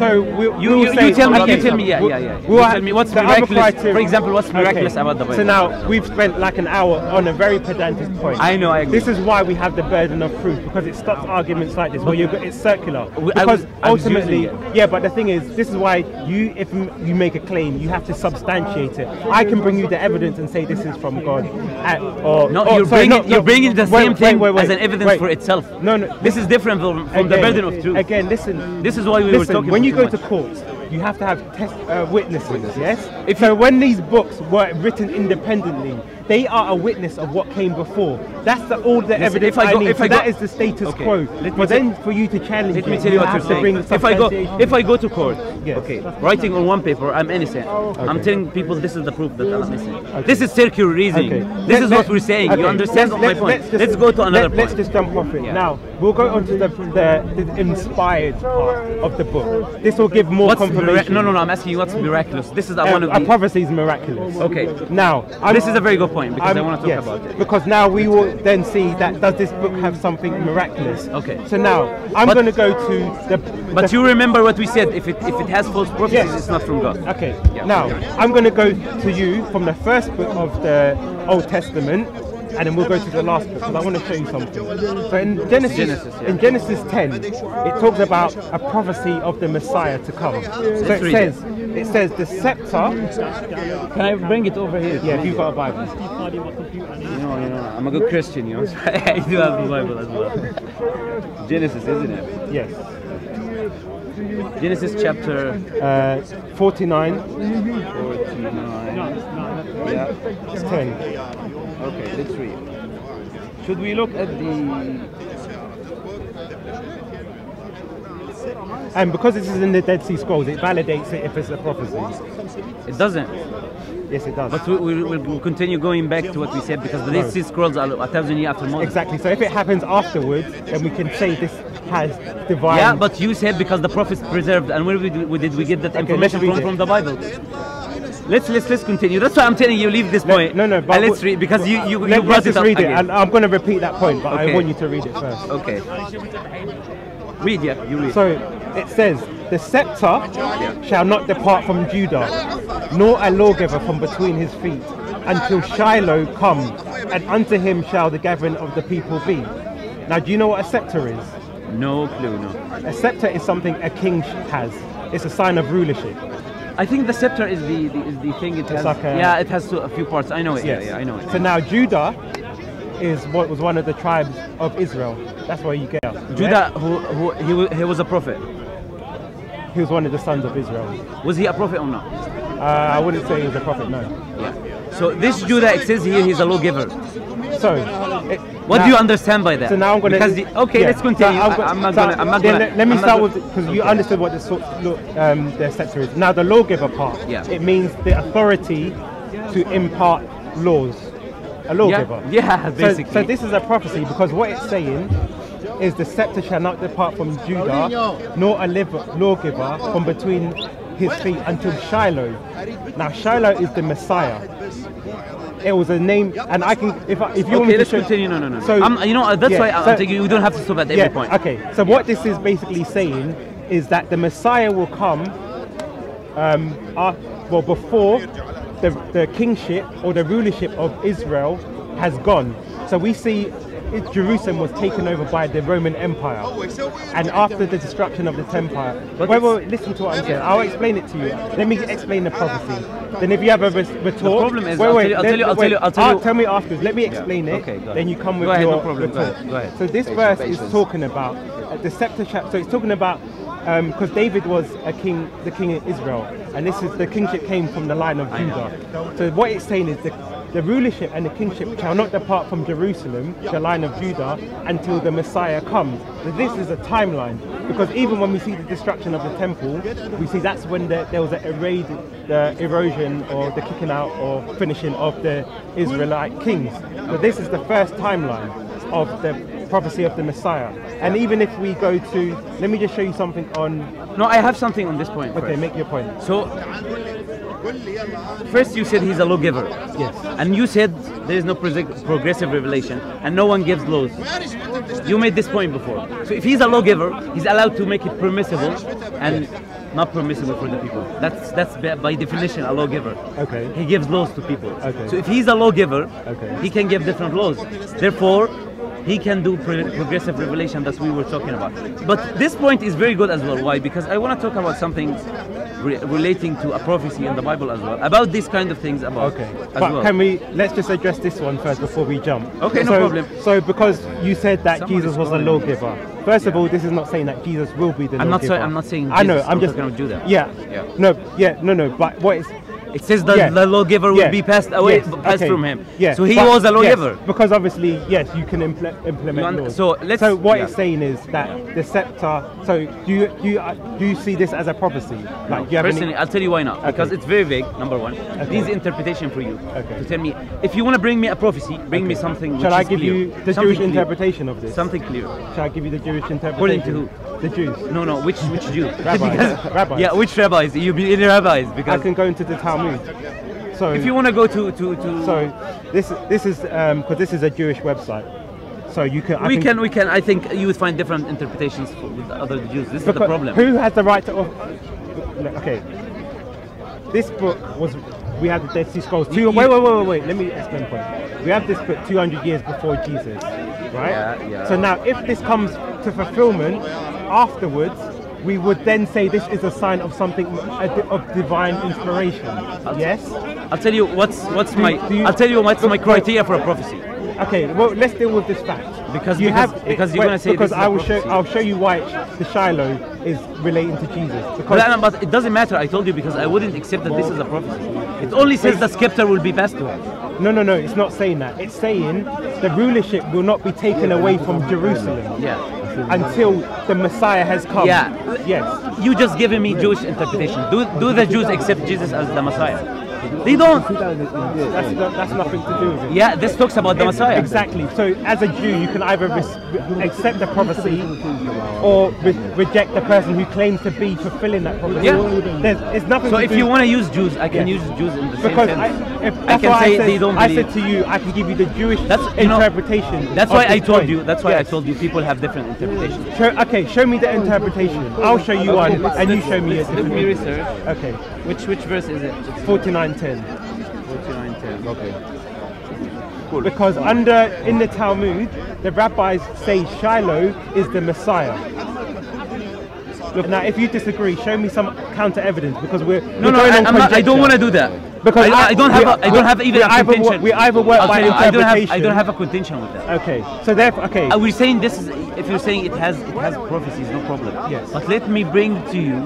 A: So we,
B: you, you,
A: will
B: you tell me.
A: okay,
B: You tell me. Yeah, yeah, yeah. You tell me what's miraculous. For example, what's
A: Okay.
B: miraculous about the Bible?
A: So now we've spent like an hour on a very pedantic point.
B: I know, I agree.
A: This is why we have the burden of proof because it stops arguments like this where you it's circular. Because ultimately, yeah. But the thing is, this is why you, if you make a claim, you have to substantiate it. I can bring you the evidence and say this is from God, at, or
B: No,
A: or-
B: you're
A: sorry,
B: bringing
A: no,
B: you're bringing the
A: wait,
B: same thing
A: wait, wait,
B: as an evidence for itself.
A: No, no.
B: This is different from, from the burden of truth.
A: Again, listen.
B: This is why we were talking
A: when
B: for
A: you go to
B: much.
A: court, you have to have test, uh, witnesses, Yes. If so, when these books were written independently, they are a witness of what came before. That's the, all the
B: Listen,
A: evidence
B: if I
A: I,
B: go-
A: need.
B: if
A: so
B: I
A: that
B: go-
A: is the status
B: Okay,
A: quo.
B: let
A: But then for you to challenge
B: Let me
A: it,
B: tell you what you're
A: bring
B: saying. If I go, if I go to court,
A: Yes.
B: okay, writing on one paper, I'm innocent. I'm telling people this is the proof that I'm innocent. This is circular reasoning.
A: Okay.
B: This
A: Let-
B: is
A: let-
B: what we're saying.
A: okay,
B: You understand
A: let's-
B: my
A: let's-
B: point?
A: Let's, just,
B: Let's go to another
A: let, Let's just jump off it.
B: Yeah.
A: Now, we'll go on to the, the, the inspired part of the book. This will give more
B: What's
A: confirmation.
B: no, no, no. I'm asking you what's miraculous. This is uh, one of
A: a
B: the.
A: prophecy is miraculous.
B: Okay.
A: Now, I'm-
B: This is a very good point because I
A: I'm-
B: want to talk
A: yes,
B: about it.
A: Because now we will then see that does this book have something miraculous?
B: Okay.
A: So now I'm going to go to the.
B: But
A: the-
B: you remember what we said. If it if it has false prophecies,
A: Yes.
B: it's not from God.
A: Okay.
B: Yeah.
A: Now I'm going to go to you from the first book of the Old Testament, and then we'll go to the last book because I want to show you something. So in Genesis,
B: Genesis, yeah.
A: in Genesis 10, it talks about a prophecy of the Messiah to come. So it. says, it says the scepter.
B: Can I bring it over here?
A: Yeah, if you've got a Bible.
B: You know, you know, I'm a good Christian, you know. (laughs) I do have the Bible as well. Genesis, isn't it?
A: Yes.
B: Genesis chapter
A: Uh, 49,
B: 49. Yeah.
A: 10.
B: Okay, let's read. Should we look at the?
A: And because this is in the Dead Sea Scrolls, it validates it if it's a prophecy.
B: It doesn't.
A: Yes, it does.
B: But we, we, we'll continue going back to what we said because the Dead Sea Scrolls are a thousand years after Moses.
A: Exactly. So if it happens afterwards, then we can say this has divine.
B: Yeah, but you said because the prophets preserved, and where we, we did we get that
A: Okay,
B: information from? From the Bible. Let's let's let's continue. That's why I'm telling you, leave this
A: No,
B: point.
A: no, no.
B: and let's read because you you,
A: Let,
B: you brought it up
A: read
B: again.
A: it, and I'm going to repeat that point, but
B: Okay.
A: I want you to read it first.
B: Okay. Read, yeah, you read.
A: So it says, "The scepter shall not depart from Judah, nor a lawgiver from between his feet, until Shiloh come, and unto him shall the gathering of the people be." Now, do you know what a scepter is?
B: no clue, no.
A: A scepter is something a king has. It's a sign of rulership.
B: I think the scepter is the, the is the thing. It has
A: like a-
B: yeah, it has a few parts. I know it.
A: Yes.
B: Yeah, yeah, I know it.
A: So now Judah is what was one of the tribes of Israel. That's where you get.
B: Judah, who, who he, he was a prophet.
A: He was one of the sons of Israel.
B: Was he a prophet or not?
A: Uh, I wouldn't say he was a prophet, no.
B: Yeah. So this Judah, it says here, he's a lawgiver.
A: So, it,
B: What
A: now-
B: do you understand by that?
A: So now I'm going to.
B: Because the, okay, let's continue. I, am not gonna. I'm not gonna.
A: Let, let me
B: I'm
A: start with because you understood what the sort, um, the scepter is. Now the lawgiver part.
B: Yeah.
A: It means the authority to impart laws. A lawgiver.
B: yeah,
A: So-
B: basically.
A: So, this is a prophecy because what it's saying is the scepter shall not depart from Judah, nor a lawgiver from between his feet until Shiloh. Now Shiloh is the Messiah. It was a name, and I can if I, if you want me to
B: let's
A: show-
B: continue. No, no, no.
A: So
B: I'm, you know, that's
A: yeah,
B: why I'm
A: so-
B: taking. You don't have to stop at every
A: yeah,
B: point.
A: Okay, so what this is basically saying is that the Messiah will come, um, af- well, before the, the kingship or the rulership of Israel has gone. So we see it, Jerusalem was taken over by the Roman Empire, and after the destruction of the empire.
B: But
A: wait, wait, listen to what I'm saying. I'll explain it to you. Let me explain the prophecy. Then, if you have a res- retort,
B: problem is-
A: wait, wait,
B: tell I'll tell you- I'll tell you- I'll tell
A: ah,
B: you-
A: Tell me afterwards. Let me explain it.
B: Okay,
A: then you come with
B: Go ahead,
A: your
B: no problem. Go
A: retort.
B: ahead, go ahead.
A: So this
D: Patience,
A: verse is talking about uh, the scepter chapter. So it's talking about because David was a king, the king of Israel, and this is the kingship came from the line of Judah. So what it's saying is the the rulership and the kingship shall not depart from Jerusalem, the line of Judah, until the Messiah comes. So this is a timeline because even when we see the destruction of the temple, we see that's when the, there was a erade, the erosion or the kicking out or finishing of the Israelite kings. So this is the first timeline of the prophecy of the Messiah. And even if we go to, let me just show you something on.
B: No, I have something on this point.
A: Okay,
B: first.
A: make your point.
B: So, first you said he's a lawgiver.
A: Yes.
B: And you said there is no progressive revelation and no one gives laws. You made this point before. So if he's a lawgiver, he's allowed to make it permissible and not permissible for the people. That's that's by- by definition a lawgiver.
A: Okay.
B: He gives laws to people.
A: Okay.
B: So if he's a lawgiver,
A: Okay.
B: he can give different laws. Therefore, he can do pro- progressive revelation that we were talking about. But this point is very good as well. Why? Because I want to talk about something re- relating to a prophecy in the Bible as well. About these kind of things about
A: Okay,
B: as
A: but
B: well.
A: can we let's just address this one first before we jump?
B: Okay, no
A: so,
B: problem.
A: So because you said that
B: Someone
A: Jesus was a lawgiver. First of all, this is not saying that Jesus will be the
B: I'm not saying- I'm not saying
A: I know.
B: Jesus
A: I'm just
B: gonna do that.
A: Yeah.
B: Yeah.
A: No. Yeah. No. No. But what is
B: It says that
A: Yeah.
B: the lawgiver will
A: Yeah.
B: be passed away,
A: Yes,
B: passed
A: okay.
B: from him.
A: Yeah.
B: So he
A: but-
B: was a
A: yes,
B: lawgiver.
A: because obviously, yes, you can imple- implement
B: You
A: laws.
B: so let's-
A: So what
B: yeah.
A: it's saying is that the scepter. So do you do you uh, do you see this as a prophecy? Like do you have any-
B: Personally, I'll tell you why not. Because it's very vague. Number one,
A: Okay.
B: needs interpretation for you
A: Okay.
B: to tell me if you want to bring me a prophecy, bring me something.
A: Shall
B: which
A: I give
B: clear.
A: you the
B: Something
A: Jewish
B: clear.
A: interpretation of this?
B: Something clear.
A: Shall I give you the Jewish interpretation?
B: According to who?
A: The Jews.
B: No, no. Which which Jew?
A: Rabbis. (laughs)
B: because,
A: Rabbis.
B: Yeah, which rabbis? You be any rabbis?
A: I
B: Because
A: can go into the Talmud. So
B: if you want to go to to to.
A: so this this is um, because this is a Jewish website. So you can I
B: we can we can. I think you would find different interpretations for, with other Jews. This is the problem.
A: Who has the right to? Okay, this book was. We had the Dead Sea Scrolls. Two,
B: You-
A: wait, wait, wait, wait, wait. Let me explain. Point. We have this book 200 years before Jesus, right?
B: Yeah, yeah.
A: So now, if this comes to fulfillment afterwards, we would then say this is a sign of something of divine inspiration. Yes.
B: I'll tell you what's what's
A: Do-
B: my.
A: do you-
B: I'll tell you what's my criteria for a prophecy.
A: Okay. Well, let's deal with this fact.
B: Because-
A: you
B: because-
A: have
B: because you're
A: wait,
B: gonna say
A: because I will show. I'll show you why the Shiloh is relating to Jesus. Because
B: But, but it doesn't matter. I told you because I wouldn't accept that this is a prophecy. It only says the scepter will be passed to him.
A: No, no, no, it's not saying that. It's saying the rulership will not be taken away from Jerusalem
B: Yeah.
A: Until the Messiah has come.
B: Yeah.
A: Yes.
B: You just giving me Jewish interpretation. Do do the Jews accept Jesus as the Messiah? They don't.
A: That's, that's nothing to do with it.
B: Yeah, this talks about the Messiah.
A: Exactly. So, as a Jew, you can either accept the prophecy or re- reject the person who claims to be fulfilling that prophecy.
B: Yeah.
A: There's, it's nothing
B: So if you want to use Jews, I can
A: Yeah.
B: use Jews in the same
A: because
B: sense.
A: I, if,
B: I can say
A: I said,
B: they don't Believe.
A: I said to you, I can give you the Jewish
B: That's you know,
A: interpretation.
B: That's why I told
A: point.
B: you. That's why I told you people have different interpretations.
A: Show, okay, show me the interpretation. I'll show you one, and you show me a different.
B: Let
A: me
B: research.
A: Okay,
B: Which which verse is it? It's
A: 4910.
B: 49:10.
D: Okay.
A: Because under in the Talmud, the rabbis say Shiloh is the Messiah. Look now, if you disagree, show me some counter evidence because we're
B: No,
A: we're
B: no,
A: going
B: I,
A: on
B: not, I don't want to do that
A: Because
B: I,
A: I-
B: I don't have
A: we-
B: a, I don't have even a contention.
A: we either work
B: I'll
A: by
B: tell you, I don't have I don't have a contention with that.
A: Okay, so therefore, okay,
B: Are we saying this is if you're saying it has it has prophecies, no problem.
A: Yes.
B: But let me bring to you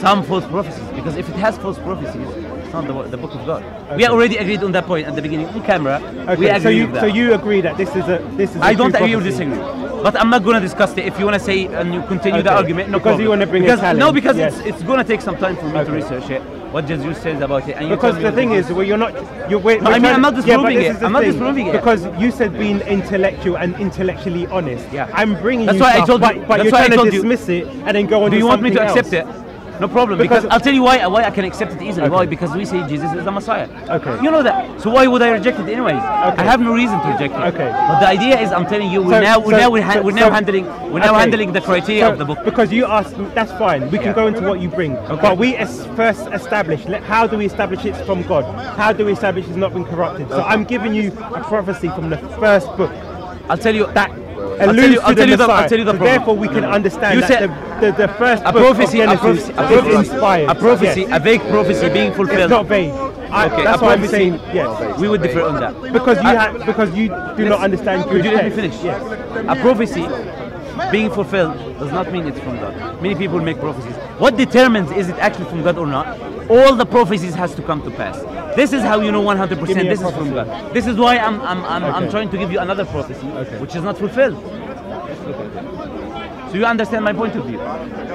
B: some false prophecies because if it has false prophecies, it's not the, the book of God. We
A: Okay.
B: already agreed on that point at the beginning on camera.
A: okay.
B: we
A: so you so you agree that this is a this is. a
B: I don't agree or disagree. But I'm not going to discuss it. If you want to say and you continue the argument, no
A: Because
B: problem.
A: you wanna bring a
B: because, No, because
A: yes.
B: it's, it's going to take some time for me to research it. What Jesus says about it. And you
A: Because the thing is, well, you're not. You're. We're,
B: No,
A: we're
B: I mean, I'm not disproving
A: this
B: it. I'm not disproving it.
A: Because you said being intellectual and intellectually honest.
B: Yeah.
A: I'm bringing
B: That's
A: you
B: why I told you-
A: but, but
B: that's
A: you're
B: why I
A: trying to dismiss it and then go on
B: Do you want me to accept it? No problem.
A: Because-
B: Because, I'll tell you why uh, why I can accept it easily.
A: Okay.
B: Why? Because we say Jesus is the Messiah.
A: Okay.
B: You know that. So why would I reject it anyways? I have no reason to reject it.
A: Okay.
B: But the idea is, I'm telling you, we're
A: So-
B: now we're
A: so-
B: now we're, ha-
A: so-
B: we're now handling we're now handling the criteria of the book.
A: Because you asked, that's fine. We can
B: Yeah.
A: go into what you bring. But we first establish. How do we establish it's from God? How do we establish it's not been corrupted? So I'm giving you a prophecy from the first book
B: I'll tell you
A: that alludes
B: tell you,
A: to
B: I'll
A: the
B: tell you the,
A: Messiah.
B: The
A: so therefore, we can understand
B: You
A: that
B: said-
A: the, the, the first
B: a prophecy, a prophecy, a
A: is
B: prophecy,
A: inspired.
B: a prophecy,
A: Yes.
B: a vague prophecy being fulfilled.
A: It's not vague. I,
B: Okay,
A: that's why I'm saying yes.
B: We would differ on that.
A: Because you uh,
B: I-
A: have, because you do not understand
B: Could you let me finish?
A: Yes.
B: A prophecy being fulfilled does not mean it's from God. Many people make prophecies. What determines is it actually from God or not? All the prophecies has to come to pass. This is how you know 100%
A: Give me
B: this is from. God. This is why I'm I'm I'm, I'm trying to give you another prophecy
A: Okay.
B: which is not fulfilled. So you understand my point of view?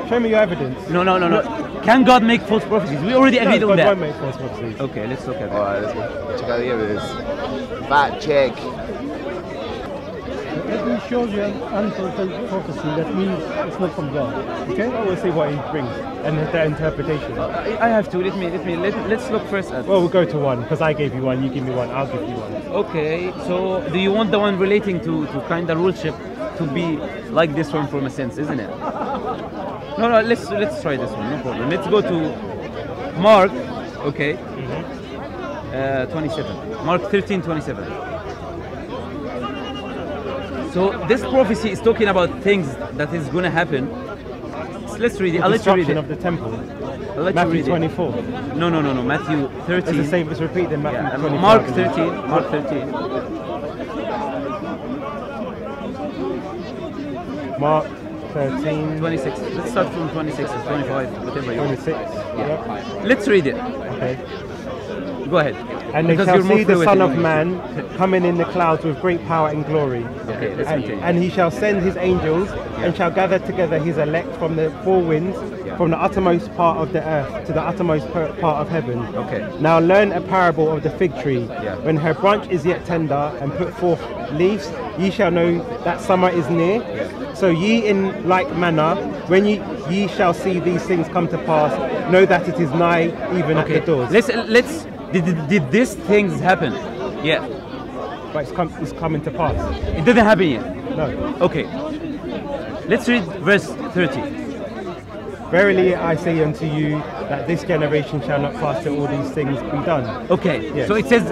A: Show me your evidence.
B: No, no, no, no. Can God make false prophecies? We already agreed
A: no,
B: on
A: God
B: that.
A: won't make false prophecies.
B: Okay, let's look at that.
D: Alright, let's go. check out the evidence. Fact check.
E: Let me show you an unfulfilled prophecy. That means it's not from God.
A: Okay, well, we'll see what he brings and the interpretation.
B: I I have to. Let me let me let, let's look first at
A: Well, we'll go to one because I gave you one, you give me one, I'll give you one.
B: Okay, so do you want the one relating to, to kind of ruleship to be like this one from a sense, isn't it? (laughs) No, no, let's let's try this one, no problem. Let's go to Mark, okay, uh, 27. Mark 13, 27. So this prophecy is talking about things that is going to happen. So let's read it. I'll
A: The
B: let you read it.
A: of the temple.
B: I'll let you
A: Matthew
B: read
A: 24.
B: it. No, no, no, no. Matthew 13.
A: It's the same, it's repeated in Matthew
B: Yeah,
A: 24.
B: Mark 13. Mark 13.
A: Mark 13,
B: 26. Let's start from 26 or 25, whatever you want.
A: 26. Yep.
B: Let's read it.
A: Okay.
B: Go ahead.
A: And they
B: Because
A: shall see the Son of Man coming in the clouds with great power and glory.
B: Okay, let's
A: and,
B: continue.
A: and he shall send his angels and shall gather together his elect from the four winds,
B: Yeah.
A: from the uttermost part of the earth to the uttermost part of heaven.
B: Okay.
A: Now learn a parable of the fig tree.
B: Yeah.
A: When her branch is yet tender and put forth leaves, ye shall know that summer is near. So ye in like manner, when ye, ye shall see these things come to pass, know that it is nigh even
B: Okay.
A: at the doors.
B: Let's let's did, did, did these things happen? Yeah.
A: but it's, com- it's coming to pass.
B: It didn't happen yet.
A: No.
B: Okay. Let's read verse 30.
A: Verily I say unto you that this generation shall not pass till all these things be done.
B: Okay.
A: Yes.
B: So it says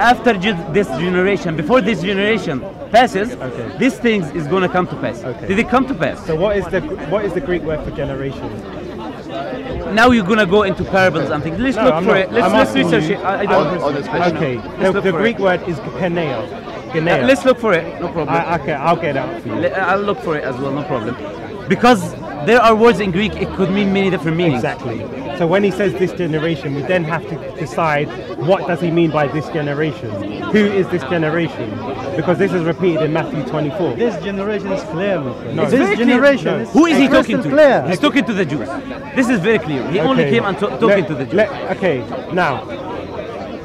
B: after this generation, before this generation passes,
A: Okay.
B: these things is going to come to pass.
A: Okay.
B: Did it come to pass?
A: So what is the what is the Greek word for generation?
B: Now you're going to go into parables and things. Let's
A: No,
B: look
A: I'm
B: for
A: not.
B: it. Let's, let's research
A: you-
B: it. I, I don't
D: On- on.
A: Okay.
B: Let's
A: The, the Greek
B: it.
A: word is genea.
B: Uh, let's look for it. No problem.
A: I, okay, I'll get out for you.
B: I'll look for it as well. No problem. Because there are words in Greek, it could mean many different meanings.
A: Exactly. So when he says this generation, we then have to decide what does he mean by this generation? Who is this generation? Because this is repeated in Matthew 24.
E: This generation is clear.
A: No. It's
E: this
B: very clear.
E: generation
A: No.
E: is
B: Who is he talking to?
E: Clear.
B: He's talking to the Jews. This is very clear. He only came and to- talking
A: Let-
B: to the Jews.
A: let- okay, now,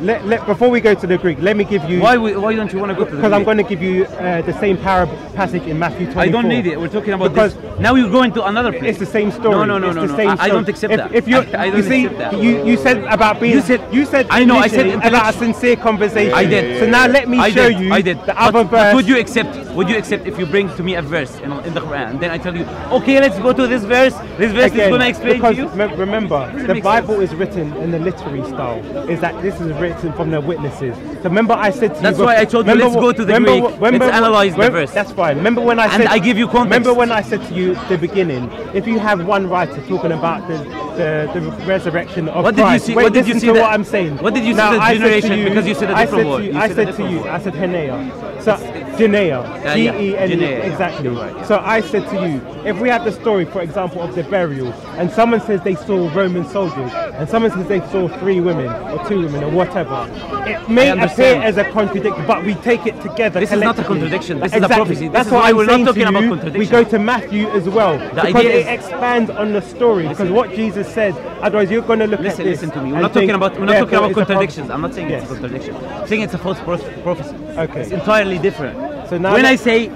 A: let, let, before we go to the Greek, let me give you.
B: why, we- why don't you want to go to the
A: Because I'm going to give you uh, the same parable passage in Matthew 24.
B: I don't need it. We're talking about
A: Because
B: this. Now you're going to another place.
A: It's the same story.
B: No, no, no,
A: it's
B: no,
A: the
B: no.
A: Same
B: I, I don't accept
A: if,
B: that.
A: If you,
B: I, I don't
A: you see, you you said about being.
B: You said-
A: you said.
B: I know, I said
A: about a sincere conversation.
B: I did.
A: So now let me
B: I
A: show
B: did,
A: you
B: I did.
A: the
B: But-
A: other
B: but
A: verse.
B: would you accept? Would you accept if you bring to me a verse in, in the Quran, and then I tell you, okay, let's go to this verse. This verse is going to explain to you.
A: remember, the Bible
B: sense.
A: is written in the literary style. Is that this is written from the witnesses. So remember, I said to
B: That's
A: you.
B: That's why I told you, let's go to the
A: remember
B: Greek.
A: remember
B: Let's analyze the verse.
A: That's fine. Remember when I
B: And
A: said.
B: I give you context.
A: Remember when I said to you at the beginning, if you have one writer talking about the the, the resurrection of
B: What did you
A: Christ,
B: see-
A: Wait,
B: what did you see that-
A: what I'm saying.
B: what did you see
A: Now,
B: the
A: I said to
B: generation-
A: you-
B: because you said a
A: I
B: different
A: said
B: word.
A: To you, I
B: said
A: to you. I said Henea. So Genea,
B: yeah,
A: G E N E, exactly.
B: right, yeah.
A: So I said to you, if we have the story, for example, of the burial, and someone says they saw Roman soldiers, and someone says they saw three women or two women or whatever, it may appear as a contradiction, but we take it together.
B: This is not a contradiction. This is a prophecy. This
A: That's
B: why
A: I'm
B: we're not talking about contradiction.
A: We go to Matthew as well because
B: idea
A: it expands on the story. Because what Jesus said, otherwise you're going to look
B: Listen,
A: at this.
B: listen to me. We're not talking about we're not talking about contradictions. I'm not saying
A: Yes.
B: it's a contradiction. I'm saying it's a false prophecy.
A: Okay.
B: It's entirely different.
A: So now
B: when I say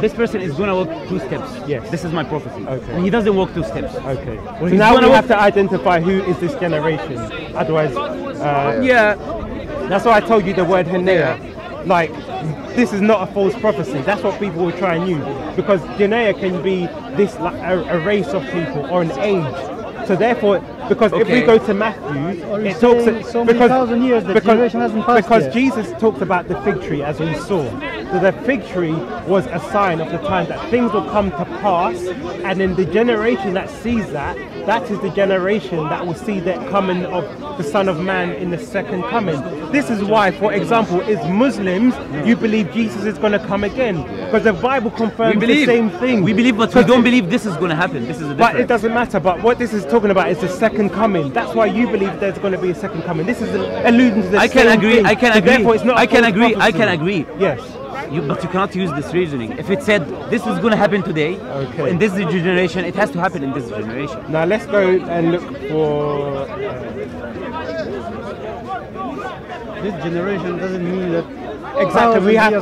B: this person is going to walk two steps,
A: Yes.
B: this is my prophecy.
A: Okay.
B: And he doesn't walk two steps.
A: Okay.
B: Well,
A: so now we have to identify who is this generation. Otherwise, uh,
B: Yeah.
A: that's why I told you the word Henea. Like, this is not a false prophecy. That's what people will try and use. Because Genea can be this like a, a race of people or an age. So therefore, because if we go to Matthew,
E: Or you're
A: it talks
E: saying so many
A: because,
E: thousand years the
A: because,
E: generation hasn't passed
A: because
E: yet.
A: Jesus talked about the fig tree as we saw. So the fig tree was a sign of the time that things will come to pass, and in the generation that sees that, that is the generation that will see the coming of the Son of Man in the second coming. This is why, for example, as Muslims, you believe Jesus is going to come again because the Bible confirms
B: believe
A: the same thing.
B: We believe, but we don't believe this is going to happen. This is a
A: but it doesn't matter. But what this is talking about is the second coming. That's why you believe there's going to be a second coming. This is alluding to the
B: I can agree.
A: thing.
B: I can
A: So
B: agree.
A: Therefore, it's not.
B: I can agree. I can agree.
A: Yes.
B: You, but you cannot use this reasoning. If it said this was going to happen today,
A: Okay.
B: in this generation, it has to happen in this generation.
A: Now let's go and look for. Uh,
E: This generation doesn't mean that
A: Exactly, we have.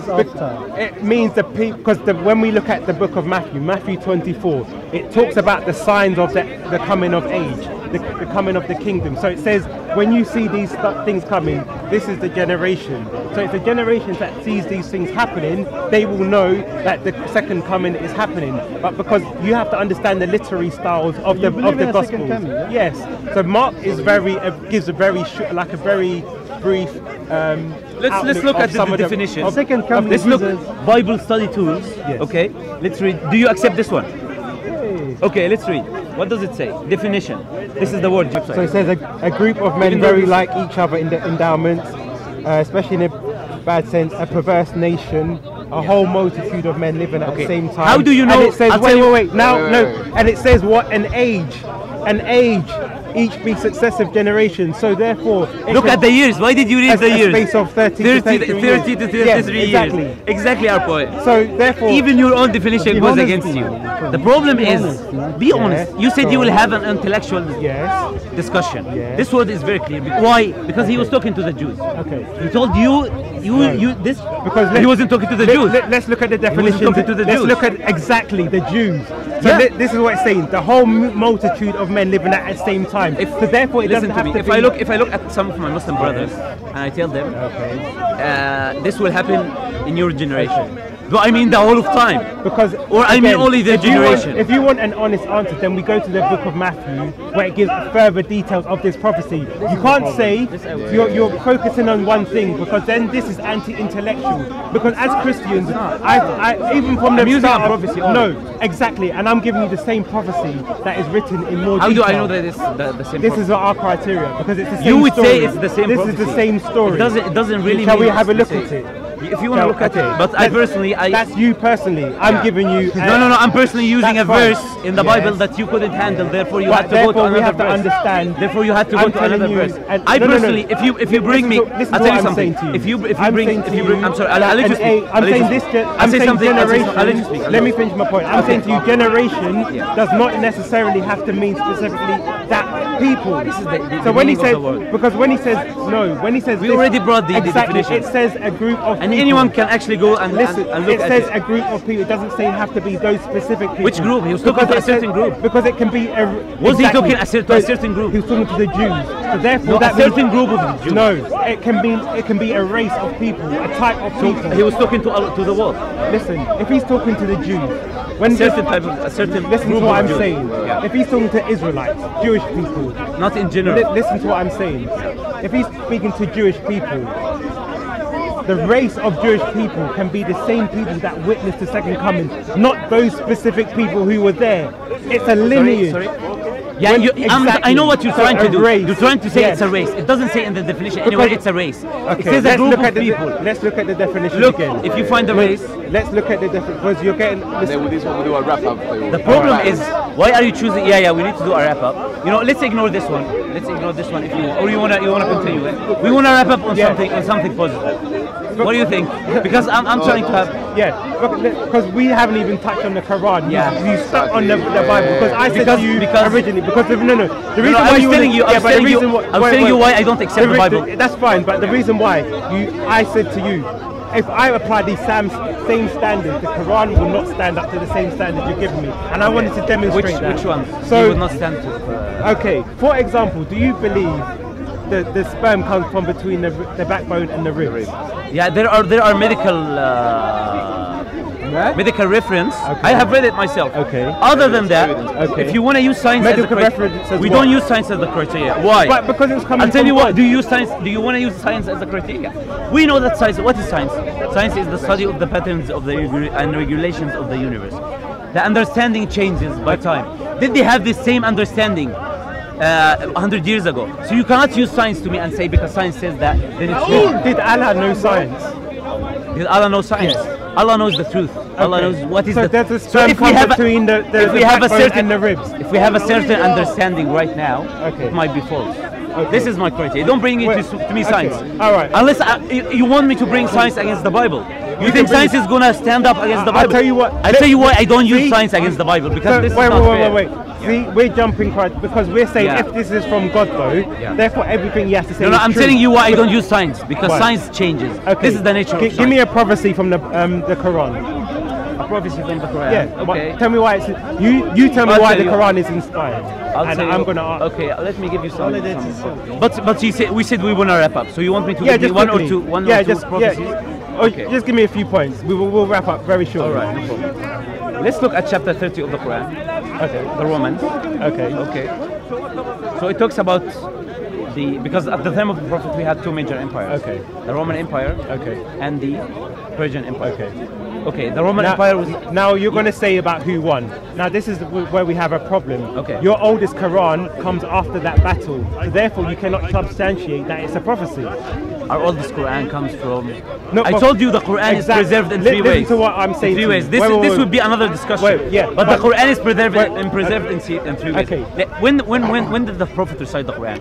A: It means the people because when we look at the book of Matthew, Matthew 24, it talks about the signs of the, the coming of age, the, the coming of the kingdom. So it says when you see these th- things coming, this is the generation. So it's the generation that sees these things happening. They will know that the second coming is happening. But because you have to understand the literary styles of the
E: believe
A: of the
E: in a second
A: gospels.
E: coming, yeah?
A: Yes. So Mark is very uh, gives a very sh- like a very brief. Um,
B: Let's let's look at the,
A: some
B: the
A: the-
B: definition.
A: of-
E: Second coming
B: Let's look
E: Jesus-
B: Bible study tools.
A: Yes.
B: Okay. Let's read. Do you accept this one? Okay. Let's read. What does it say? Definition. This is the word.
A: So it says a, a group of men very like each other in the endowments, uh, especially in a bad sense, a perverse nation a whole multitude of men living at
B: Okay.
A: the same time.
B: How do you know-
A: And it says,
B: I'll
A: wait,
B: tell you-
A: wait, wait. Now,
D: Wait, wait,
A: no, and it says what an age, an age, each be successive generations. So therefore,
B: Look at the years. Why did you read the years?
A: space of 30,
B: 30,
A: to 33 years.
B: 30 to 33
A: Yes,
B: years.
A: exactly.
B: Exactly our point.
A: So therefore,
B: Even your own definition goes against
E: you.
B: The problem
E: Be
B: is,
E: honest,
B: be honest. You said you will have an intellectual
A: yes,
B: discussion.
A: Yeah.
B: This word is very clear. Why? Because he was talking to the Jews.
A: okay.
B: He told you, you,
A: Right.
B: you this
A: Because
B: he wasn't talking to the
A: Let,
B: Jews.
A: Let, us look at the
B: to the
A: let's
B: Jews.
A: look at exactly the Jews. So
B: Yeah.
A: thi- this is what it's saying: the whole multitude of men living at the same time.
B: If-
A: so therefore, it doesn't
B: to
A: have
B: me.
A: to
B: If
A: be.
B: I look, if I look at some of my Muslim brothers and I tell them,
A: okay.
B: uh, this will happen in your generation. Do I mean the whole of time?
A: Because,
B: Or I mean only the
A: if you want-
B: generation.
A: if you want an honest answer, then we go to the book of Matthew, where it gives further details of this prophecy. You can't say you're, you're focusing on one thing because then this is anti-intellectual. Because as Christians, I, I even from the
B: I'm using
A: start
B: a prophecy.
A: No, exactly, and I'm giving you the same prophecy that is written in more
B: How do
A: detail.
B: I know that it's the, the same?
A: This
B: prophecy?
A: is our criteria because it's the same
B: you would
A: story.
B: say it's the same.
A: This
B: prophecy.
A: is the same story.
B: It doesn't. It doesn't really.
A: Shall we have a look at it?
B: If you want to
A: Shall-
B: look at
A: okay.
B: it, but I personally, I
A: That's you personally. I'm giving you.
B: no, no, no. I'm personally using a
A: fine.
B: verse in the
A: Yes.
B: Bible that you couldn't handle. Therefore, you
A: But
B: had to go to another
A: we have to understand.
B: Therefore, you had to go
A: I'm
B: to another
A: you-
B: verse.
A: and-
B: I
A: no, no, no.
B: personally, if you if you bring me,
A: to-
B: I'll tell you something.
A: to you.
B: If you if you bring if you bring, I'm sorry. I'll, let you speak.
A: I'm saying this. I'm saying
B: something.
A: Generation.
B: Let you speak. I'll
A: Let
B: let
A: me finish my point. I'm saying to you, generation does not necessarily have to mean specifically that people.
B: This is the- the-
A: so when he says because when he says no, when he says
B: We
A: this-
B: already brought the- the
A: exactly,
B: definition.
A: it says a group of
B: And. Anyone can actually go and,
A: Listen,
B: and, and
A: it says
B: it.
A: a group of people. It doesn't say it have to be those specific people.
B: Which group? He was talking to a
A: says-
B: certain group.
A: Because it can be a.
B: Was he talking a to a certain group?
A: He was talking to the Jews. So therefore,
B: No, a
A: that means-
B: certain group of Jews.
A: No, it can be. It can be a race of people, a type of people.
B: He was talking to uh, to the world.
A: Listen, if he's talking to the Jews, when
B: A certain type of a certain
A: listen
B: group
A: to what I'm
B: Jews.
A: saying.
B: Yeah.
A: If he's talking to Israelites, Jewish people,
B: Not in general.
A: li- listen to what I'm saying. If he's speaking to Jewish people, the race of Jewish people can be the same people that witnessed the second coming, not those specific people who were there. It's a lineage.
B: sorry? sorry. Yeah,
A: When-
B: you, I'm, I know what you're trying
A: So
B: to
A: a
B: do.
A: race.
B: You're trying to say
A: Yes.
B: it's a race. It doesn't say in the definition anywhere
A: Because-
B: it's a race.
A: Okay,
B: it says
A: let's
B: group
A: look
B: of
A: at the
B: people.
A: let's look at the definition
B: Look,
A: again.
B: if you find a race,
A: Let's look at the definition because you're getting.
D: And then
A: Listen,
D: with this one, we do a wrap up.
B: the problem is why are you choosing? Yeah, yeah, we need to do a wrap up. You know, let's ignore this one. Let's ignore this one if you want, or you wanna you wanna continue it. We wanna wrap up on
A: Yeah.
B: something on something positive. What do you think? Because I'm, I'm trying to have.
A: yeah, because we haven't even touched on the Quran.
B: Yeah.
A: you, stuck on the, the Bible because I said
B: Because-
A: to you
B: because-
A: originally because the, no no the reason
B: no, I
A: why
B: was
A: you
B: telling you- I
A: yeah,
B: was
A: but
B: telling you-
A: why-
B: I was telling you why I don't accept the
A: re-
B: Bible.
A: that's fine, but the reason why you I said to you. If I apply these same, same standards, the Quran will not stand up to the same standards you're giving me, and I wanted to demonstrate
B: Which
A: that.
B: which one?
A: So
B: you would not stand to. Uh,
A: Okay, for example, do you believe the, the sperm comes from between the, the backbone and the ribs?
B: yeah, there are there are medical. Uh, Medical reference. I have read it myself.
A: Okay.
B: Other than that,
A: Okay.
B: if you want to use science
A: Medical
B: as a criteria,
A: reference
B: we
A: what?
B: don't use science as a criteria. Why?
A: But because it's coming
B: I'll tell
A: from
B: you what. Do you use science? Do you want to use science as a criteria? We know that science. What is science? Science is the study of the patterns of the and regulations of the universe. The understanding changes by time. Did they have the same understanding? Uh, 100 years ago. So you cannot use science to me and say because science says that, then it's wrong.
A: Did Allah know science?
B: Because Allah knows science. Allah knows the truth. Allah
A: Okay.
B: knows what is
A: so
B: the
A: there's a
B: So if we have a-
A: between the, the,
B: if we
A: the
B: have a certain
A: the ribs.
B: if we have a certain understanding right now,
A: Okay.
B: it might be false.
A: Okay.
B: This is my criteria. Don't bring it
A: Wait,
B: to, to me science.
A: All right.
B: Unless I, you, you want me to bring science against the Bible. You, think science is gonna stand up against the
A: Bible? I'll tell you what,
B: I tell you why I don't use science against the Bible because
A: So,
B: this
A: wait,
B: is
A: wait,
B: not
A: wait,
B: fair.
A: wait, wait. See, we're jumping right because we're saying
B: Yeah.
A: if this is from God though,
B: Yeah.
A: therefore everything he has to say
B: No, no,
A: is
B: I'm
A: true.
B: telling you why I don't use science because
A: Why?
B: science changes.
A: Okay.
B: This is the nature
A: Gi-
B: of
A: Give me a prophecy from the um, the Quran.
B: a prophecy from the Quran.
A: Yeah. wha-
B: Okay.
A: Tell me why it's you. You tell me
B: I'll
A: why
B: tell
A: the
B: you.
A: Quran is inspired,
B: I'll
A: and
B: tell
A: I'm
B: you-
A: gonna ask.
B: Okay, let me give you some.
E: Only
B: some- But but you said we said we want to wrap up. So you want me to
A: Yeah,
B: give me
A: just
B: one
A: quickly.
B: or two one
A: yeah,
B: or two
A: just
B: prophecies?
A: yeah. Oh,
B: Okay.
A: Just give me a few points. We will we'll wrap up very shortly.
B: All right, no problem. Let's look at chapter 30 of the Quran,
A: Okay.
B: the Romans.
A: Okay.
B: Okay. So it talks about the because at the time of the Prophet we had two major empires.
A: Okay.
B: The Roman Empire.
A: Okay.
B: And the Persian Empire.
A: Okay.
B: Okay. The Roman
A: Now,
B: Empire was.
A: now you're going to say about who won. Now this is where we have a problem.
B: Okay.
A: Your oldest Quran comes after that battle, so therefore you cannot substantiate that it's a prophecy.
B: Our oldest Quran comes from
A: No,
B: I told you the Quran is preserved in three
A: listen
B: ways.
A: to what I'm
B: In
A: saying
B: three ways. This,
A: Wait,
B: is,
A: wait,
B: this
A: wait.
B: would be another discussion.
A: Wait, yeah,
B: but,
A: but-
B: the Quran is preserved
A: Wait.
B: and preserved in, se- in three ways.
A: Okay.
B: When, when, when, when did the Prophet recite the Quran?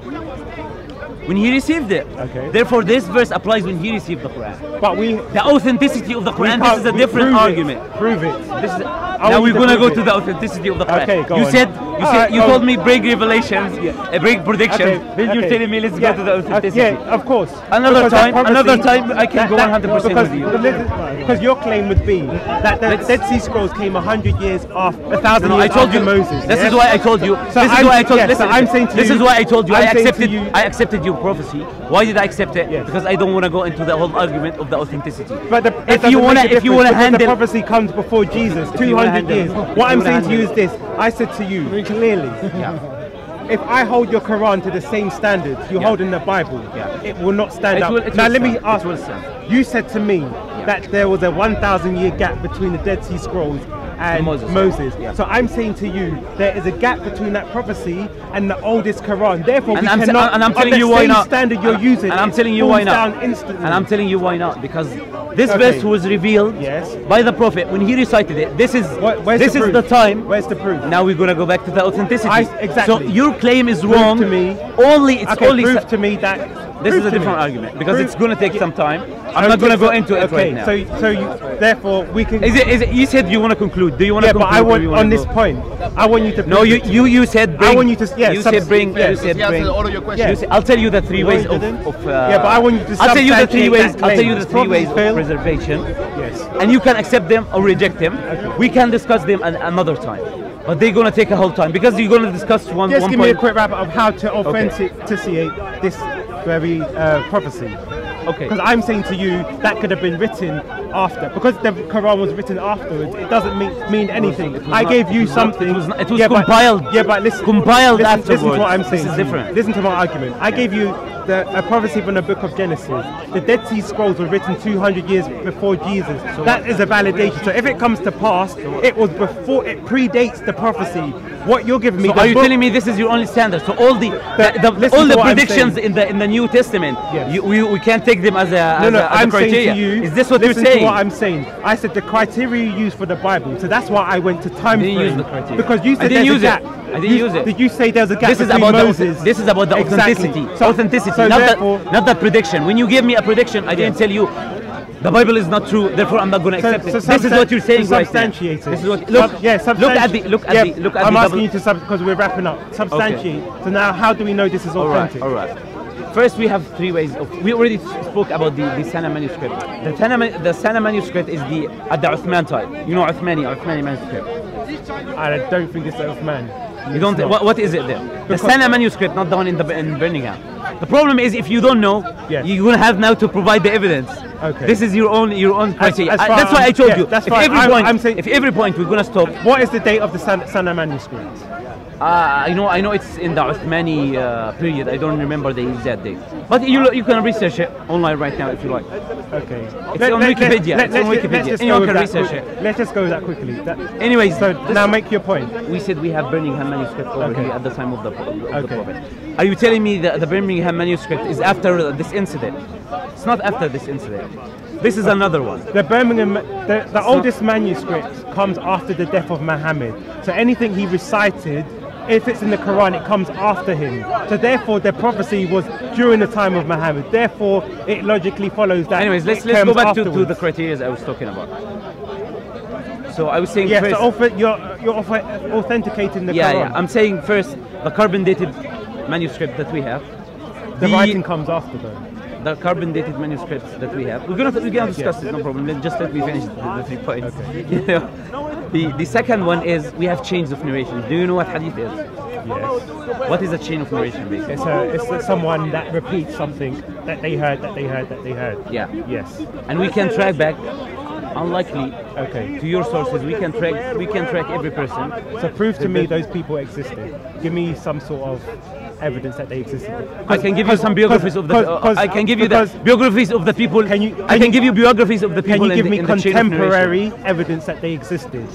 B: When he received it.
A: Okay.
B: Therefore, this verse applies when he received the Quran.
A: But we.
B: The authenticity of the Quran. This is a different
A: prove it.
B: argument.
A: Prove it.
B: This is, now we're gonna go
A: prove
B: to the authenticity of the Quran.
A: Okay, go
B: you
A: on.
B: said you said
A: right,
B: you
A: go
B: told me bring revelations, uh, bring predictions. Then you're
A: okay.
B: telling me let's
A: Yeah,
B: go to the
A: uh,
B: authenticity.
A: yeah, of course.
B: Another
A: Because
B: time- another time I can go 100%
A: because,
B: with you.
A: Because your claim would be that the Dead Sea Scrolls came hundred years after, a thousand years
B: I told
A: after
B: you
A: Moses.
B: This
A: yeah?
B: is why I told you.
A: So
B: this is
A: I'm-
B: why I told.
A: yeah, so I'm saying to
B: this
A: you-
B: is why I told you.
A: I'm
B: I accepted.
A: you-
B: I accepted your prophecy. Why did I accept it?
A: Yes.
B: Because I don't want to go into the whole argument of the authenticity.
A: But the,
B: if you want to,
A: a
B: if you want to handle,
A: the prophecy comes before Jesus,
B: If you wanna
A: 200 years. What I'm saying to you is this: I said to you clearly,
B: yeah.
A: if I hold your Quran to the same standards you
B: Yeah.
A: hold in the Bible,
B: Yeah.
A: it will not stand
B: It
A: up.
B: will-
A: now let me
B: stand. It
A: ask. You said to me that there was a 1,000 year gap between the Dead Sea Scrolls and
B: Moses.
A: Moses.
B: Yeah.
A: So I'm saying to you, there is a gap between that prophecy and the oldest Quran. Therefore,
B: And
A: we
B: I'm, t-
A: cannot.
B: and I'm telling you why not.
A: standard you're
B: and,
A: using.
B: And I'm telling you why not. And I'm telling you why not because this
A: Okay.
B: verse was revealed
A: Yes.
B: by the prophet when he recited it. This is
A: What-
B: this
A: the
B: is
A: proof?
B: the time.
A: Where's the proof?
B: Now we're gonna go back to the authenticity.
A: I- exactly.
B: So your claim is
A: Prove
B: wrong
A: to me.
B: Only it's
A: okay,
B: only sa-
A: to me that.
B: This
A: prove
B: is a different
A: me.
B: argument because
A: Prove-
B: it's gonna take some time. I'm
A: Okay,
B: not gonna go into it
A: okay,
B: right now.
A: So, so you, therefore, we can.
B: is it is it you said you want to conclude? Do you want to
A: yeah, but? I want on this
B: go?
A: point. I want you to.
B: No, you you you said bring.
A: I want you to. Yeah,
B: you said bring.
A: yeah.
B: You said bring.
D: all of your questions.
B: You said- I'll tell you the three
A: No,
B: ways of, of uh,
A: Yeah, but I want you to
B: I'll tell you the three ways. I'll tell you the three ways of
A: Phil?
B: preservation.
A: Yes.
B: And you can accept them or reject them. We can discuss them an, another time. But they're gonna take a whole time because you're gonna discuss one
A: Just
B: one
A: give me a quick wrap up of how to authenticate this very uh, prophecy.
B: Okay.
A: Because I'm saying to you that could have been written after. Because the Quran was written afterwards, it doesn't mean, mean anything.
B: it was
A: I
B: not-
A: gave you
B: was not-
A: something.
B: it was not- it was
A: yeah, but-
B: compiled-
A: yeah, but listen.
B: compiled
A: listen, Listen to what I'm saying. This is
B: different.
A: Listen to my argument. I gave you the, a prophecy from the book of Genesis. The Dead Sea Scrolls were written 200 years before Jesus. that is a validation. So if it comes to pass, it was before, it predates the prophecy. What you're giving me.
B: So are you
A: book-
B: telling me this is your only standard? So all the, the, the- all the predictions in the in the New Testament,
A: Yes.
B: you, we, we can't take them as a,
A: No,
B: as
A: no,
B: a, as a
A: I'm
B: criteria.
A: saying to you.
B: is this what you're saying?
A: What I'm saying. I said the criteria you use for the Bible. So that's why I went to time
B: didn't use
A: frame.
B: the criteria.
A: Because you
B: I didn't use
A: a
B: it. I didn't
A: You-
B: use it.
A: Did you say there's a gap
B: this is about
A: Moses?
B: auth- this is about the
A: Exactly.
B: authenticity.
A: So-
B: authenticity,
A: so
B: not
A: therefore-
B: the not the prediction. When you gave me a prediction, I didn't tell you the Bible is not true. Therefore, I'm not going to
A: So-
B: accept
A: so
B: it. This is what you're saying
A: so
B: right now.
A: substantiate it.
B: This is what
A: Sub-
B: look.
A: yeah,
B: look at the look at
A: yeah,
B: the look at
A: I'm
B: the
A: asking you to sub because we're wrapping up. Substantiate. So now, how do we know this is authentic?
B: All right. All right. First, we have three ways of. We already spoke about the, the Sana manuscript. The Sana, the Sana manuscript is the at the Uthman type. You know Uthmani, Uthmani manuscript.
A: I don't think it's of man.
B: You don't. What, what is it there? The Sana manuscript, not the one in the in Birmingham. The problem is if you don't know,
A: Yes.
B: you're gonna have now to provide the evidence.
A: Okay.
B: This is your own your own criteria.
A: as
B: I-
A: far
B: that's why I told
A: yeah,
B: you.
A: that's
B: if
A: fine.
B: every
A: I'm-
B: point,
A: I'm saying-
B: if every point we're gonna stop.
A: What is the date of the San- Sana manuscript?
B: Uh, I know, I know it's in the Uthmani uh, period. I don't remember the exact date. But you you can research it online right now if you like.
A: Okay.
B: It's on Wikipedia. It's on Wikipedia.
A: just
B: Anyone can research
A: that
B: it.
A: Let's just go with that quickly. That,
B: Anyways,
A: so now make your point.
B: we said we have Birmingham manuscript over
A: Okay.
B: here at the time of the, of the
A: Okay.
B: prophet. Are you telling me that the Birmingham manuscript is after this incident? It's not after this incident. This is another one.
A: The Birmingham, the, the oldest manuscript comes after the death of Muhammad. So anything he recited, if it's in the Quran, it comes after him. So therefore, the prophecy was during the time of Muhammad. Therefore, it logically follows that.
B: Anyways, let's let's go back to, to the criteria I was talking about. So I was saying
A: Yeah,
B: first.
A: so author- you're, you're author- authenticating the
B: yeah,
A: Quran.
B: yeah. I'm saying first the carbon dated manuscript that we have.
A: the writing comes after though.
B: the carbon dated manuscripts that we have. We're gonna we're gonna discuss it, no problem. Let- Just let me finish the, the three points. (laughs) You know? The the second one is we have chains of narration. Do you know what hadith is?
A: Yes.
B: What is a chain of narration basically?
A: It's, a, it's a- someone that repeats something that they heard, that they heard, that they heard.
B: Yeah.
A: Yes.
B: And we can track back, unlikely
A: Okay.
B: to your sources. We can track we can track every person.
A: So prove to me those people existed. Give me some sort of evidence that they existed.
B: I can give you some biographies of the. Uh, I can give you the biographies of the people.
A: Can you-
B: I
A: can
B: can
A: you-
B: give you biographies of the people
A: Can you give me
B: in the chain
A: contemporary evidence that they existed?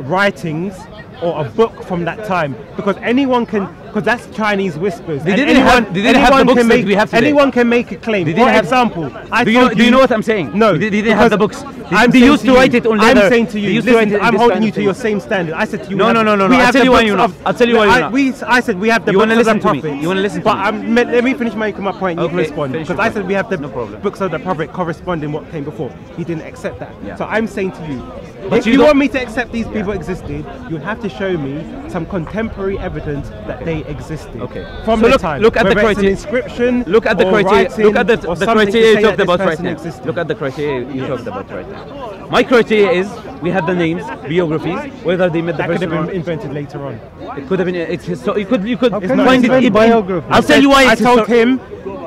A: Writings or a book from that time? Because anyone can, because that's Chinese whispers.
B: They didn't have- they didn't have the
A: anyone
B: books
A: can
B: that
A: make,
B: we have today.
A: Anyone can make a claim.
B: They
A: For
B: have-
A: example, I
B: do you know, do you know what I'm saying?
A: No,
B: they, they didn't have the books. They,
A: I'm
B: they used to
A: you-
B: write it on leather.
A: I'm saying to you,
B: used to
A: I'm holding you to your same standard. I said to you,
B: No, no, no, no, no. I'll tell you why you're not. I'll tell you why you're not.
A: I said we have the
B: You
A: books of the
B: listen to me.
A: prophet.
B: You listen to
A: but
B: me.
A: I'm, let me finish making my point. You can respond because I said we have the books of the prophet corresponding what came before. He didn't accept that. So I'm saying to you,
B: But
A: if
B: you
A: you, want me to accept these people existed, you have to show me some contemporary evidence that they existed.
B: Okay.
A: From
B: So
A: the
B: look-
A: time.
B: look at the
A: whether
B: criteria-
A: inscription.
B: Look at the criteria. Look at the, the criteria you talked about right
A: person
B: now.
A: existed.
B: Look at the criteria you talked about right now. My criteria is we have the names, biographies, whether they met the
A: that could have been invented later on.
B: it could have been. It's histo- you could you could
E: How
A: It's not
E: you
B: find it. in-
E: biography?
B: I'll tell you why.
A: I told him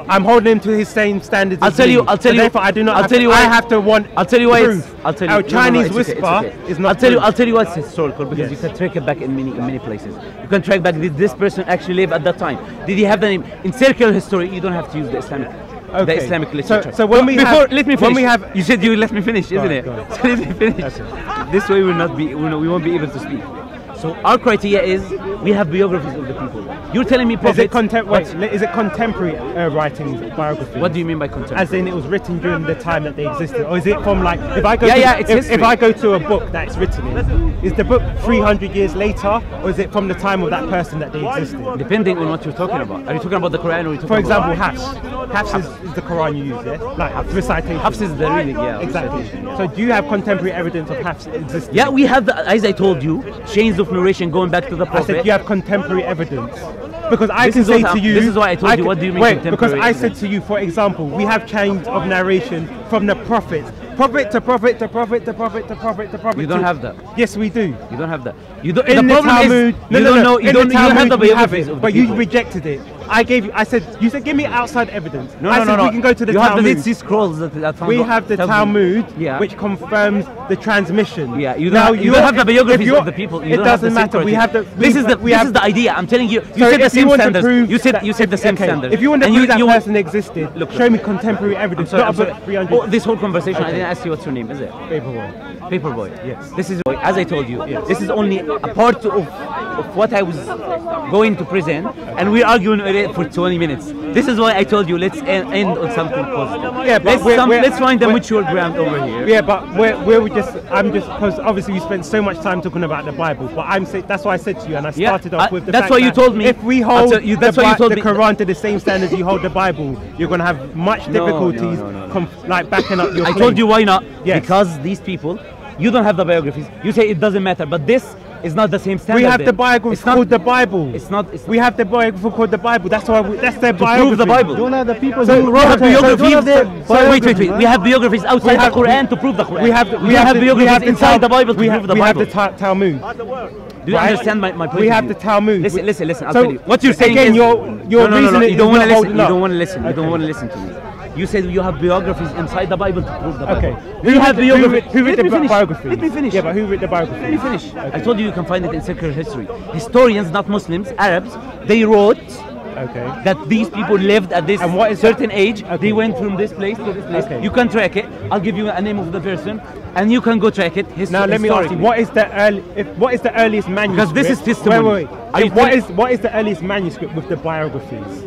A: I'm holding him to his same standards.
B: I'll
A: as
B: tell
A: me.
B: you- I'll tell
A: So
B: you-
A: Therefore, I do not.
B: I'll
A: have
B: tell
A: to,
B: you why-
A: I have to want.
B: I'll tell you why. It's,
A: proof.
B: I'll tell you.
A: Our
B: no, no, no,
A: Chinese
B: it's okay, it's
A: whisper
B: okay.
A: is not.
B: I'll tell you. I'll tell you why it's historical because you can track it back in many in many places. You can track back. Did this person actually live at that time? Did he have the name? In secular history, you don't have to use the Islamic. The Islamic
A: So-
B: literature.
A: so when
B: But
A: we
B: before,
A: have-
B: let me
A: when
B: finish.
A: we have-
B: you said you let me finish, isn't
A: on,
B: it? So (laughs) let me finish. This way we'll not be, we'll we won't be able to speak. So our criteria is we have biographies of the people. You're telling me
A: Is it, contem- wait, is it contemporary uh, writings, biography?
B: what do you mean by contemporary?
A: As in, it was written during the time that they existed, or is it from like if I go?
B: Yeah,
A: to,
B: yeah, it's
A: if,
B: history.
A: if I go to a book that's written in, is the book 300 years later, or is it from the time of that person that they existed?
B: Depending on what you're talking about. Are you talking about the Quran or are you talking
A: For example,
B: about
A: Hafs. Hafs is, is the Quran you use, yeah? Like Hafs. recitation.
B: Hafs is the reading, yeah.
A: Exactly. So do you have contemporary evidence of Hafs existing?
B: Yeah, we have the as I told you, chains of narration going back to the
A: I
B: Prophet.
A: said you have contemporary evidence. Because I
B: This
A: can say to you.
B: this is why I told you,
A: can-
B: what do you mean
A: Wait, because I said to you, for example, we have chains of narration from the Prophet Prophet to prophet to prophet to prophet to prophet to prophet.
B: You don't
A: to-
B: have that.
A: Yes, we do.
B: You don't have that. You don't.
A: In
B: the
A: the,
B: problem
A: Talmud,
B: is
A: no,
B: you
A: no,
B: don't
A: no.
B: know. You
A: in
B: don't.
A: the
B: you have
A: Talmud,
B: the
A: we have it,
B: of the
A: but you rejected it. I gave you. I said. You said, give me outside evidence.
B: No,
A: I
B: no,
A: said,
B: no, no.
A: We can go to the
B: you
A: Talmud.
B: have the Scrolls that, that
A: we have the Talmud,
B: Yeah.
A: which confirms the transmission.
B: Yeah, you don't,
A: Now,
B: have, you don't have the biographies of the people. You
A: it
B: don't have the
A: doesn't matter. We have the.
B: This is the.
A: we
B: this
A: have
B: is the idea. I'm telling you. You
A: So
B: said the same standards. You said. You said the same standards.
A: If you want to prove that person existed,
B: Look,
A: show me contemporary evidence.
B: sorry.
A: not
B: I'm sorry.
A: about 300
B: Oh, this whole conversation, I didn't ask you what's your name. Is it?
A: Paperboy.
B: Paperboy.
A: Yes.
B: This is as I told you. This is only a part of, of what I was going to present, and we're arguing it for 20 minutes. This is why I told you let's end, end on something positive.
A: Yeah, but
B: let's,
A: we're-
B: some,
A: we're-
B: let's find a
A: we're-
B: mature ground over here.
A: Yeah, but we're, we're just, I'm just, because obviously you spent so much time talking about the Bible, but I'm say, that's why I said to you, and I
B: Yeah,
A: started off with the
B: that's why you told me.
A: If we hold
B: you- that's
A: the,
B: why you told
A: the
B: me-
A: Quran to the same standards you hold the Bible, you're going to have much difficulties,
B: no, no, no.
A: like backing up your
B: I
A: claim.
B: told you why not.
A: Yes.
B: Because these people, you don't have the biographies. You say it doesn't matter, but this is not the same standard.
A: We have the. Bible
B: It's not,
A: called the Bible.
B: It's not. It's
A: we have the Bible called the Bible. That's why we, that's their
B: to
A: biography.
B: prove the Bible.
E: Don't have the people
A: So
E: who
A: we
E: wrote it.
A: biography-
E: Don't have their
B: So wait, wait,
E: biography,
B: wait. We have biographies outside
A: have-
B: the Quran to prove the Quran.
A: We have, the,
B: we,
A: we have,
B: have
A: the,
B: biographies
A: we have the
B: inside
A: Tal-
B: the Bible to
A: we
B: prove
A: have,
B: the
A: we have the Ta- Talmud.
B: Do you
A: right?
B: understand my, my point?
A: We have the Talmud.
B: Listen, listen, listen. I'll
A: So,
B: tell you. What you're saying
A: again,
B: is
A: your- your
B: no, no, no, no.
A: reasoning
B: You
A: is
B: don't want to listen. You don't want to listen. You don't want to listen to me. You said you have biographies inside the Bible to prove the Bible.
A: Okay.
B: We
A: Who
B: have
A: who
B: biographies.
A: read- who read
B: Let
A: the
B: me finish.
A: biographies?
B: Let me finish.
A: Yeah, but who read the biography?
B: Let me finish. I told you you can find it in secular history. Historians, not Muslims, Arabs, they wrote
A: Okay.
B: that these people lived at this
A: And what is
B: certain age.
A: Okay.
B: They went from this place to this place.
A: Okay.
B: You can track it. I'll give you a name of the person, and you can go track it. His-
A: Now let me ask you, what is the early, if, what is the earliest manuscript?
B: Because this is testimony.
A: Wait, wait, wait. If, what is what is the earliest manuscript with the biographies?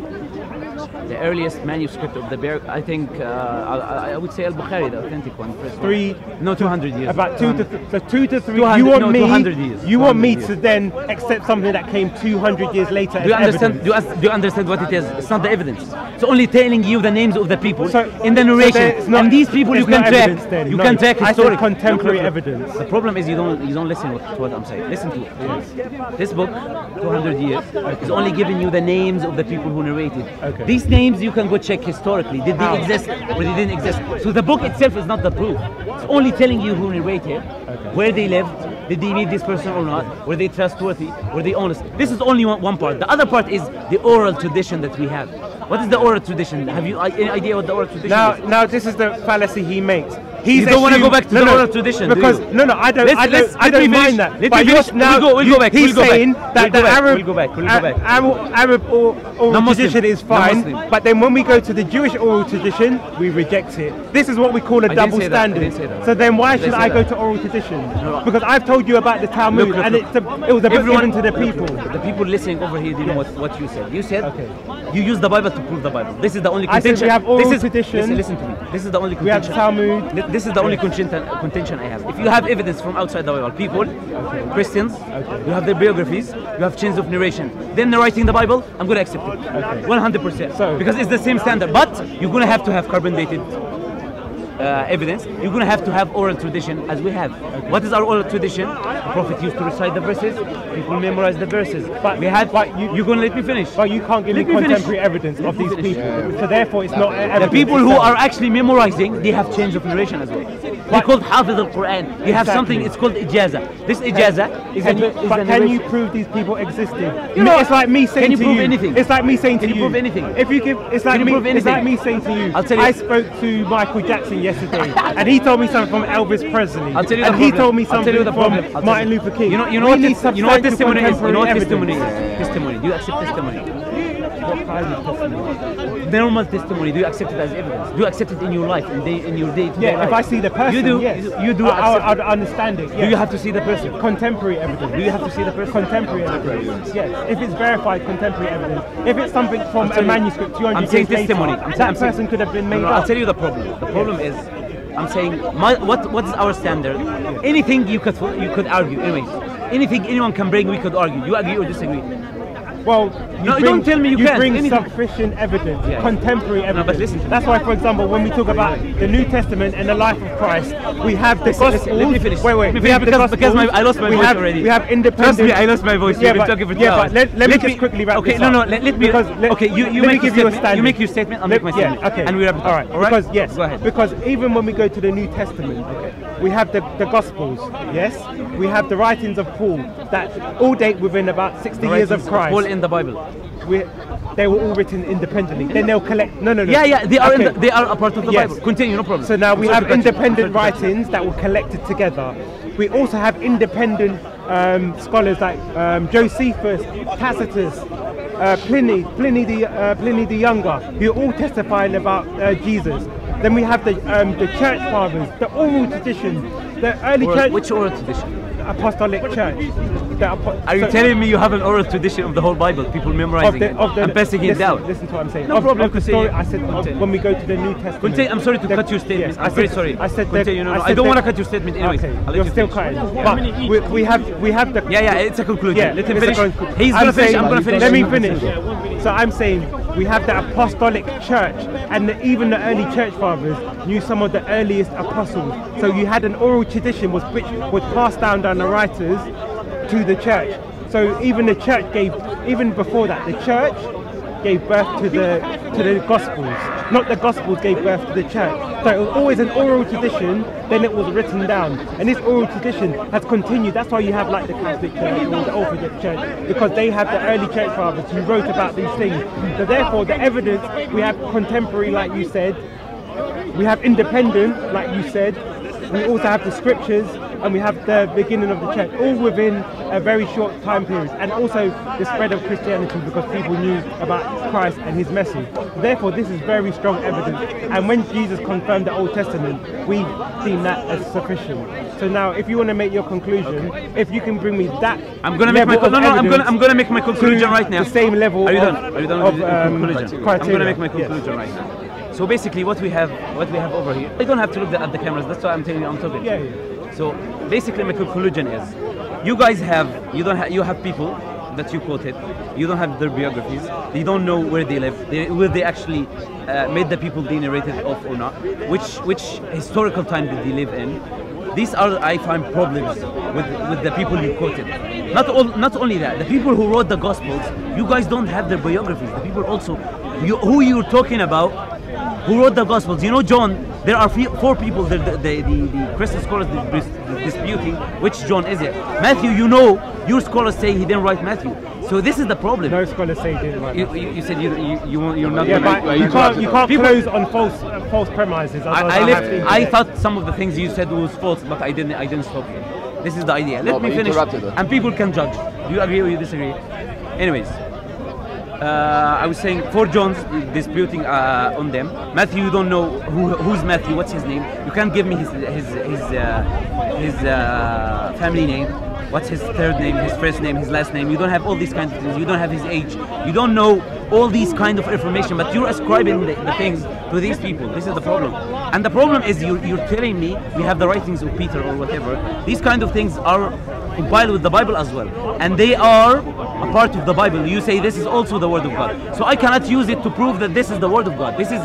B: The earliest manuscript of the bear, I think, uh, I, I would say Al-Bukhari, the authentic one. first one.
A: Three,
B: No, 200 years.
A: about two to th- so two to three.
B: 200
A: you want
B: no,
A: me?
B: 200 years.
A: You want me
B: 200
A: to then accept something that came 200 years later?
B: Do you understand? Do you, do you understand what it is? It's not the evidence. It's only telling you the names of the people
A: So-
B: in the narration.
A: it's not-
B: and these people you can track.
A: then,
B: You
A: no.
B: can track
A: I said contemporary
B: look.
A: evidence.
B: The problem is you don't you don't listen to what I'm saying. Listen to it. This book, 200 years, is only giving you the names of the people who narrated.
A: Okay.
B: These names you can go check historically. Did they ah. exist or they didn't exist? So the book itself is not the proof. It's only telling you who narrated, where they lived, did they meet this person or not, were they trustworthy, were they honest. This is only one, one part. The other part is the oral tradition that we have. What is the oral tradition? Have you uh, any idea what the oral tradition
A: Now,
B: is?
A: now this is the fallacy he makes. He's
B: you don't want to go back to
A: no,
B: the
A: no,
B: oral tradition, do
A: because
B: you?
A: no, no, I don't,
B: Let's-
A: I don't,
B: let's-
A: I don't mind that.
B: Let
A: but you're now,
B: We'll go- we'll
A: you-
B: go back,
A: He's
B: we'll go back.
A: saying
B: We'll
A: that
B: go
A: the
B: back,
A: Arab,
B: we'll go back, we'll go back.
A: Arab, Arab oral tradition is fine, but then when we go to the Jewish oral tradition, we reject it. This is what we call a double.
B: I
A: standard.
B: say that.
A: So then why should I go to oral tradition? Because I've told you about the Talmud,
B: Look, look,
A: and it's a, it was a book given to the people.
B: The people listening over here, do you know what, what you said? You said you use the Bible to prove the Bible. This is the only
A: I said we have oral
B: this is,
A: tradition.
B: Listen, to me. This is the only
A: We have. Talmud.
B: Th- This is the only contention, contention I have. If you have evidence from outside the Bible, people, Christians, you have their biographies, you have chains of narration, then narrating the Bible, I'm going to accept it. 100%.
A: So-
B: because it's the same standard. But you're going to have to have carbon dated uh, evidence, you're going to have to have oral tradition as we have. What is our oral tradition? The Prophet used to recite the verses, people memorize the verses.
A: But-
B: we had,
A: but you-
B: you're going to let me finish.
A: But you can't give
B: Let
A: me
B: me finish.
A: contemporary evidence of
B: Let me
A: these
B: finish.
A: people. So therefore, it's not
B: the
A: evidence.
B: people who are actually memorizing, they have change of narration as well. They called Hafiz al-Quran. You have
A: Exactly.
B: something, it's called ijaza. This ijaza is
A: Can you,
B: is
A: but can you prove these people existed?
B: You know,
A: it's like me saying
B: can you
A: to
B: prove
A: you.
B: anything?
A: It's like me saying
B: Can
A: to
B: you Can you prove anything?
A: If you give, it's like
B: Can you
A: me.
B: prove
A: It's like me saying to you.
B: I'll tell you-
A: I spoke to Michael Jackson yesterday, and he told me something from Elvis Presley.
B: I'll tell you
A: and
B: the
A: he told me something
B: the
A: from
B: problem.
A: Martin. Luther King.
B: You know, you know
A: We
B: what, tes- you know what testimony is. You know what testimony is. Testimony. Do you accept testimony?
A: What kind testimony?
B: Normal testimony. Do you accept it as evidence? Do you accept it in your life, in, day, in your day to day
A: Yeah,
B: life?
A: if I see the person,
B: you do.
A: yes.
B: You do, you do
A: I, I'd understand it.
B: Do you have to see the person?
A: contemporary evidence?
B: Do you have to see the person?
A: Contemporary evidence. Yes, if it's verified contemporary evidence. If it's something from a
B: you-
A: manuscript 200
B: I'm saying
A: later,
B: testimony. I'm
A: that
B: saying- I'm saying-
A: person could have been made
B: No,
A: up.
B: I'll tell you the problem. The problem is, I'm saying, my, what what is our standard? Anything you could you could argue. Anyways, anything anyone can bring, we could argue. You agree or disagree?
A: Well, you
B: No, don't tell me you can't.
A: bring
B: Anything.
A: sufficient evidence,
B: Yeah.
A: contemporary evidence.
B: but listen to me.
A: That's why, for example, when we talk about the New Testament and the life of Christ, we have the
B: Listen,
A: Gospels.
B: let me finish.
A: Wait, wait.
B: Let me
A: we have
B: finish
A: the
B: because- because my- I lost my
A: we
B: voice
A: have,
B: already.
A: We have independent.
B: Trust me, I lost my voice.
A: Yeah, but,
B: talking for
A: yeah, but let, let, me just
B: me-
A: quickly wrap
B: okay,
A: this
B: no,
A: up.
B: no, let- let me-
A: Because let,
B: okay, you- you
A: let
B: make
A: me
B: your
A: give you a
B: statement, you make your statement, I'll make my statement.
A: Okay.
B: And we wrap
A: All right.
B: all right?
A: Because yes,
B: Go ahead.
A: because even when we go to the New Testament, we have the, the Gospels. Yes, we have the writings of Paul that all date within about 60 years of Christ.
B: Paul in the Bible.
A: we, they were all written independently. Then they'll collect. No, no, no.
B: Yeah, yeah, they are in
A: Okay.
B: the, they are a part of the
A: Yes.
B: Bible. Continue, no problem.
A: So now we have
B: to cut you.
A: independent
B: I'm sorry to cut you.
A: writings that were collected together. We also have independent um, scholars like um, Josephus, Tacitus, uh, Pliny, Pliny the uh, Pliny the Younger, who are all testifying about uh, Jesus. Then we have the um, the church fathers, the oral tradition, the early
B: Oral-
A: church,
B: Which oral tradition?
A: Apostolic church. Apo-
B: Are you
A: so-
B: telling me you have an oral tradition of the whole Bible, people memorizing
A: the,
B: it
A: the,
B: and passing it down?
A: Listen to what I'm saying.
B: No
A: of,
B: problem,
A: Of the story, I said of, when we go to the New Testament.
B: Continue. I'm sorry to
A: the-
B: cut your statement.
A: yes, I
B: I'm
A: said-
B: very sorry.
A: I said
B: Continue.
A: that-
B: No, no,
A: I
B: I, don't want to cut your statement anyways.
A: Okay,
B: I'll
A: you're
B: you
A: still cutting. But we, we have we have the
B: Yeah, yeah, it's a conclusion.
A: yeah.
B: Let him finish. He's gonna finish. I'm gonna finish.
A: Let me finish. So I'm saying we have the apostolic church, and the, even the early church fathers knew some of the earliest apostles. So you had an oral tradition was which was passed down down the writers to the church. So even the church gave, even before that, the church gave birth to the to the gospels. Not the gospels gave birth to the church. So it was always an oral tradition, then it was written down. And this oral tradition has continued. That's why you have like the Catholic Church or the Orthodox Church, because they have the early church fathers who wrote about these things. So therefore the evidence we have contemporary like you said, we have independent, like you said. We also have the scriptures and we have the beginning of the church, all within a very short time period. And also the spread of Christianity because people knew about Christ and his message. Therefore, this is very strong evidence. And when Jesus confirmed the Old Testament, we deem that as sufficient. So now, if you want to make your conclusion, if you can bring me that,
B: I'm gonna make my no, no. I'm gonna I'm gonna make my conclusion right now.
A: The same level.
B: Are you
A: of,
B: done? Are you done
A: of, um,
B: conclusion? I'm gonna make my
A: Yes.
B: conclusion right now. So basically, what we have, what we have over here, I don't have to look at the cameras. That's why I'm telling you, I'm talking.
A: Yeah, yeah.
B: So basically, my conclusion is, you guys have, you don't have, you have people that you quoted. You don't have their biographies. You don't know where they live. They, where they actually uh, made the people they narrated of or not. Which which historical time did they live in? These are, I find, problems with, with the people you quoted. Not all, not only that, the people who wrote the Gospels, you guys don't have their biographies. The people also, you, who you're talking about, who wrote the Gospels. You know, John, there are fe- four people, the, the, the, the, the Christian scholars dis- dis- disputing which John is it. Matthew, you know, your scholars say he didn't write Matthew. So this is the problem.
A: No scholars say he didn't write
B: You,
A: that.
B: you, you said you, you, you won't- you're not
A: Yeah,
B: gonna-
A: but you can't you can't
B: People-
A: close on false uh, false premises.
B: I, I,
A: I'll
B: left, I thought some of the things you said was false, but I didn't. I didn't stop you. This is the idea. Let
D: No,
B: me finish,
D: interrupted
B: and people can judge. Do you agree or you disagree? Anyways, uh, I was saying four Johns disputing uh, on them. Matthew, you don't know who, who's Matthew. What's his name? You can't give me his his his uh, his uh, family name. What's his third name? His first name? His last name? You don't have all these kinds of things. You don't have his age. You don't know all these kind of information. But you're ascribing the, the things to these people. This is the problem. And the problem is you you're telling me we have the writings of Peter or whatever. These kind of things are compiled with the Bible as well. And they are a part of the Bible. You say this is also the Word of God. So I cannot use it to prove that this is the Word of God. This is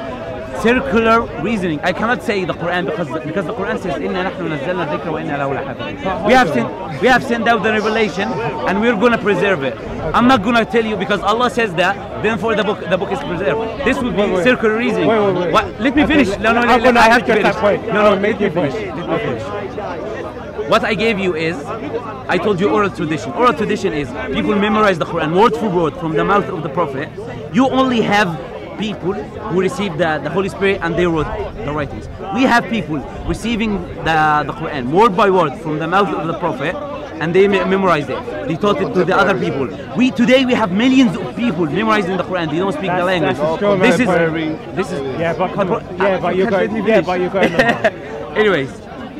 B: circular reasoning. I cannot say the Quran because because the Quran says Inna nahnu nazzalna dhikra wa inna lahu lahafidun. We have sent we have sent out the revelation and we're going to preserve it. I'm not going to tell you because Allah says that. Then for the book the book is preserved. This would be
A: wait, wait.
B: circular reasoning.
A: Wait, wait, wait.
B: What, let me finish.
A: Okay,
B: no, no, no,
A: no
B: I have to finish. No, no,
A: make
B: me finish. Let me finish. What I gave you is, I told you oral tradition. Oral tradition is people memorize the Quran word for word from the mouth of the Prophet. You only have people who receive the, the Holy Spirit and they wrote the writings. We have people receiving the, the Quran word by word from the mouth of the Prophet and they me- memorized it. They taught it to the other people. We today we have millions of people memorizing the Quran. They don't speak the language.
A: that's straw man
B: This is this is
A: Yeah, but
B: Come
A: yeah, but
B: You
A: you're going yeah, but you're (laughs) going.
B: Anyways,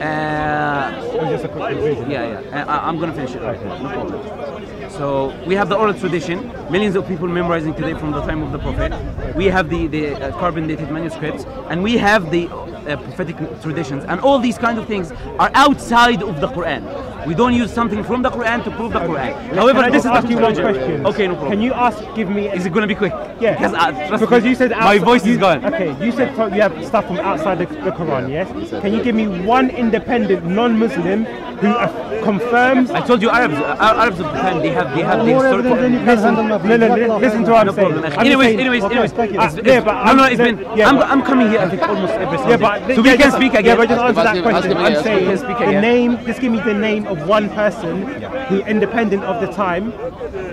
B: uh,
A: just a quick revision.
B: yeah, yeah. Uh, I, I'm gonna finish it right now. No problem. So we have the oral tradition. Millions of people memorizing today from the time of the Prophet. We have the the uh, carbon dated manuscripts, and we have the uh, prophetic traditions, and all these kind of things are outside of the Quran. We don't use something from the Quran to prove the Quran. However,
A: Can I
B: this is
A: ask
B: the
A: you one question.
B: Okay, no problem.
A: Can you ask? Give me.
B: Is it gonna be quick?
A: Yeah.
B: Because, uh, trust
A: because
B: me,
A: you said
B: my voice
A: you,
B: is gone.
A: Okay, you said you have stuff from outside the, the Quran, yes? Can you give me one independent non-Muslim who uh, confirms?
B: I told you Arabs. Uh, Arabs of the time they have they have the
E: More
B: historical.
E: evidence than
A: Listen, no, no, no, listen to
E: khairan.
A: what I'm
B: No
A: saying.
B: problem.
A: I'm just
B: Anyways, anyways,
E: Okay,
B: anyways.
E: thank you.
B: It's,
A: Uh, yeah, but
B: no,
A: I'm-
B: no, it's been.
A: yeah,
B: I'm,
A: but-
B: I'm coming here. I think almost every Sunday.
A: Yeah, but
B: so
A: yeah,
B: we can
A: just-
B: speak
A: Yeah,
B: again.
A: but just answer that question. I'm saying
B: ask
A: the name. Just give me the name of one person who, independent of the time,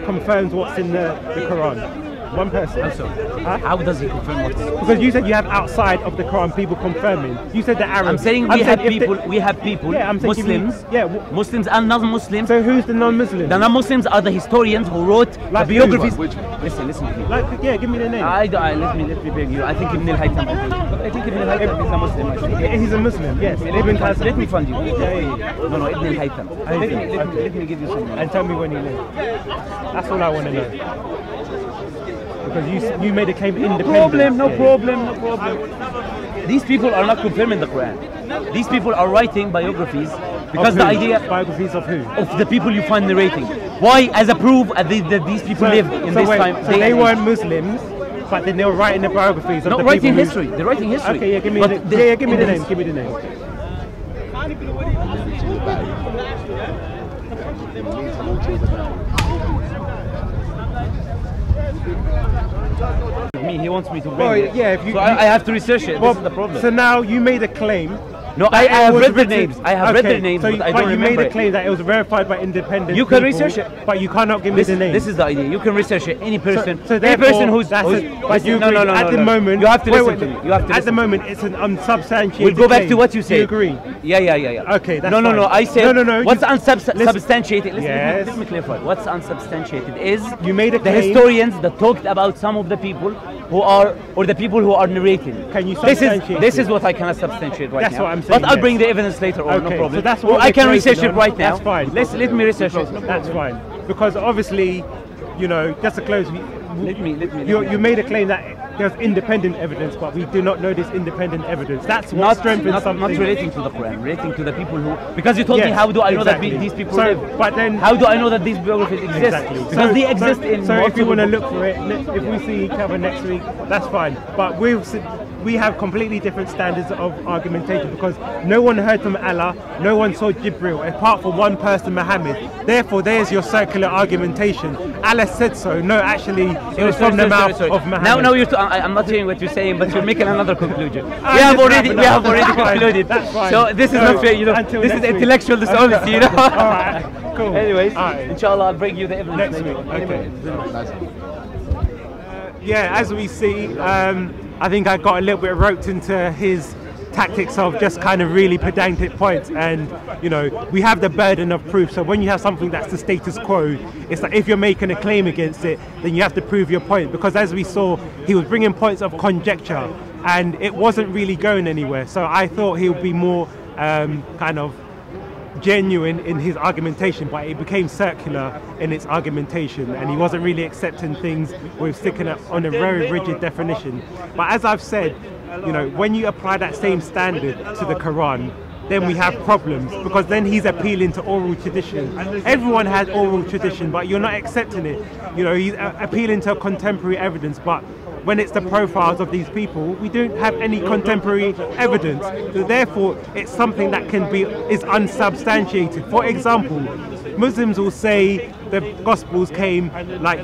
A: confirms what's in the, the Quran. One person.
B: So,
A: Huh?
B: how does he confirm what?
A: Because you said you have outside of the Quran people confirming. You said the Arabs.
B: I'm saying
A: I'm
B: we have
A: if the-
B: people. We have people.
A: Yeah, I'm saying give me-
B: Muslims.
A: yeah, w-
B: Muslims and non-Muslims.
A: So who's the non-Muslim?
B: The non-Muslims are the historians who wrote
A: Like
B: the biographies.
D: Which-
B: Listen, listen to me.
A: like, yeah, give me the name.
B: I, I let me let me beg you. I think Ibn al-Haytham. I think Ibn al-Haytham is a Muslim. I think.
A: Yeah, He's a Muslim, yes.
B: Let
A: Ibn
B: me,
A: Hazm.
B: let me fund you.
A: Yeah, yeah, yeah.
B: No, no, Ibn al-Haytham. Let me, let, me,
A: Okay.
B: let me give you some.
A: And tell me when he lived. That's all I want to know. Because you you made a claim independent.
B: problem, no
A: Yeah,
B: problem, no problem. These people are not confirming the Quran. These people are writing biographies because the idea
A: biographies of who?
B: of the people you find narrating. Why, as a proof they, that these people live in
A: so
B: this
A: wait,
B: time.
A: So
B: day
A: they weren't. Muslims, but then they were writing the biographies of
B: not
A: the
B: writing
A: people who-
B: history. They're writing history.
A: Okay, yeah, give me
B: But
A: the,
B: the-
A: yeah, yeah, give me the
B: the
A: name. Give me the name.
B: Me, he wants me to bring
A: Well,
B: it.
A: yeah, if you-
B: so I, I have to research it.
A: Well,
B: this is the problem.
A: So now you made a claim.
B: No, I, I have read
A: written-
B: names. I have read
A: Okay,
B: their names,
A: so
B: but
A: you,
B: I
A: but
B: don't
A: you made a
B: it.
A: claim that it was verified by independent.
B: You can
A: people,
B: research it.
A: but you cannot give me the name.
B: this is the idea. You can research it. Any person,
A: So, so
B: any person who's,
A: that's
B: who's
A: a, but you
B: no, no, no,
A: at
B: no,
A: the
B: no.
A: moment.
B: you have to
A: wait,
B: listen
A: wait,
B: to me. You have to
A: At
B: listen.
A: the moment, it's an unsubstantiated.
B: We'll go back to what you
A: Do. You agree?
B: Yeah, yeah, yeah, yeah.
A: Okay, that's
B: no, no, no. I said
A: No, no, no,
B: What's unsubstantiated? Listen, let me clarify. What's unsubstantiated is
A: You made a
B: the historians that talked about some of the people who are, or the people who are narrating.
A: Can you
B: This is this is what I cannot substantiate right
A: That's
B: now.
A: That's what I'm saying,
B: But I'll
A: yes.
B: bring the evidence later on. no problem.
A: so that's what
B: I can research it right now.
A: That's fine.
B: Let's let me research it. No
A: That's fine. Because obviously, you know, just a close,
B: Let me let me. let
A: you,
B: me-
A: you made a claim that there's independent evidence, but we do not know this independent evidence. That's what
B: not,
A: strengthens
B: not,
A: something.
B: not relating to the Quran, relating to the people who. Because you told me, how do I know
A: exactly.
B: that these people
A: So,
B: live?
A: but then-
B: how do I know that these biographies exist?
A: Exactly.
B: Because they exist
A: so,
B: in.
A: So if you want to look for it, if we see each other next week, that's fine. But we we have completely different standards of argumentation because no one heard from Allah, no one saw Jibril, apart from one person, Muhammad. Therefore, there's your circular argumentation. Allah said so. No, actually, it was from the mouth of Muhammad.
B: Now, now you're. T- I, I'm not hearing what you're saying, but you're making another conclusion. (laughs) We have already, we have already
A: That's fine.
B: concluded.
A: That's fine.
B: So this is
A: So,
B: not fair, you know. This is intellectual dishonesty, you know. (laughs)
A: All right, cool.
B: Anyways,
A: right.
B: inshallah, I'll bring you the evidence
A: Next week, okay.
D: Nice
A: yeah, as we see, um, I think I got a little bit roped into his tactics of just kind of really pedantic points. And you know we have the burden of proof. So when you have something that's the status quo it's like if you're making a claim against it then you have to prove your point. Because as we saw he was bringing points of conjecture. And it wasn't really going anywhere. So i thought he would be more um, kind of genuine in his argumentation, but it became circular in its argumentation, and he wasn't really accepting things with sticking up on a very rigid definition. But as I've said, you know, when you apply that same standard to the Quran, then we have problems because then he's appealing to oral tradition. Everyone has oral tradition, but you're not accepting it. You know, he's appealing to contemporary evidence, but when it's the profiles of these people, we don't have any contemporary evidence. So therefore, it's something that can be is unsubstantiated. For example, Muslims will say the Gospels came like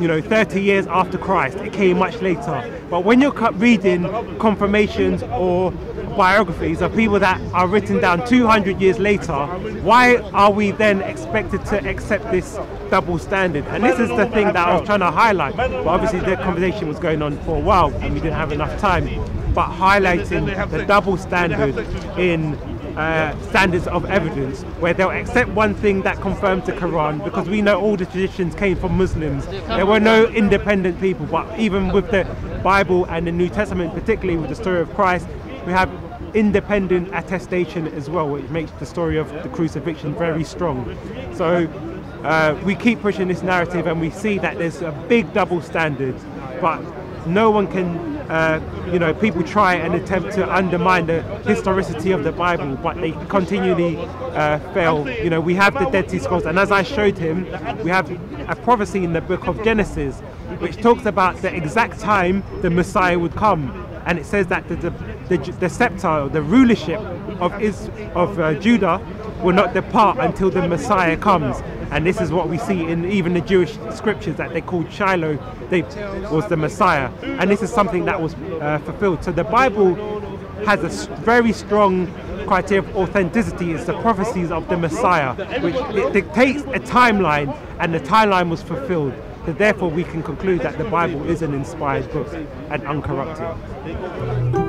A: you know 30 years after Christ. It came much later. But when you're reading confirmations or biographies of people that are written down 200 years later, why are we then expected to accept this double standard? And this is the thing that I was trying to highlight. But obviously, the conversation was going on for a while and we didn't have enough time. But highlighting the double standard in uh, standards of evidence, where they'll accept one thing that confirms the Quran, because we know all the traditions came from Muslims. There were no independent people, but even with the Bible and the New Testament, particularly with the story of Christ, we have independent attestation as well, which makes the story of the crucifixion very strong. So uh, we keep pushing this narrative, and we see that there's a big double standard, but no one can, uh, you know, people try and attempt to undermine the historicity of the Bible, but they continually uh, fail. You know, we have the Dead Sea Scrolls, and as I showed him, we have a prophecy in the book of Genesis, which talks about the exact time the Messiah would come. And it says that the, the, the, the scepter, the rulership of, is, of uh, Judah will not depart until the Messiah comes. And this is what we see in even the Jewish scriptures that they called Shiloh they, was the Messiah. And this is something that was uh, fulfilled. So the Bible has a very strong criteria of authenticity. It's the prophecies of the Messiah, which dictates a timeline, and the timeline was fulfilled. So therefore, we can conclude that the Bible is an inspired book and uncorrupted.